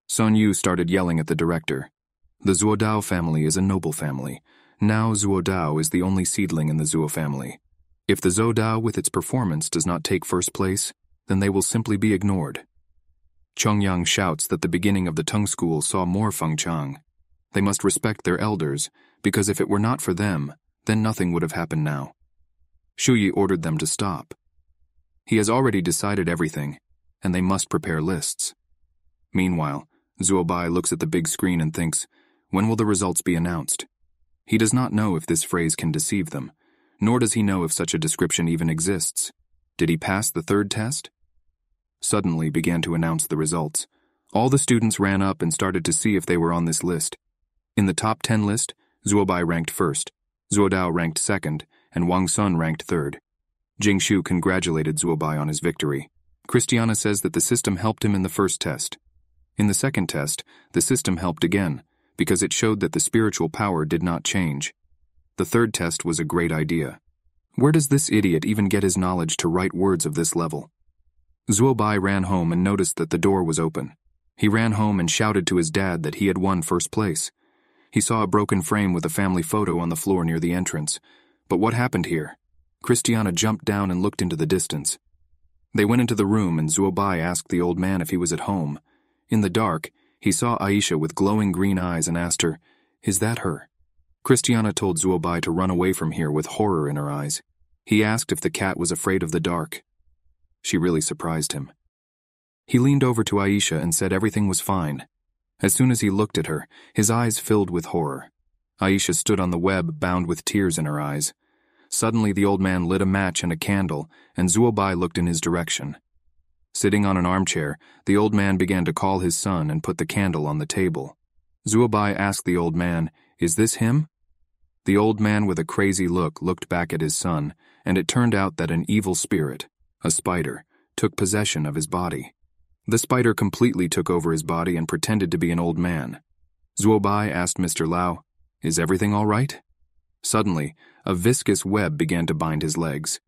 Sun Yu started yelling at the director. The Zuodao family is a noble family. Now Zuodao is the only seedling in the Zuo family. If the Zuodao with its performance does not take first place, then they will simply be ignored. Chongyang shouts that the beginning of the Tung school saw more Feng Chang. They must respect their elders, because if it were not for them, then nothing would have happened now. Shuyi ordered them to stop. He has already decided everything, and they must prepare lists. Meanwhile, Zuobai looks at the big screen and thinks, when will the results be announced? He does not know if this phrase can deceive them, nor does he know if such a description even exists. Did he pass the third test? Suddenly began to announce the results. All the students ran up and started to see if they were on this list. In the top 10 list, Zuobai ranked first, Zuodao ranked second, and Wang Sun ranked third. Jing Shu congratulated Zuobai on his victory. Christiana says that the system helped him in the first test. In the second test, the system helped again, because it showed that the spiritual power did not change. The third test was a great idea. Where does this idiot even get his knowledge to write words of this level? Zuobai ran home and noticed that the door was open. He ran home and shouted to his dad that he had won first place. He saw a broken frame with a family photo on the floor near the entrance. But what happened here? Christiana jumped down and looked into the distance. They went into the room and Zuobai asked the old man if he was at home. In the dark, he saw Aisha with glowing green eyes and asked her, Is that her? Christiana told Zuobai to run away from here with horror in her eyes. He asked if the cat was afraid of the dark. She really surprised him. He leaned over to Aisha and said everything was fine. As soon as he looked at her, his eyes filled with horror. Aisha stood on the web, bound with tears in her eyes. Suddenly, the old man lit a match and a candle, and Zuobai looked in his direction. Sitting on an armchair, the old man began to call his son and put the candle on the table. Zuobai asked the old man, Is this him? The old man with a crazy look looked back at his son, and it turned out that an evil spirit, a spider, took possession of his body. The spider completely took over his body and pretended to be an old man. Zuobai asked Mr. Lao, Is everything all right? Suddenly, a viscous web began to bind his legs.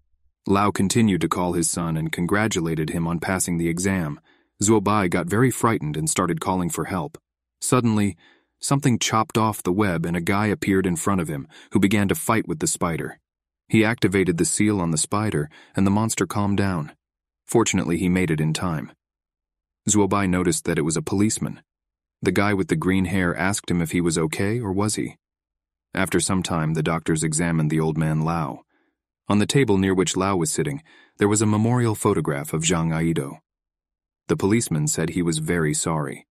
Lao continued to call his son and congratulated him on passing the exam. Zuobai got very frightened and started calling for help. Suddenly, something chopped off the web and a guy appeared in front of him who began to fight with the spider. He activated the seal on the spider and the monster calmed down. Fortunately, he made it in time. Zuobai noticed that it was a policeman. The guy with the green hair asked him if he was okay or was he. After some time, the doctors examined the old man Lao. On the table near which Lao was sitting, there was a memorial photograph of Zhang Aidao. The policeman said he was very sorry.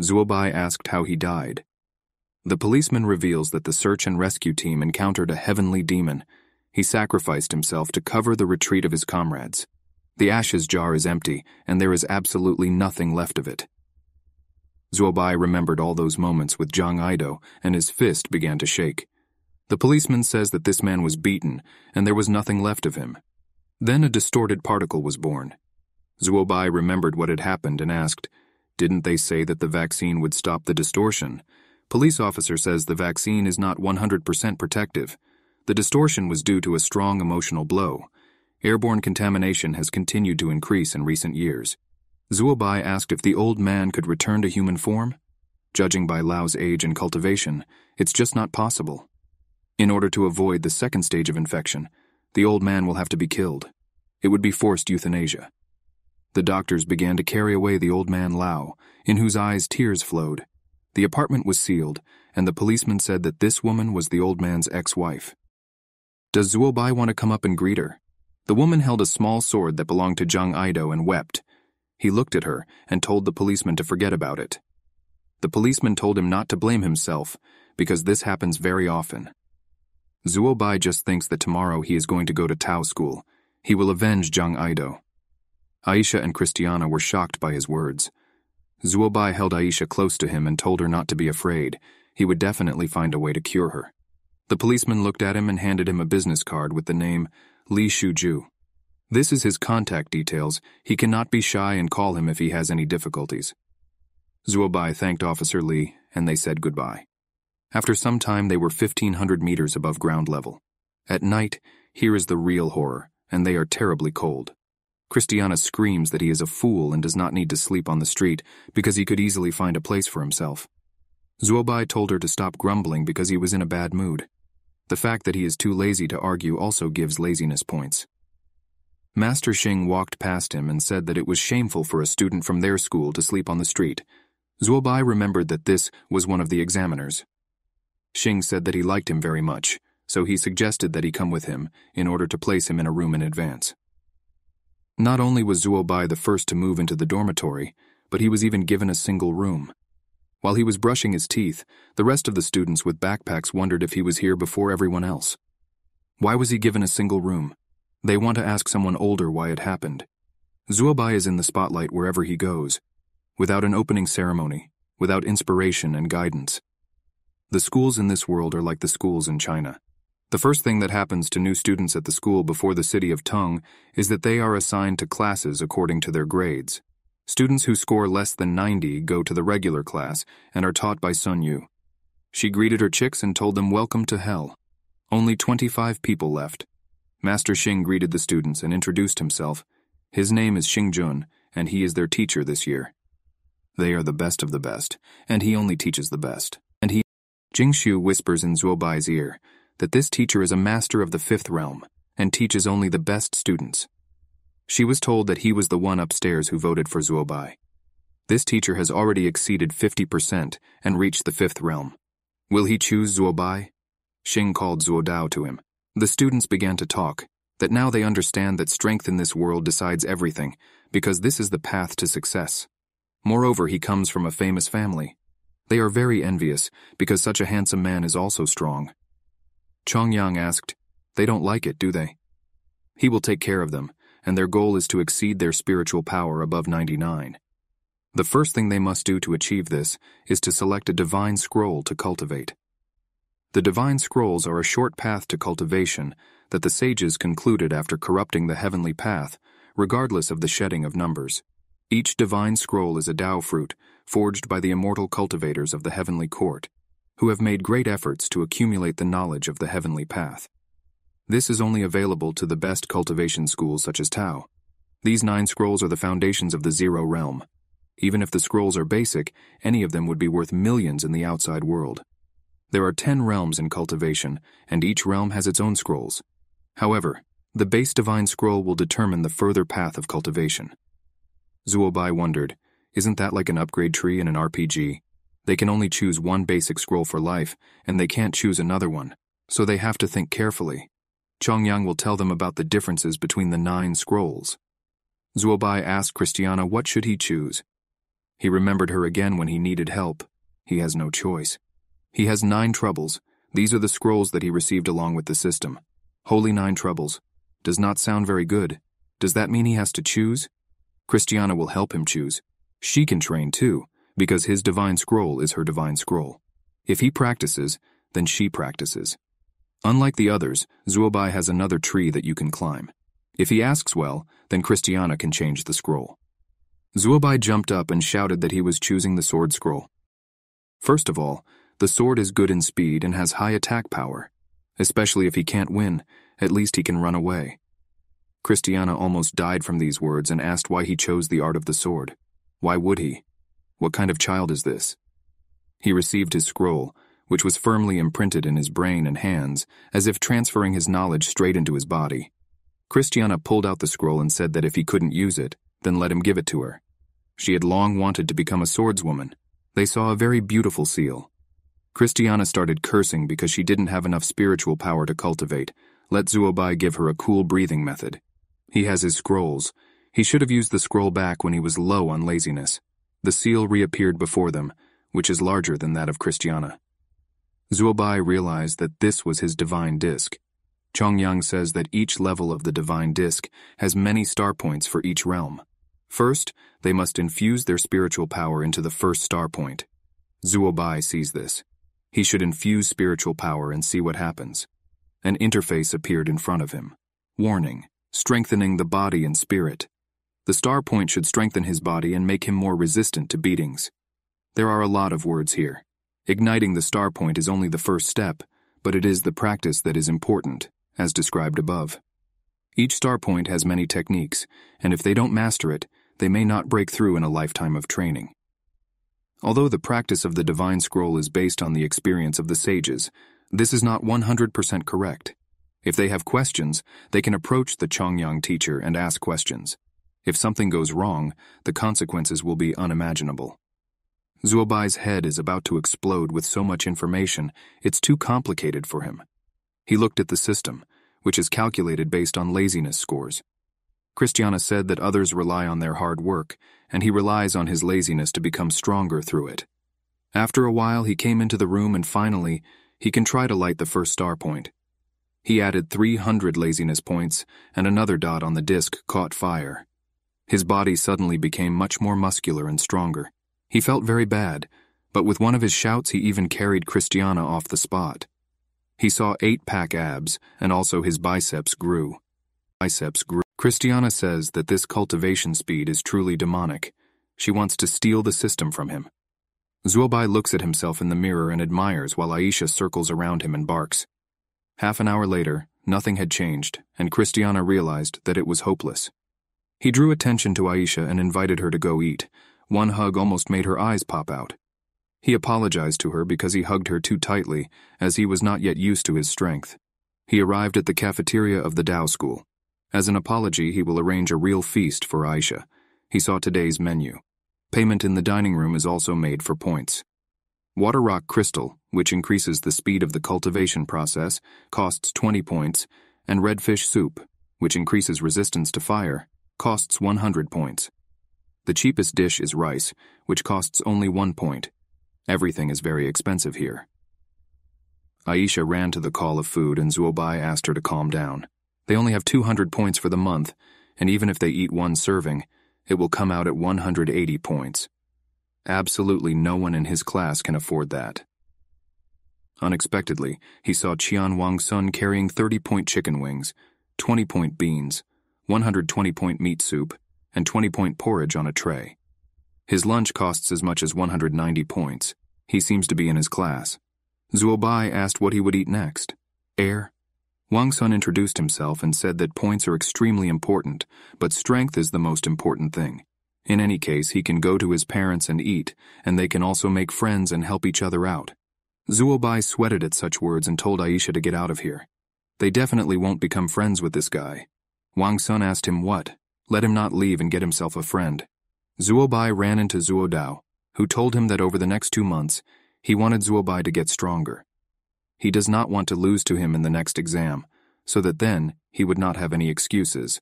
Zuobai asked how he died. The policeman reveals that the search and rescue team encountered a heavenly demon. He sacrificed himself to cover the retreat of his comrades. The ashes jar is empty, and there is absolutely nothing left of it. Zuobai remembered all those moments with Zhang Aidao, and his fist began to shake. The policeman says that this man was beaten, and there was nothing left of him. Then a distorted particle was born. Zuobai remembered what had happened and asked, Didn't they say that the vaccine would stop the distortion? Police officer says the vaccine is not 100% protective. The distortion was due to a strong emotional blow. Airborne contamination has continued to increase in recent years. Zuobai asked if the old man could return to human form. Judging by Lao's age and cultivation, it's just not possible. In order to avoid the second stage of infection, the old man will have to be killed. It would be forced euthanasia. The doctors began to carry away the old man Lao, in whose eyes tears flowed. The apartment was sealed, and the policeman said that this woman was the old man's ex-wife. Does Zuobai want to come up and greet her? The woman held a small sword that belonged to Zhang Aidao and wept. He looked at her and told the policeman to forget about it. The policeman told him not to blame himself, because this happens very often. Zuobai just thinks that tomorrow he is going to go to Tao school. He will avenge Zhang Aido. Aisha and Christiana were shocked by his words. Zuobai held Aisha close to him and told her not to be afraid. He would definitely find a way to cure her. The policeman looked at him and handed him a business card with the name Li Shuju. This is his contact details. He cannot be shy and call him if he has any difficulties. Zuobai thanked Officer Li, and they said goodbye. After some time, they were 1,500 meters above ground level. At night, here is the real horror, and they are terribly cold. Christiana screams that he is a fool and does not need to sleep on the street because he could easily find a place for himself. Zuobai told her to stop grumbling because he was in a bad mood. The fact that he is too lazy to argue also gives laziness points. Master Xing walked past him and said that it was shameful for a student from their school to sleep on the street. Zuobai remembered that this was one of the examiners. Xing said that he liked him very much, so he suggested that he come with him in order to place him in a room in advance. Not only was Zuobai the first to move into the dormitory, but he was even given a single room. While he was brushing his teeth, the rest of the students with backpacks wondered if he was here before everyone else. Why was he given a single room? They want to ask someone older why it happened. Zuobai is in the spotlight wherever he goes, without an opening ceremony, without inspiration and guidance. The schools in this world are like the schools in China. The first thing that happens to new students at the school before the city of Tung is that they are assigned to classes according to their grades. Students who score less than 90 go to the regular class and are taught by Sun Yu. She greeted her chicks and told them welcome to hell. Only 25 people left, Master Xing greeted the students and introduced himself. His name is Xing Jun, and he is their teacher this year. They are the best of the best, and he only teaches the best. And he, Jingshu whispers in Zuobai's ear that this teacher is a master of the fifth realm and teaches only the best students. She was told that he was the one upstairs who voted for Zuobai. This teacher has already exceeded 50% and reached the fifth realm. Will he choose Zuobai? Xing called Zuodao to him. The students began to talk, that now they understand that strength in this world decides everything, because this is the path to success. Moreover, he comes from a famous family. They are very envious, because such a handsome man is also strong. Chongyang asked, They don't like it, do they? He will take care of them, and their goal is to exceed their spiritual power above 99. The first thing they must do to achieve this is to select a divine scroll to cultivate. The divine scrolls are a short path to cultivation that the sages concluded after corrupting the heavenly path, regardless of the shedding of numbers. Each divine scroll is a Tao fruit, forged by the immortal cultivators of the heavenly court. who have made great efforts to accumulate the knowledge of the heavenly path. This is only available to the best cultivation schools such as Tao. These nine scrolls are the foundations of the Zero Realm. Even if the scrolls are basic, any of them would be worth millions in the outside world. There are ten realms in cultivation, and each realm has its own scrolls. However, the base divine scroll will determine the further path of cultivation. Zuobai wondered, isn't that like an upgrade tree in an RPG? They can only choose one basic scroll for life, and they can't choose another one, so they have to think carefully. Chongyang will tell them about the differences between the nine scrolls. Zuobai asked Christiana what should he choose. He remembered her again when he needed help. He has no choice. He has nine troubles. These are the scrolls that he received along with the system. Holy nine troubles. Does not sound very good. Does that mean he has to choose? Christiana will help him choose. She can train too because his divine scroll is her divine scroll. If he practices, then she practices. Unlike the others, Zuobai has another tree that you can climb. If he asks well, then Christiana can change the scroll. Zuobai jumped up and shouted that he was choosing the sword scroll. First of all, the sword is good in speed and has high attack power. Especially if he can't win, at least he can run away. Christiana almost died from these words and asked why he chose the art of the sword. Why would he? What kind of child is this? He received his scroll, which was firmly imprinted in his brain and hands, as if transferring his knowledge straight into his body. Christiana pulled out the scroll and said that if he couldn't use it, then let him give it to her. She had long wanted to become a swordswoman. They saw a very beautiful seal. Christiana started cursing because she didn't have enough spiritual power to cultivate. Let Zuobai give her a cool breathing method. He has his scrolls. He should have used the scroll back when he was low on laziness. The seal reappeared before them, which is larger than that of Christiana. Zuobai realized that this was his divine disk. Chongyang says that each level of the divine disk has many star points for each realm. First, they must infuse their spiritual power into the first star point. Zuobai sees this. He should infuse spiritual power and see what happens. An interface appeared in front of him. Warning, strengthening the body and spirit. The star point should strengthen his body and make him more resistant to beatings. There are a lot of words here. Igniting the star point is only the first step, but it is the practice that is important, as described above. Each star point has many techniques, and if they don't master it, they may not break through in a lifetime of training. Although the practice of the divine scroll is based on the experience of the sages, this is not 100% correct. If they have questions, they can approach the Chongyang teacher and ask questions. If something goes wrong, the consequences will be unimaginable. Zuobai's head is about to explode with so much information, it's too complicated for him. He looked at the system, which is calculated based on laziness scores. Christiana said that others rely on their hard work, and he relies on his laziness to become stronger through it. After a while, he came into the room and finally, he can try to light the first star point. He added 300 laziness points, and another dot on the disk caught fire. His body suddenly became much more muscular and stronger. He felt very bad, but with one of his shouts he even carried Christiana off the spot. He saw eight-pack abs, and also his biceps grew. Biceps grew. Christiana says that this cultivation speed is truly demonic. She wants to steal the system from him. Zuobai looks at himself in the mirror and admires while Aisha circles around him and barks. Half an hour later, nothing had changed, and Christiana realized that it was hopeless. He drew attention to Aisha and invited her to go eat. One hug almost made her eyes pop out. He apologized to her because he hugged her too tightly, as he was not yet used to his strength. He arrived at the cafeteria of the Tao school. As an apology, he will arrange a real feast for Aisha. He saw today's menu. Payment in the dining room is also made for points. Water rock crystal, which increases the speed of the cultivation process, costs 20 points, and redfish soup, which increases resistance to fire, costs 100 points. The cheapest dish is rice, which costs only one point. Everything is very expensive here. Aisha ran to the call of food and Zuobai asked her to calm down. They only have 200 points for the month, and even if they eat one serving, it will come out at 180 points. Absolutely no one in his class can afford that. Unexpectedly, he saw Qian Wang Sun carrying 30 point chicken wings, 20 point beans, 120 point meat soup, and 20 point porridge on a tray. His lunch costs as much as 190 points. He seems to be in his class. Zuobai asked what he would eat next. Air? Wang Sun introduced himself and said that points are extremely important, but strength is the most important thing. In any case, he can go to his parents and eat, and they can also make friends and help each other out. Zuobai sweated at such words and told Aisha to get out of here. They definitely won't become friends with this guy. Wang Sun asked him what. Let him not leave and get himself a friend. Zuobai ran into Zuo Dao, who told him that over the next two months, he wanted Zuobai to get stronger. He does not want to lose to him in the next exam, so that then he would not have any excuses.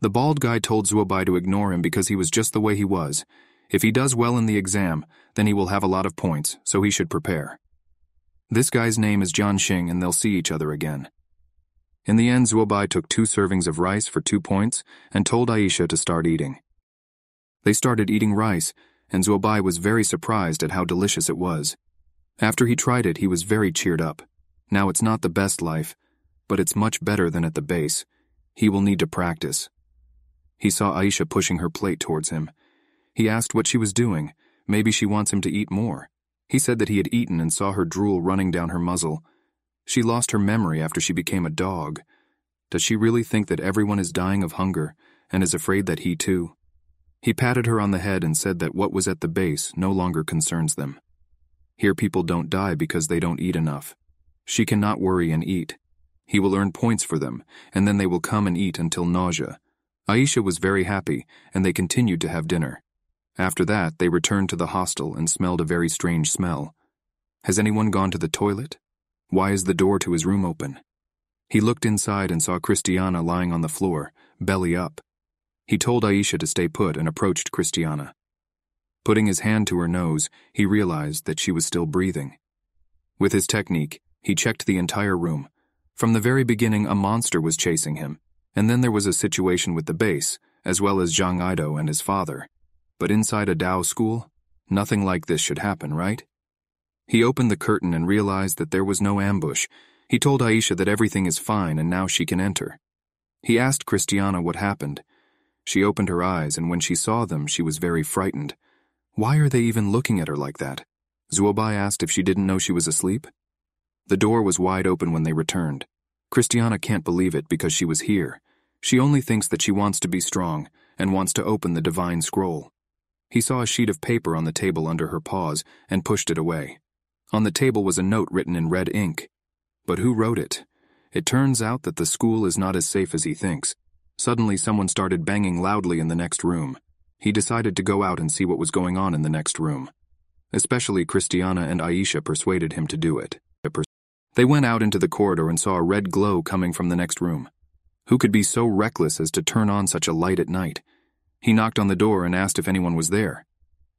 The bald guy told Zuobai to ignore him because he was just the way he was. If he does well in the exam, then he will have a lot of points, so he should prepare. This guy's name is John Xing and they'll see each other again. In the end, Zuobai took two servings of rice for two points and told Aisha to start eating. They started eating rice, and Zuobai was very surprised at how delicious it was. After he tried it, he was very cheered up. Now it's not the best life, but it's much better than at the base. He will need to practice. He saw Aisha pushing her plate towards him. He asked what she was doing. Maybe she wants him to eat more. He said that he had eaten and saw her drool running down her muzzle. She lost her memory after she became a dog. Does she really think that everyone is dying of hunger and is afraid that he too? He patted her on the head and said that what was at the base no longer concerns them. Here people don't die because they don't eat enough. She cannot worry and eat. He will earn points for them, and then they will come and eat until nausea. Aisha was very happy, and they continued to have dinner. After that, they returned to the hostel and smelled a very strange smell. Has anyone gone to the toilet? Why is the door to his room open? He looked inside and saw Christiana lying on the floor, belly up. He told Aisha to stay put and approached Christiana. Putting his hand to her nose, he realized that she was still breathing. With his technique, he checked the entire room. From the very beginning, a monster was chasing him, and then there was a situation with the base, as well as Zhang Aidao and his father. But inside a Dao school, nothing like this should happen, right? He opened the curtain and realized that there was no ambush. He told Aisha that everything is fine and now she can enter. He asked Christiana what happened, she opened her eyes, and when she saw them, she was very frightened. Why are they even looking at her like that? Zuobai asked if she didn't know she was asleep. The door was wide open when they returned. Christiana can't believe it because she was here. She only thinks that she wants to be strong and wants to open the divine scroll. He saw a sheet of paper on the table under her paws and pushed it away. On the table was a note written in red ink. But who wrote it? It turns out that the school is not as safe as he thinks. Suddenly, someone started banging loudly in the next room. He decided to go out and see what was going on in the next room. Especially Christiana and Aisha persuaded him to do it. They went out into the corridor and saw a red glow coming from the next room. Who could be so reckless as to turn on such a light at night? He knocked on the door and asked if anyone was there.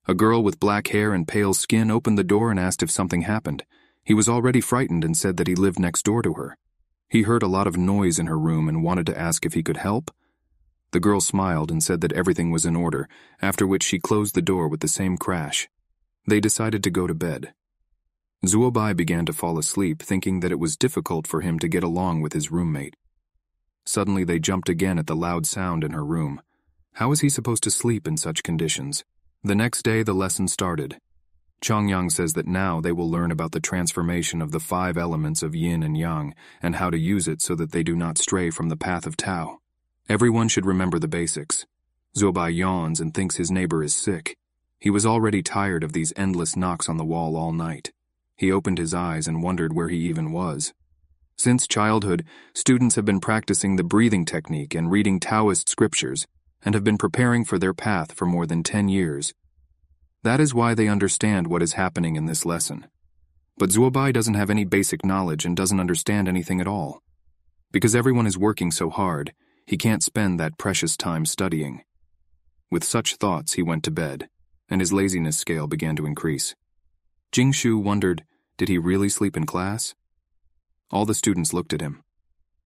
A girl with black hair and pale skin opened the door and asked if something happened. He was already frightened and said that he lived next door to her. He heard a lot of noise in her room and wanted to ask if he could help. The girl smiled and said that everything was in order, after which she closed the door with the same crash. They decided to go to bed. Zuobai began to fall asleep, thinking that it was difficult for him to get along with his roommate. Suddenly they jumped again at the loud sound in her room. How was he supposed to sleep in such conditions? The next day the lesson started. Chongyang says that now they will learn about the transformation of the five elements of yin and yang and how to use it so that they do not stray from the path of Tao. Everyone should remember the basics. Zuobai yawns and thinks his neighbor is sick. He was already tired of these endless knocks on the wall all night. He opened his eyes and wondered where he even was. Since childhood, students have been practicing the breathing technique and reading Taoist scriptures and have been preparing for their path for more than 10 years. That is why they understand what is happening in this lesson. But Zuobai doesn't have any basic knowledge and doesn't understand anything at all. Because everyone is working so hard, he can't spend that precious time studying. With such thoughts, he went to bed, and his laziness scale began to increase. Jingshu wondered, did he really sleep in class? All the students looked at him.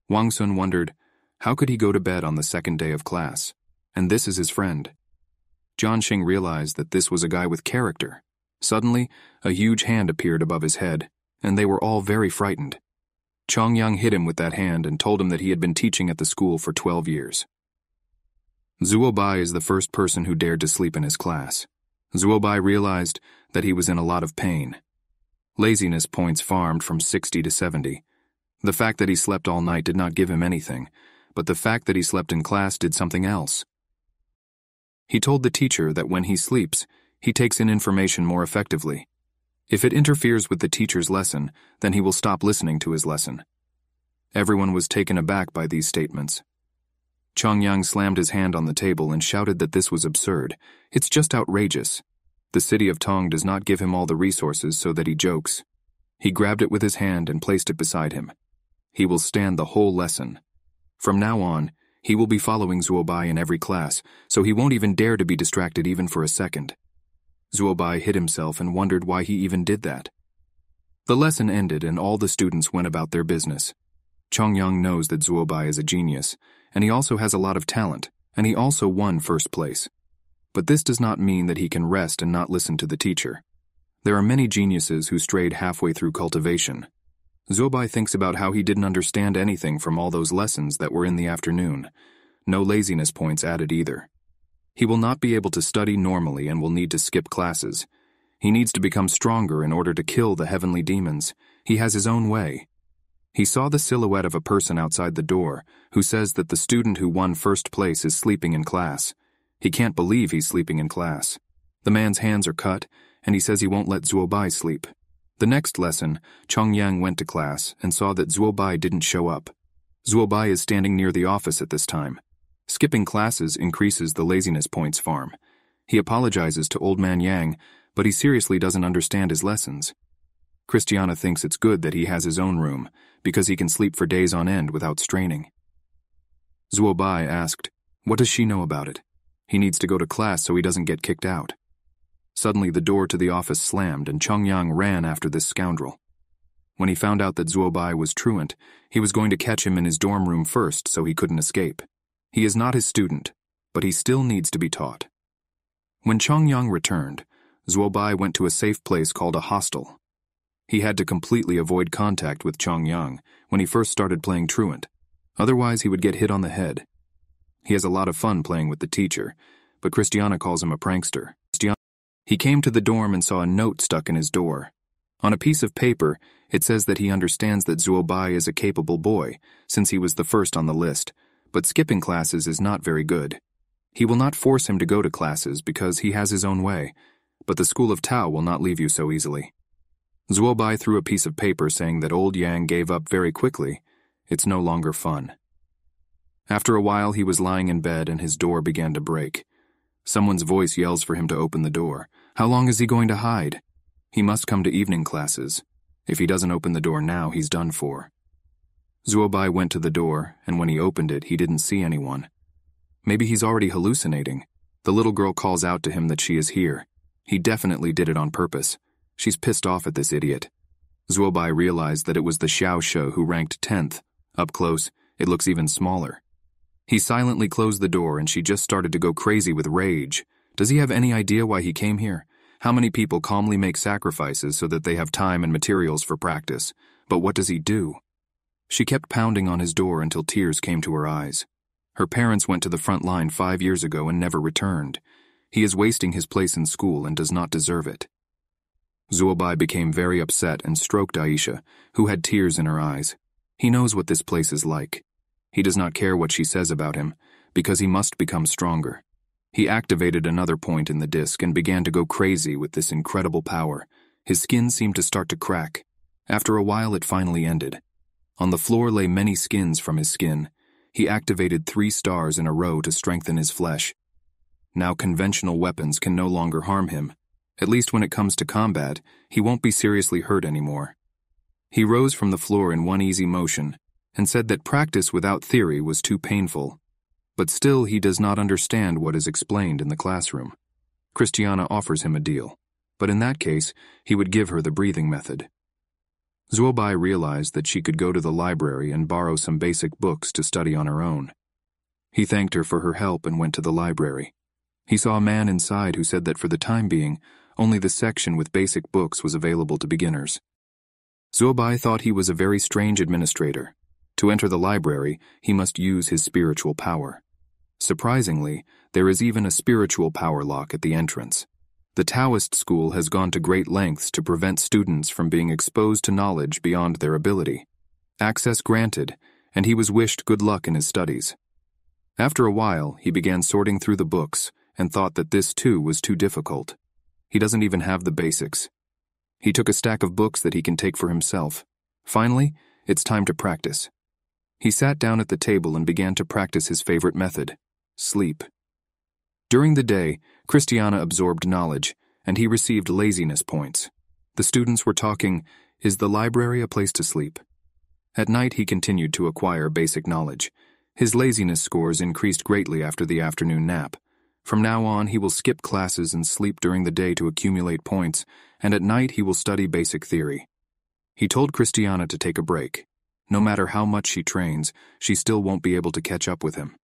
Wang Sun wondered, how could he go to bed on the second day of class? And this is his friend. John Xing realized that this was a guy with character. Suddenly, a huge hand appeared above his head, and they were all very frightened. Chong Yang hit him with that hand and told him that he had been teaching at the school for 12 years. Zuobai is the first person who dared to sleep in his class. Zuobai realized that he was in a lot of pain. Laziness points farmed from 60 to 70. The fact that he slept all night did not give him anything, but the fact that he slept in class did something else. He told the teacher that when he sleeps, he takes in information more effectively. If it interferes with the teacher's lesson, then he will stop listening to his lesson. Everyone was taken aback by these statements. Chong Yang slammed his hand on the table and shouted that this was absurd. It's just outrageous. The city of Tong does not give him all the resources so that he jokes. He grabbed it with his hand and placed it beside him. He will stand the whole lesson. From now on, he will be following Zuobai in every class, so he won't even dare to be distracted even for a second. Zuobai hid himself and wondered why he even did that. The lesson ended and all the students went about their business. Chongyang knows that Zuobai is a genius, and he also has a lot of talent, and he also won first place. But this does not mean that he can rest and not listen to the teacher. There are many geniuses who strayed halfway through cultivation. Zuobai thinks about how he didn't understand anything from all those lessons that were in the afternoon. No laziness points added either. He will not be able to study normally and will need to skip classes. He needs to become stronger in order to kill the heavenly demons. He has his own way. He saw the silhouette of a person outside the door who says that the student who won first place is sleeping in class. He can't believe he's sleeping in class. The man's hands are cut, and he says he won't let Zuobai sleep. The next lesson, Chong Yang went to class and saw that Zuobai didn't show up. Zuobai is standing near the office at this time. Skipping classes increases the laziness points farm. He apologizes to Old Man Yang, but he seriously doesn't understand his lessons. Christiana thinks it's good that he has his own room, because he can sleep for days on end without straining. Zuobai asked, What does she know about it? He needs to go to class so he doesn't get kicked out. Suddenly, the door to the office slammed, and Chong Yang ran after this scoundrel. When he found out that Zuobai was truant, he was going to catch him in his dorm room first so he couldn't escape. He is not his student, but he still needs to be taught. When Chong Yang returned, Zuobai went to a safe place called a hostel. He had to completely avoid contact with Chong Yang when he first started playing truant, otherwise he would get hit on the head. He has a lot of fun playing with the teacher, but Christiana calls him a prankster. He came to the dorm and saw a note stuck in his door. On a piece of paper, it says that he understands that Zuobai is a capable boy, since he was the first on the list, but skipping classes is not very good. He will not force him to go to classes because he has his own way, but the school of Tao will not leave you so easily. Zuobai threw a piece of paper saying that old Yang gave up very quickly. It's no longer fun. After a while, he was lying in bed and his door began to break. Someone's voice yells for him to open the door. How long is he going to hide? He must come to evening classes. If he doesn't open the door now, he's done for. Zuobai went to the door, and when he opened it, he didn't see anyone. Maybe he's already hallucinating. The little girl calls out to him that she is here. He definitely did it on purpose. She's pissed off at this idiot. Zuobai realized that it was the Xiao She who ranked 10th. Up close, it looks even smaller. He silently closed the door and she just started to go crazy with rage. Does he have any idea why he came here? How many people calmly make sacrifices so that they have time and materials for practice? But what does he do? She kept pounding on his door until tears came to her eyes. Her parents went to the front line five years ago and never returned. He is wasting his place in school and does not deserve it. Zuobai became very upset and stroked Aisha, who had tears in her eyes. He knows what this place is like. He does not care what she says about him, because he must become stronger. He activated another point in the disk and began to go crazy with this incredible power. His skin seemed to start to crack. After a while, it finally ended. On the floor lay many skins from his skin. He activated three stars in a row to strengthen his flesh. Now conventional weapons can no longer harm him. At least when it comes to combat, he won't be seriously hurt anymore. He rose from the floor in one easy motion and said that practice without theory was too painful. But still, he does not understand what is explained in the classroom. Christiana offers him a deal, but in that case, he would give her the breathing method. Zuobai realized that she could go to the library and borrow some basic books to study on her own. He thanked her for her help and went to the library. He saw a man inside who said that for the time being, only the section with basic books was available to beginners. Zuobai thought he was a very strange administrator, to enter the library, he must use his spiritual power. Surprisingly, there is even a spiritual power lock at the entrance. The Taoist school has gone to great lengths to prevent students from being exposed to knowledge beyond their ability. Access granted, and he was wished good luck in his studies. After a while, he began sorting through the books and thought that this too was too difficult. He doesn't even have the basics. He took a stack of books that he can take for himself. Finally, it's time to practice. He sat down at the table and began to practice his favorite method sleep. During the day, Christiana absorbed knowledge, and he received laziness points. The students were talking, Is the library a place to sleep? At night, he continued to acquire basic knowledge. His laziness scores increased greatly after the afternoon nap. From now on, he will skip classes and sleep during the day to accumulate points, and at night he will study basic theory. He told Christiana to take a break. No matter how much she trains, she still won't be able to catch up with him.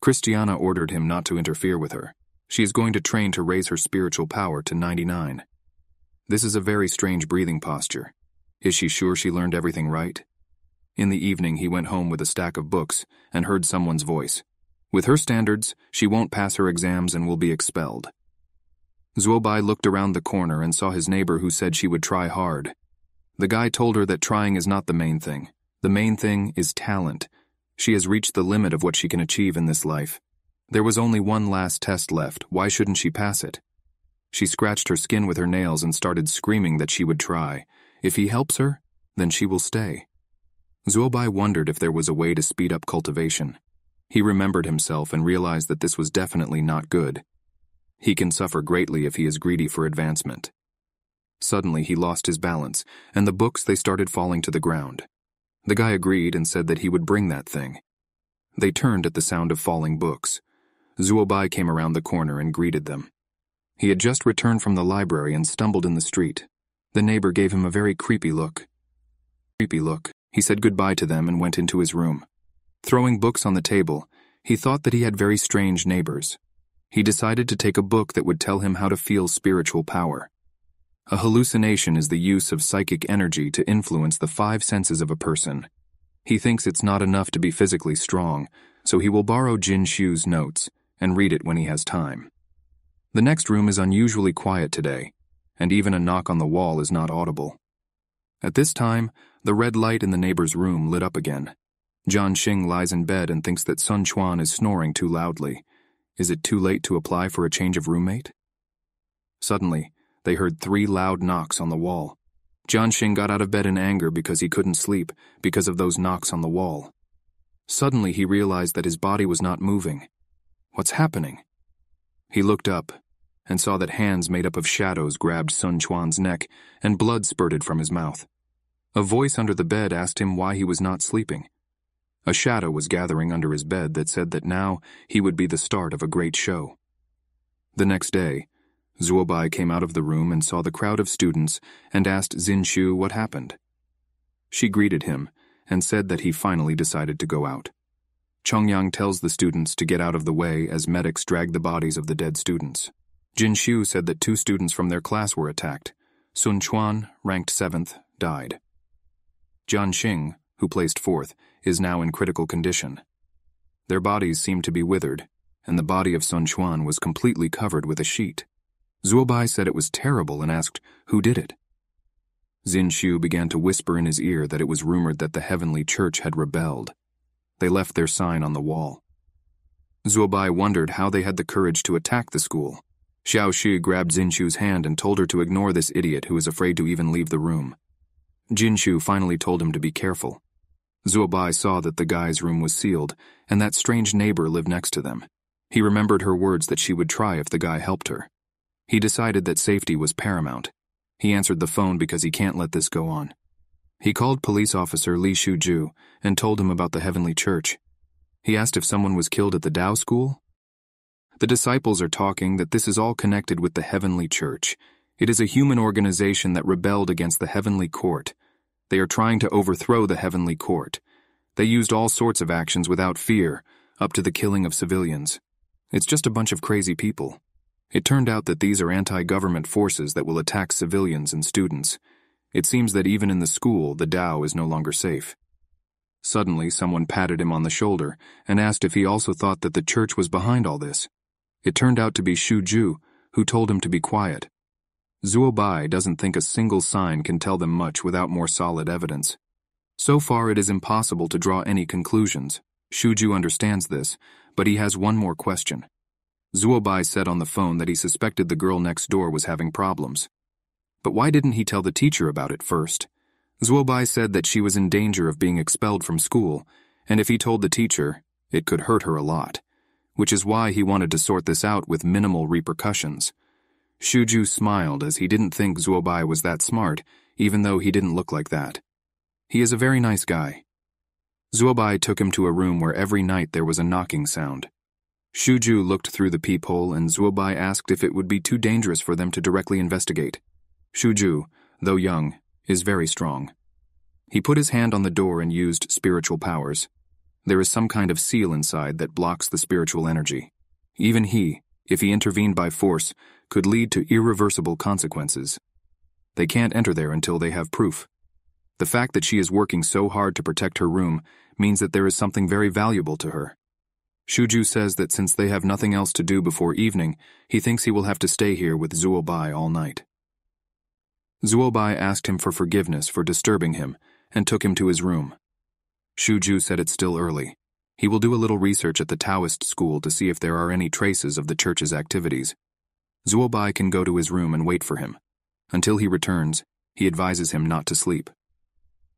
Christiana ordered him not to interfere with her. She is going to train to raise her spiritual power to 99. This is a very strange breathing posture. Is she sure she learned everything right? In the evening, he went home with a stack of books and heard someone's voice. With her standards, she won't pass her exams and will be expelled. Zuobai looked around the corner and saw his neighbor who said she would try hard. The guy told her that trying is not the main thing. The main thing is talent. She has reached the limit of what she can achieve in this life. There was only one last test left. Why shouldn't she pass it? She scratched her skin with her nails and started screaming that she would try. If he helps her, then she will stay. Zuobai wondered if there was a way to speed up cultivation. He remembered himself and realized that this was definitely not good. He can suffer greatly if he is greedy for advancement. Suddenly, he lost his balance, and the books they started falling to the ground. The guy agreed and said that he would bring that thing. They turned at the sound of falling books. Zuobai came around the corner and greeted them. He had just returned from the library and stumbled in the street. The neighbor gave him a very creepy look. Creepy look. He said goodbye to them and went into his room. Throwing books on the table, he thought that he had very strange neighbors. He decided to take a book that would tell him how to feel spiritual power. A hallucination is the use of psychic energy to influence the five senses of a person. He thinks it's not enough to be physically strong, so he will borrow Jin Shu's notes and read it when he has time. The next room is unusually quiet today, and even a knock on the wall is not audible. At this time, the red light in the neighbor's room lit up again. John Xing lies in bed and thinks that Sun Chuan is snoring too loudly. Is it too late to apply for a change of roommate? Suddenly, they heard three loud knocks on the wall. John Xing got out of bed in anger because he couldn't sleep because of those knocks on the wall. Suddenly, he realized that his body was not moving. What's happening? He looked up and saw that hands made up of shadows grabbed Sun Chuan's neck and blood spurted from his mouth. A voice under the bed asked him why he was not sleeping. A shadow was gathering under his bed that said that now he would be the start of a great show. The next day, Zuobai came out of the room and saw the crowd of students and asked Jinshu what happened. She greeted him and said that he finally decided to go out. Chongyang tells the students to get out of the way as medics drag the bodies of the dead students. Jinshu said that two students from their class were attacked. Sun Chuan, ranked 7th, died. Jian Xing, who placed 4th, is now in critical condition. Their bodies seemed to be withered, and the body of Sun Chuan was completely covered with a sheet. Zuobai said it was terrible and asked, Who did it? Xin Shu began to whisper in his ear that it was rumored that the heavenly church had rebelled. They left their sign on the wall. Zuobai wondered how they had the courage to attack the school. Xiao Shi grabbed Xin Zinshu's hand and told her to ignore this idiot who was afraid to even leave the room. Jinshu finally told him to be careful. Zuobai saw that the guy's room was sealed, and that strange neighbor lived next to them. He remembered her words that she would try if the guy helped her. He decided that safety was paramount. He answered the phone because he can't let this go on. He called police officer Li Shuju and told him about the Heavenly Church. He asked if someone was killed at the Tao school. The disciples are talking that this is all connected with the Heavenly Church. It is a human organization that rebelled against the Heavenly Court. They are trying to overthrow the heavenly court. They used all sorts of actions without fear, up to the killing of civilians. It's just a bunch of crazy people. It turned out that these are anti-government forces that will attack civilians and students. It seems that even in the school, the Tao is no longer safe. Suddenly, someone patted him on the shoulder and asked if he also thought that the church was behind all this. It turned out to be Shu Ju, who told him to be quiet. Zuo Bai doesn't think a single sign can tell them much without more solid evidence. So far, it is impossible to draw any conclusions. Shuju understands this, but he has one more question. Zuobai said on the phone that he suspected the girl next door was having problems. But why didn't he tell the teacher about it first? Zuobai said that she was in danger of being expelled from school, and if he told the teacher, it could hurt her a lot, which is why he wanted to sort this out with minimal repercussions. Shuju smiled as he didn't think Zuobai was that smart, even though he didn't look like that. He is a very nice guy. Zuobai took him to a room where every night there was a knocking sound. Shuju looked through the peephole and Zuobai asked if it would be too dangerous for them to directly investigate. Shuju, though young, is very strong. He put his hand on the door and used spiritual powers. There is some kind of seal inside that blocks the spiritual energy. Even he, if he intervened by force, could lead to irreversible consequences. They can't enter there until they have proof. The fact that she is working so hard to protect her room means that there is something very valuable to her. Shuju says that since they have nothing else to do before evening, he thinks he will have to stay here with Zuobai all night. Zuobai asked him for forgiveness for disturbing him and took him to his room. Shuju said it's still early. He will do a little research at the Taoist school to see if there are any traces of the church's activities. Zuobai can go to his room and wait for him. Until he returns, he advises him not to sleep.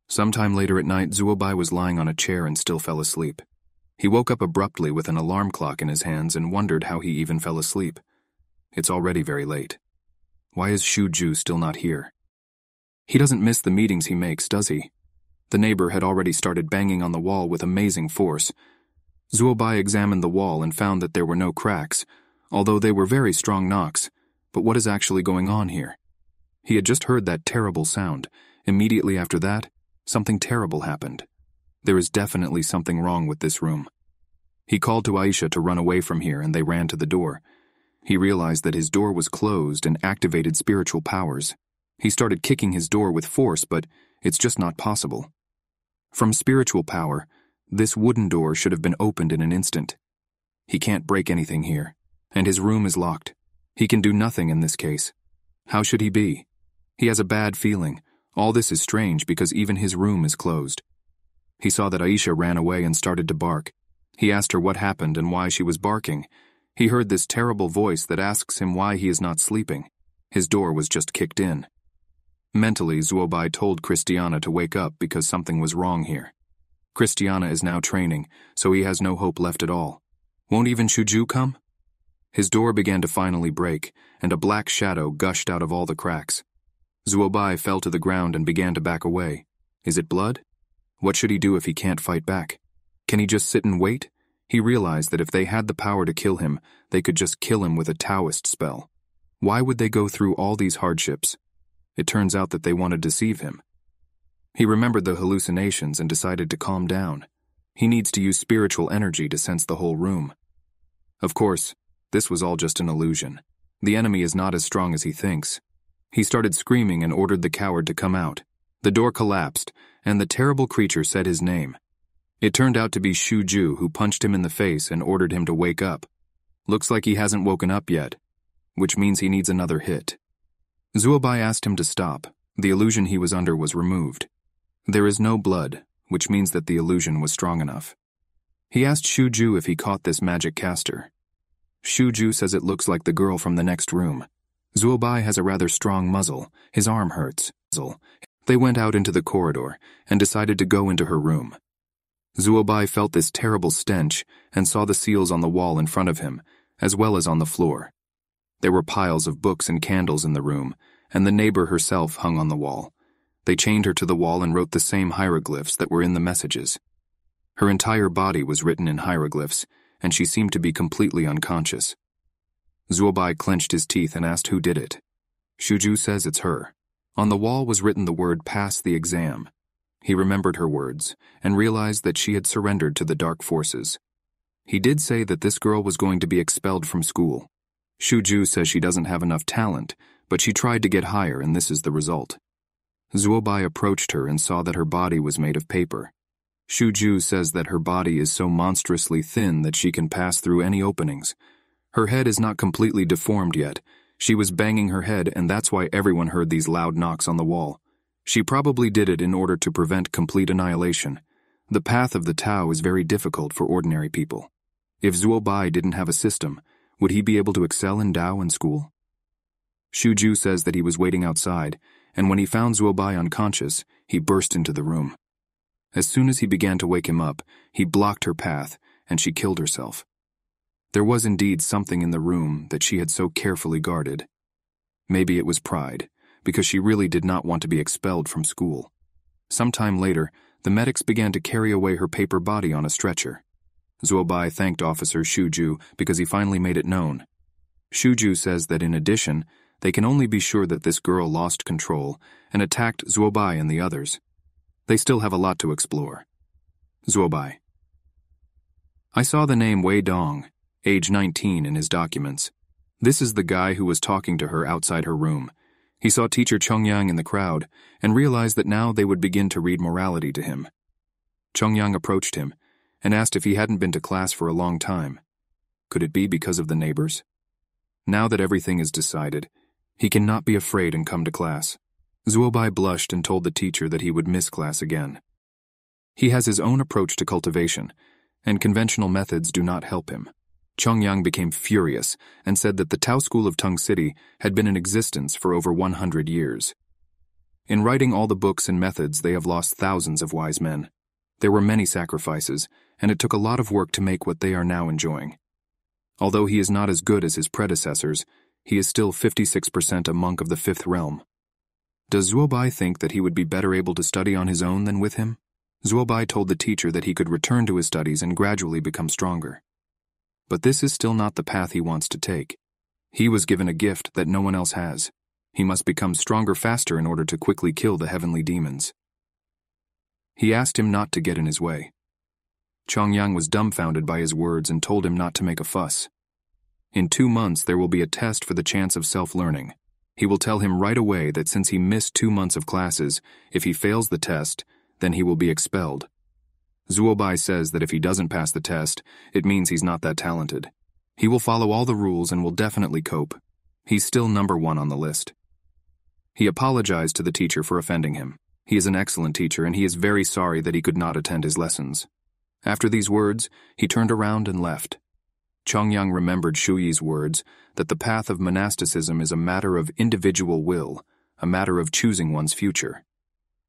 Sometime later at night, Zuobai was lying on a chair and still fell asleep. He woke up abruptly with an alarm clock in his hands and wondered how he even fell asleep. It's already very late. Why is Shuju still not here? He doesn't miss the meetings he makes, does he? The neighbor had already started banging on the wall with amazing force. Zuobai examined the wall and found that there were no cracks, although they were very strong knocks. But what is actually going on here? He had just heard that terrible sound. Immediately after that, something terrible happened. There is definitely something wrong with this room. He called to Aisha to run away from here and they ran to the door. He realized that his door was closed and activated spiritual powers. He started kicking his door with force, but it's just not possible. From spiritual power, this wooden door should have been opened in an instant. He can't break anything here, and his room is locked. He can do nothing in this case. How should he be? He has a bad feeling. All this is strange because even his room is closed. He saw that Aisha ran away and started to bark. He asked her what happened and why she was barking. He heard this terrible voice that asks him why he is not sleeping. His door was just kicked in. Mentally, Zuobai told Christiana to wake up because something was wrong here. Christiana is now training, so he has no hope left at all. Won't even Shuju come? His door began to finally break, and a black shadow gushed out of all the cracks. Zuobai fell to the ground and began to back away. Is it blood? What should he do if he can't fight back? Can he just sit and wait? He realized that if they had the power to kill him, they could just kill him with a Taoist spell. Why would they go through all these hardships? It turns out that they want to deceive him. He remembered the hallucinations and decided to calm down. He needs to use spiritual energy to sense the whole room. Of course, this was all just an illusion. The enemy is not as strong as he thinks. He started screaming and ordered the coward to come out. The door collapsed, and the terrible creature said his name. It turned out to be Shu Ju, who punched him in the face and ordered him to wake up. Looks like he hasn't woken up yet, which means he needs another hit. Zuobai asked him to stop. The illusion he was under was removed. There is no blood, which means that the illusion was strong enough. He asked Shuju if he caught this magic caster. Shuju says it looks like the girl from the next room. Zuobai has a rather strong muzzle. His arm hurts. They went out into the corridor and decided to go into her room. Zuobai felt this terrible stench and saw the seals on the wall in front of him, as well as on the floor. There were piles of books and candles in the room, and the neighbor herself hung on the wall. They chained her to the wall and wrote the same hieroglyphs that were in the messages. Her entire body was written in hieroglyphs, and she seemed to be completely unconscious. Zuobai clenched his teeth and asked who did it. Shuju says it's her. On the wall was written the word pass the exam. He remembered her words and realized that she had surrendered to the dark forces. He did say that this girl was going to be expelled from school. Shuju says she doesn't have enough talent, but she tried to get higher and this is the result. Zuobai approached her and saw that her body was made of paper. Shuju says that her body is so monstrously thin that she can pass through any openings. Her head is not completely deformed yet. She was banging her head, and that's why everyone heard these loud knocks on the wall. She probably did it in order to prevent complete annihilation. The path of the Tao is very difficult for ordinary people. If Zuo Bai didn't have a system, would he be able to excel in Tao and school? Shu Ju says that he was waiting outside, and when he found Zuo Bai unconscious, he burst into the room. As soon as he began to wake him up, he blocked her path, and she killed herself. There was indeed something in the room that she had so carefully guarded. Maybe it was pride, because she really did not want to be expelled from school. Some time later, the medics began to carry away her paper body on a stretcher. Zuobai thanked Officer Shuju because he finally made it known. Shuju says that in addition, they can only be sure that this girl lost control and attacked Zuobai and the others. They still have a lot to explore. Zuobai. I saw the name Wei Dong, age 19, in his documents. This is the guy who was talking to her outside her room. He saw teacher Chongyang in the crowd and realized that now they would begin to read morality to him. Chongyang approached him and asked if he hadn't been to class for a long time. Could it be because of the neighbors? Now that everything is decided, he cannot be afraid and come to class. Zuobai blushed and told the teacher that he would miss class again. He has his own approach to cultivation, and conventional methods do not help him. Chongyang became furious and said that the Tao School of Tung City had been in existence for over 100 years. In writing all the books and methods, they have lost thousands of wise men. There were many sacrifices, and it took a lot of work to make what they are now enjoying. Although he is not as good as his predecessors, he is still 56% a monk of the fifth realm. Does Zuobai think that he would be better able to study on his own than with him? Zuobai told the teacher that he could return to his studies and gradually become stronger. But this is still not the path he wants to take. He was given a gift that no one else has. He must become stronger faster in order to quickly kill the heavenly demons. He asked him not to get in his way. Chongyang was dumbfounded by his words and told him not to make a fuss. In two months, there will be a test for the chance of self learning. He will tell him right away that since he missed two months of classes, if he fails the test, then he will be expelled. Zuobai says that if he doesn't pass the test, it means he's not that talented. He will follow all the rules and will definitely cope. He's still number one on the list. He apologized to the teacher for offending him. He is an excellent teacher and he is very sorry that he could not attend his lessons. After these words, he turned around and left. Chongyang remembered Shuyi's words that the path of monasticism is a matter of individual will, a matter of choosing one's future.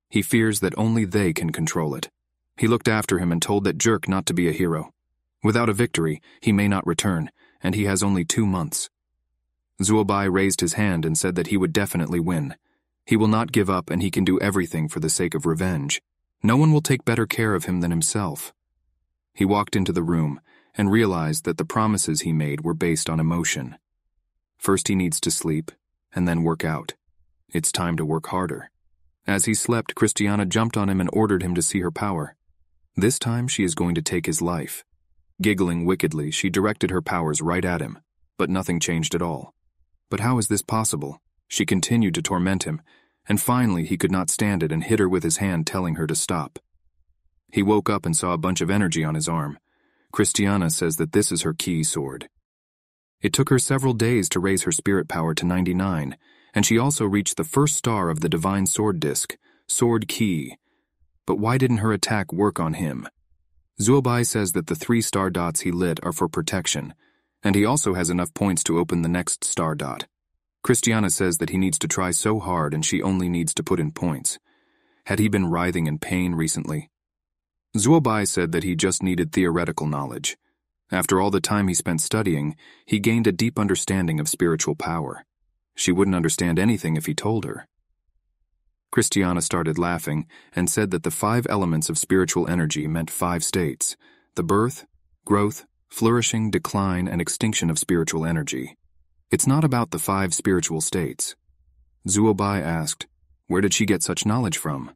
He fears that only they can control it. He looked after him and told that jerk not to be a hero. Without a victory, he may not return, and he has only two months. Zuobai raised his hand and said that he would definitely win. He will not give up and he can do everything for the sake of revenge. No one will take better care of him than himself. He walked into the room and realized that the promises he made were based on emotion. First he needs to sleep, and then work out. It's time to work harder. As he slept, Christiana jumped on him and ordered him to see her power. This time she is going to take his life. Giggling wickedly, she directed her powers right at him, but nothing changed at all. But how is this possible? She continued to torment him, and finally he could not stand it and hit her with his hand, telling her to stop. He woke up and saw a bunch of energy on his arm. Christiana says that this is her key sword. It took her several days to raise her spirit power to 99, and she also reached the first star of the divine sword disc, Sword Key, but why didn't her attack work on him? Zuobai says that the three star dots he lit are for protection, and he also has enough points to open the next star dot. Christiana says that he needs to try so hard and she only needs to put in points. Had he been writhing in pain recently? Zuobai said that he just needed theoretical knowledge. After all the time he spent studying, he gained a deep understanding of spiritual power. She wouldn't understand anything if he told her. Christiana started laughing and said that the five elements of spiritual energy meant five states the birth, growth, flourishing, decline, and extinction of spiritual energy. It's not about the five spiritual states. Zuobai asked, Where did she get such knowledge from?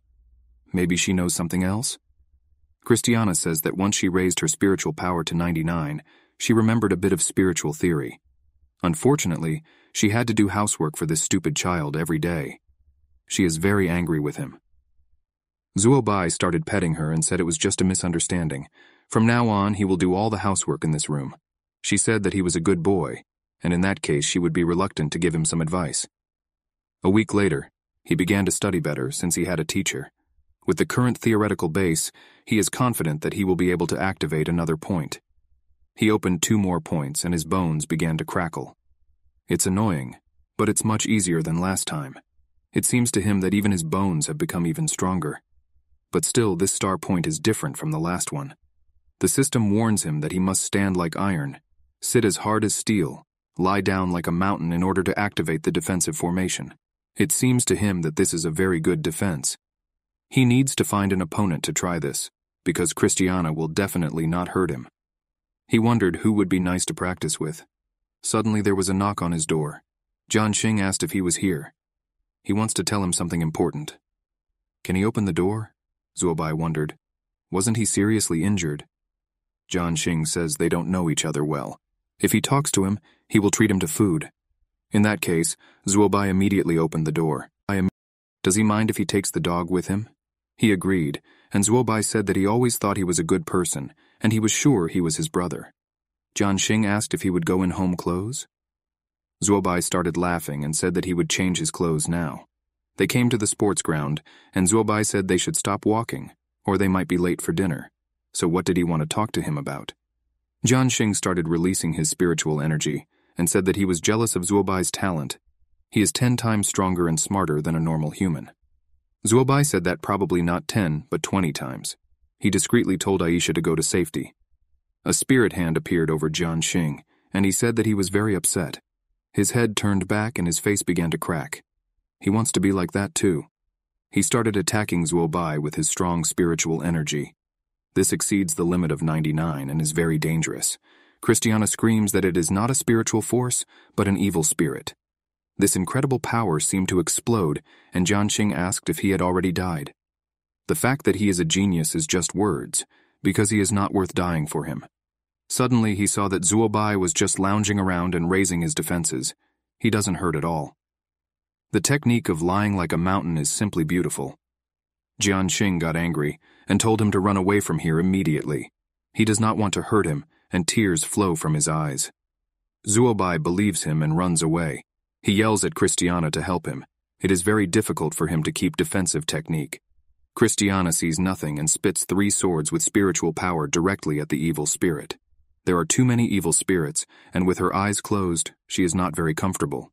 Maybe she knows something else? Christiana says that once she raised her spiritual power to 99, she remembered a bit of spiritual theory. Unfortunately, she had to do housework for this stupid child every day. She is very angry with him. Zuobai started petting her and said it was just a misunderstanding. From now on, he will do all the housework in this room. She said that he was a good boy, and in that case she would be reluctant to give him some advice. A week later, he began to study better since he had a teacher. With the current theoretical base, he is confident that he will be able to activate another point. He opened two more points and his bones began to crackle. It's annoying, but it's much easier than last time. It seems to him that even his bones have become even stronger. But still, this star point is different from the last one. The system warns him that he must stand like iron, sit as hard as steel, lie down like a mountain in order to activate the defensive formation. It seems to him that this is a very good defense. He needs to find an opponent to try this, because Christiana will definitely not hurt him. He wondered who would be nice to practice with. Suddenly there was a knock on his door. Jianxing asked if he was here. He wants to tell him something important. Can he open the door? Zuobai wondered. Wasn't he seriously injured? Jianxing says they don't know each other well. If he talks to him, he will treat him to food. In that case, Zuobai immediately opened the door. I am Does he mind if he takes the dog with him? He agreed, and Zuobai said that he always thought he was a good person, and he was sure he was his brother. Jianxing asked if he would go in home clothes. Zuobai started laughing and said that he would change his clothes now. They came to the sports ground, and Zuobai said they should stop walking, or they might be late for dinner. So what did he want to talk to him about? Jianxing started releasing his spiritual energy and said that he was jealous of Zuobai's talent. He is ten times stronger and smarter than a normal human. Zuobai said that probably not ten, but twenty times. He discreetly told Aisha to go to safety. A spirit hand appeared over Jianxing, and he said that he was very upset. His head turned back and his face began to crack. He wants to be like that too. He started attacking Zuobai with his strong spiritual energy. This exceeds the limit of 99 and is very dangerous. Christiana screams that it is not a spiritual force, but an evil spirit. This incredible power seemed to explode, and Jianxing asked if he had already died. The fact that he is a genius is just words, because he is not worth dying for him. Suddenly, he saw that Zuobai was just lounging around and raising his defenses. He doesn't hurt at all. The technique of lying like a mountain is simply beautiful. Jianxing got angry and told him to run away from here immediately. He does not want to hurt him, and tears flow from his eyes. Zuobai believes him and runs away. He yells at Christiana to help him. It is very difficult for him to keep defensive technique. Christiana sees nothing and spits three swords with spiritual power directly at the evil spirit. There are too many evil spirits, and with her eyes closed, she is not very comfortable.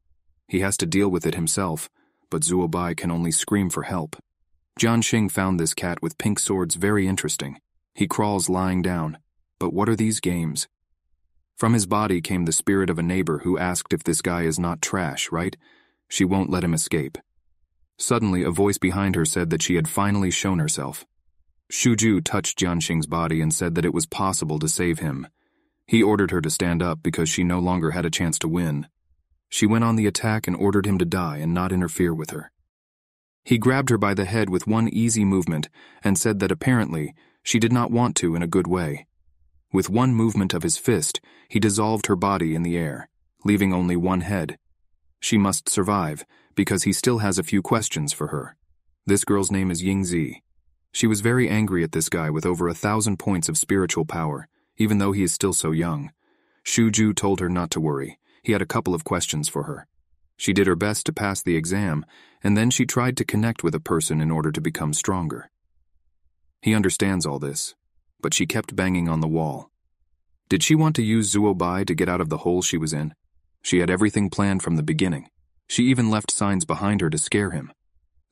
He has to deal with it himself, but Zuobai can only scream for help. Jianxing found this cat with pink swords very interesting. He crawls lying down. But what are these games? From his body came the spirit of a neighbor who asked if this guy is not trash, right? She won't let him escape. Suddenly, a voice behind her said that she had finally shown herself. Shuju touched Jianxing's body and said that it was possible to save him. He ordered her to stand up because she no longer had a chance to win. She went on the attack and ordered him to die and not interfere with her. He grabbed her by the head with one easy movement and said that apparently she did not want to in a good way. With one movement of his fist, he dissolved her body in the air, leaving only one head. She must survive because he still has a few questions for her. This girl's name is Yingzi. She was very angry at this guy with over a thousand points of spiritual power even though he is still so young. Shuju told her not to worry. He had a couple of questions for her. She did her best to pass the exam, and then she tried to connect with a person in order to become stronger. He understands all this, but she kept banging on the wall. Did she want to use Zuobai to get out of the hole she was in? She had everything planned from the beginning. She even left signs behind her to scare him.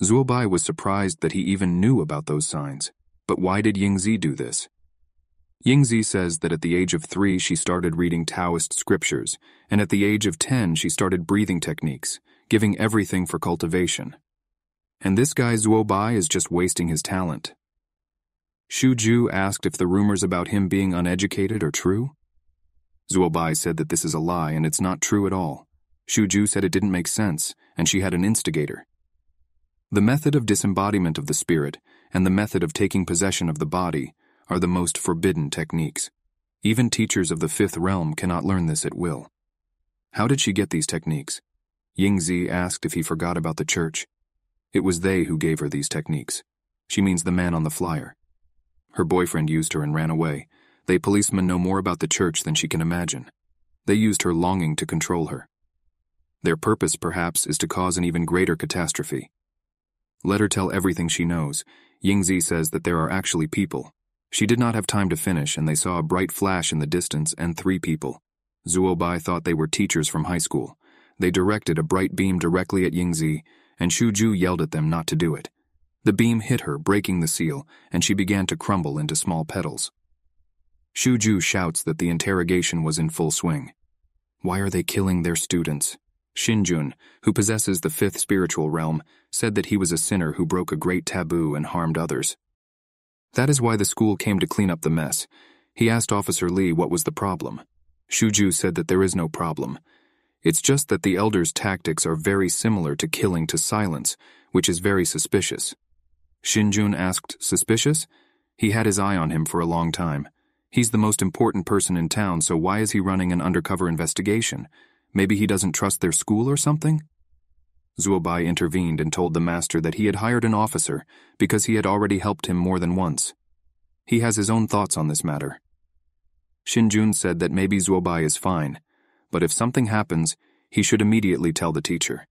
Zuobai was surprised that he even knew about those signs. But why did Yingzi do this? Yingzi says that at the age of three she started reading Taoist scriptures, and at the age of ten she started breathing techniques, giving everything for cultivation. And this guy Zuobai is just wasting his talent. Shuju asked if the rumors about him being uneducated are true. Zuobai said that this is a lie and it's not true at all. Shuju said it didn't make sense, and she had an instigator. The method of disembodiment of the spirit and the method of taking possession of the body are the most forbidden techniques. Even teachers of the fifth realm cannot learn this at will. How did she get these techniques? Yingzi asked if he forgot about the church. It was they who gave her these techniques. She means the man on the flyer. Her boyfriend used her and ran away. They policemen know more about the church than she can imagine. They used her longing to control her. Their purpose, perhaps, is to cause an even greater catastrophe. Let her tell everything she knows. Yingzi says that there are actually people. She did not have time to finish, and they saw a bright flash in the distance and three people. Zuobai thought they were teachers from high school. They directed a bright beam directly at Yingzi, and Shu Ju yelled at them not to do it. The beam hit her, breaking the seal, and she began to crumble into small petals. Shuju shouts that the interrogation was in full swing. Why are they killing their students? Shinjun, who possesses the fifth spiritual realm, said that he was a sinner who broke a great taboo and harmed others. That is why the school came to clean up the mess. He asked Officer Lee what was the problem. Shuju said that there is no problem. It's just that the elders' tactics are very similar to killing to silence, which is very suspicious. Shinjun asked, Suspicious? He had his eye on him for a long time. He's the most important person in town, so why is he running an undercover investigation? Maybe he doesn't trust their school or something? Zuobai intervened and told the master that he had hired an officer because he had already helped him more than once. He has his own thoughts on this matter. Shinjun said that maybe Zuobai is fine, but if something happens, he should immediately tell the teacher.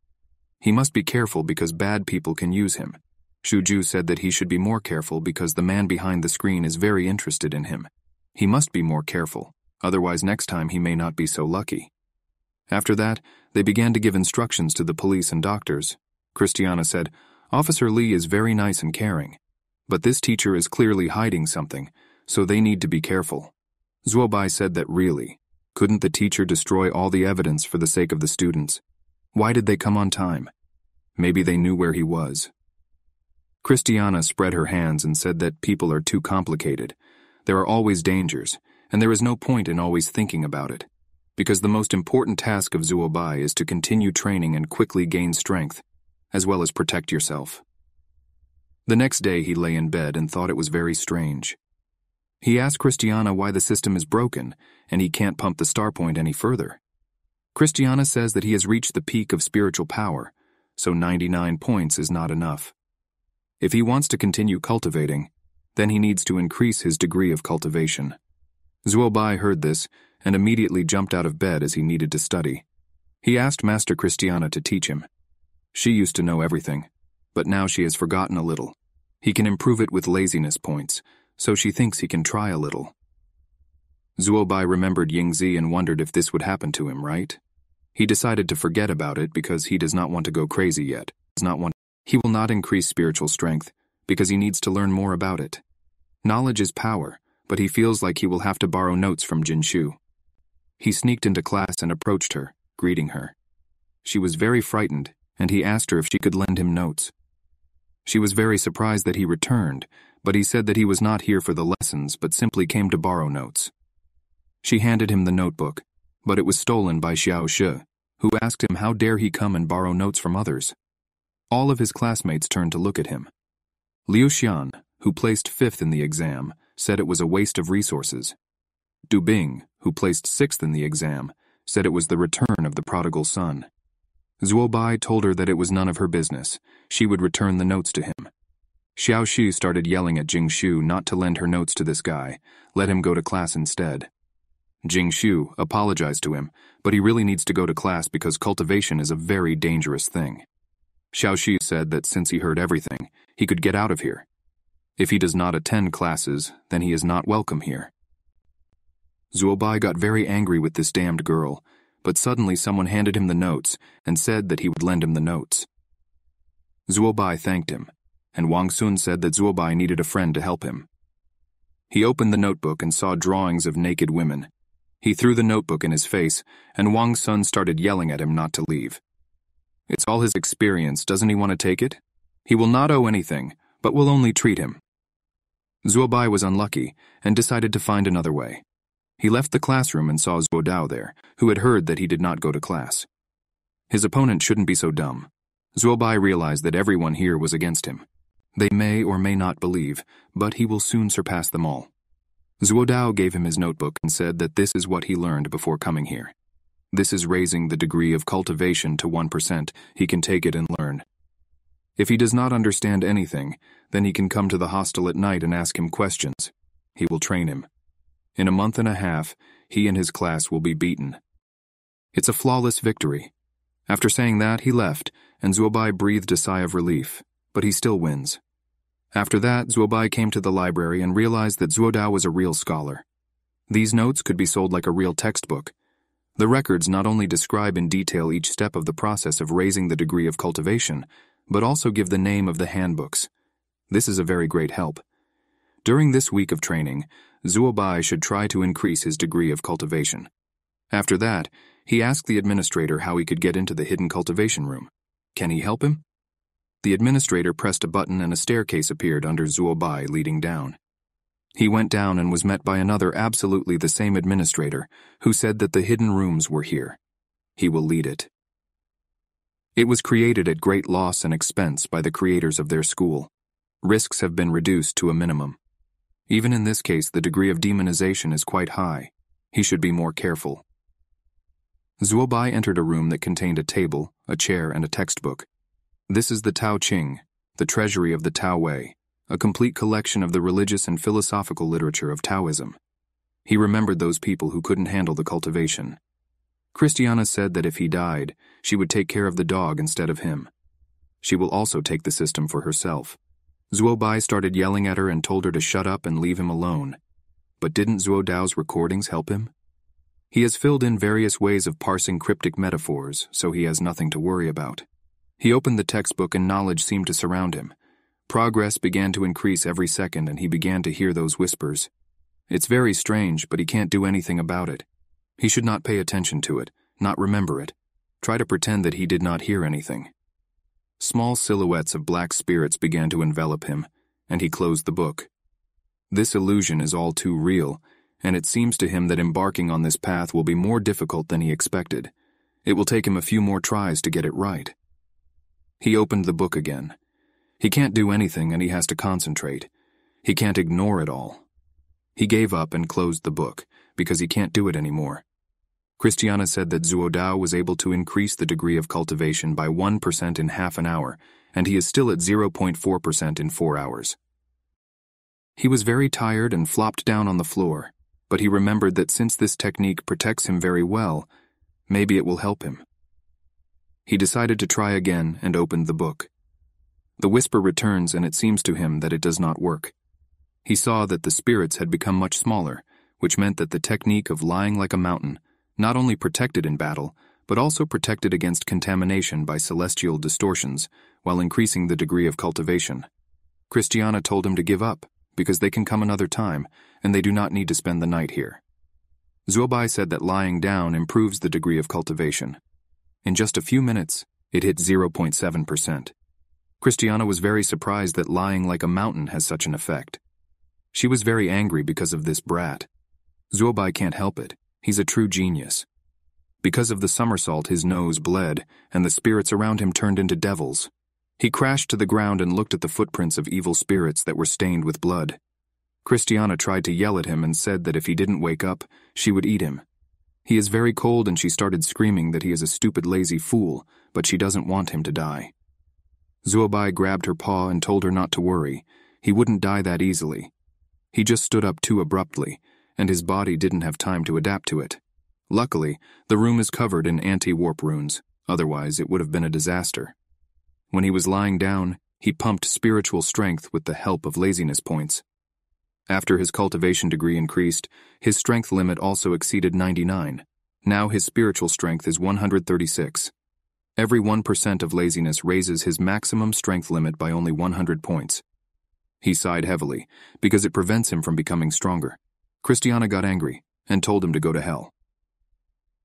He must be careful because bad people can use him. Shuju said that he should be more careful because the man behind the screen is very interested in him. He must be more careful, otherwise next time he may not be so lucky. After that, they began to give instructions to the police and doctors. Christiana said, Officer Lee is very nice and caring, but this teacher is clearly hiding something, so they need to be careful. Zuobai said that really, couldn't the teacher destroy all the evidence for the sake of the students? Why did they come on time? Maybe they knew where he was. Christiana spread her hands and said that people are too complicated. There are always dangers, and there is no point in always thinking about it because the most important task of Zuobai is to continue training and quickly gain strength, as well as protect yourself. The next day he lay in bed and thought it was very strange. He asked Christiana why the system is broken and he can't pump the star point any further. Christiana says that he has reached the peak of spiritual power, so 99 points is not enough. If he wants to continue cultivating, then he needs to increase his degree of cultivation. Zuobai heard this and immediately jumped out of bed as he needed to study. He asked Master Christiana to teach him. She used to know everything, but now she has forgotten a little. He can improve it with laziness points, so she thinks he can try a little. Zuobai remembered Yingzi and wondered if this would happen to him, right? He decided to forget about it because he does not want to go crazy yet. Does not want he will not increase spiritual strength because he needs to learn more about it. Knowledge is power, but he feels like he will have to borrow notes from Jinshu. He sneaked into class and approached her, greeting her. She was very frightened, and he asked her if she could lend him notes. She was very surprised that he returned, but he said that he was not here for the lessons but simply came to borrow notes. She handed him the notebook, but it was stolen by Xiao Shi, who asked him how dare he come and borrow notes from others. All of his classmates turned to look at him. Liu Xian, who placed fifth in the exam, said it was a waste of resources. Du Bing, who placed sixth in the exam, said it was the return of the prodigal son. Zuobai told her that it was none of her business. She would return the notes to him. Xiao Shi started yelling at Jinshu not to lend her notes to this guy, let him go to class instead. Jinshu apologized to him, but he really needs to go to class because cultivation is a very dangerous thing. Xiao Shi said that since he heard everything, he could get out of here. If he does not attend classes, then he is not welcome here. Zuobai got very angry with this damned girl, but suddenly someone handed him the notes and said that he would lend him the notes. Zuobai thanked him, and Wang Sun said that Zuobai needed a friend to help him. He opened the notebook and saw drawings of naked women. He threw the notebook in his face, and Wang Sun started yelling at him not to leave. It's all his experience, doesn't he want to take it? He will not owe anything, but will only treat him. Zuobai was unlucky and decided to find another way. He left the classroom and saw Zuo Dao there, who had heard that he did not go to class. His opponent shouldn't be so dumb. Zuobai realized that everyone here was against him. They may or may not believe, but he will soon surpass them all. Zuo Dao gave him his notebook and said that this is what he learned before coming here. This is raising the degree of cultivation to 1%. He can take it and learn. If he does not understand anything, then he can come to the hostel at night and ask him questions. He will train him. In a month and a half, he and his class will be beaten. It's a flawless victory. After saying that, he left, and Zuobai breathed a sigh of relief, but he still wins. After that, Zuobai came to the library and realized that Zuodao was a real scholar. These notes could be sold like a real textbook. The records not only describe in detail each step of the process of raising the degree of cultivation, but also give the name of the handbooks. This is a very great help. During this week of training, Zuobai should try to increase his degree of cultivation. After that, he asked the administrator how he could get into the hidden cultivation room. Can he help him? The administrator pressed a button and a staircase appeared under Zuobai leading down. He went down and was met by another absolutely the same administrator, who said that the hidden rooms were here. He will lead it. It was created at great loss and expense by the creators of their school. Risks have been reduced to a minimum. Even in this case, the degree of demonization is quite high. He should be more careful. Zuobai entered a room that contained a table, a chair, and a textbook. This is the Tao Ching, the treasury of the Tao Wei, a complete collection of the religious and philosophical literature of Taoism. He remembered those people who couldn't handle the cultivation. Christiana said that if he died, she would take care of the dog instead of him. She will also take the system for herself. Zuobai started yelling at her and told her to shut up and leave him alone. But didn't Zuodao's recordings help him? He has filled in various ways of parsing cryptic metaphors, so he has nothing to worry about. He opened the textbook and knowledge seemed to surround him. Progress began to increase every second and he began to hear those whispers. It's very strange, but he can't do anything about it. He should not pay attention to it, not remember it. Try to pretend that he did not hear anything. Small silhouettes of black spirits began to envelop him, and he closed the book. This illusion is all too real, and it seems to him that embarking on this path will be more difficult than he expected. It will take him a few more tries to get it right. He opened the book again. He can't do anything and he has to concentrate. He can't ignore it all. He gave up and closed the book, because he can't do it anymore. Christiana said that Zuodao was able to increase the degree of cultivation by 1% in half an hour, and he is still at 0.4% in four hours. He was very tired and flopped down on the floor, but he remembered that since this technique protects him very well, maybe it will help him. He decided to try again and opened the book. The whisper returns and it seems to him that it does not work. He saw that the spirits had become much smaller, which meant that the technique of lying like a mountain not only protected in battle, but also protected against contamination by celestial distortions while increasing the degree of cultivation. Christiana told him to give up, because they can come another time, and they do not need to spend the night here. Zuobai said that lying down improves the degree of cultivation. In just a few minutes, it hit 0.7%. Christiana was very surprised that lying like a mountain has such an effect. She was very angry because of this brat. Zuobai can't help it. He's a true genius. Because of the somersault, his nose bled, and the spirits around him turned into devils. He crashed to the ground and looked at the footprints of evil spirits that were stained with blood. Christiana tried to yell at him and said that if he didn't wake up, she would eat him. He is very cold and she started screaming that he is a stupid lazy fool, but she doesn't want him to die. Zuobai grabbed her paw and told her not to worry. He wouldn't die that easily. He just stood up too abruptly, and his body didn't have time to adapt to it. Luckily, the room is covered in anti-warp runes, otherwise it would have been a disaster. When he was lying down, he pumped spiritual strength with the help of laziness points. After his cultivation degree increased, his strength limit also exceeded 99. Now his spiritual strength is 136. Every 1% of laziness raises his maximum strength limit by only 100 points. He sighed heavily, because it prevents him from becoming stronger. Christiana got angry and told him to go to hell.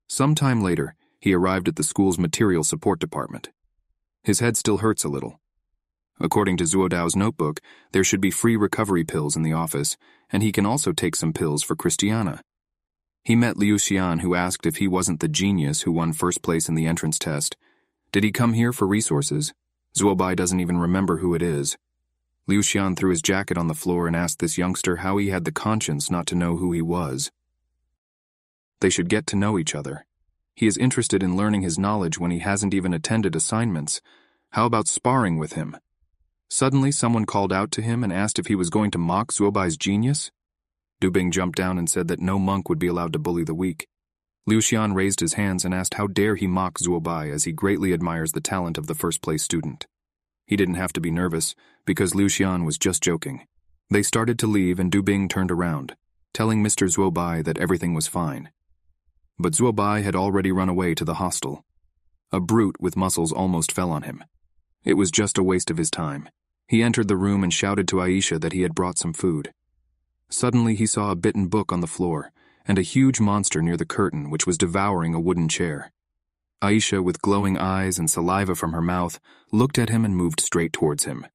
Some time later, he arrived at the school's material support department. His head still hurts a little. According to Zuodao's notebook, there should be free recovery pills in the office, and he can also take some pills for Christiana. He met Liu Xian, who asked if he wasn't the genius who won first place in the entrance test. Did he come here for resources? Zuobai doesn't even remember who it is. Liu Xian threw his jacket on the floor and asked this youngster how he had the conscience not to know who he was. They should get to know each other. He is interested in learning his knowledge when he hasn't even attended assignments. How about sparring with him? Suddenly, someone called out to him and asked if he was going to mock Zuobai's genius. Dubing jumped down and said that no monk would be allowed to bully the weak. Liu Xian raised his hands and asked how dare he mock Zuobai as he greatly admires the talent of the first place student. He didn't have to be nervous, because Liu Xian was just joking. They started to leave and Du Bing turned around, telling Mr. Zuobai that everything was fine. But Zuobai had already run away to the hostel. A brute with muscles almost fell on him. It was just a waste of his time. He entered the room and shouted to Aisha that he had brought some food. Suddenly he saw a bitten book on the floor and a huge monster near the curtain which was devouring a wooden chair. Aisha, with glowing eyes and saliva from her mouth, looked at him and moved straight towards him.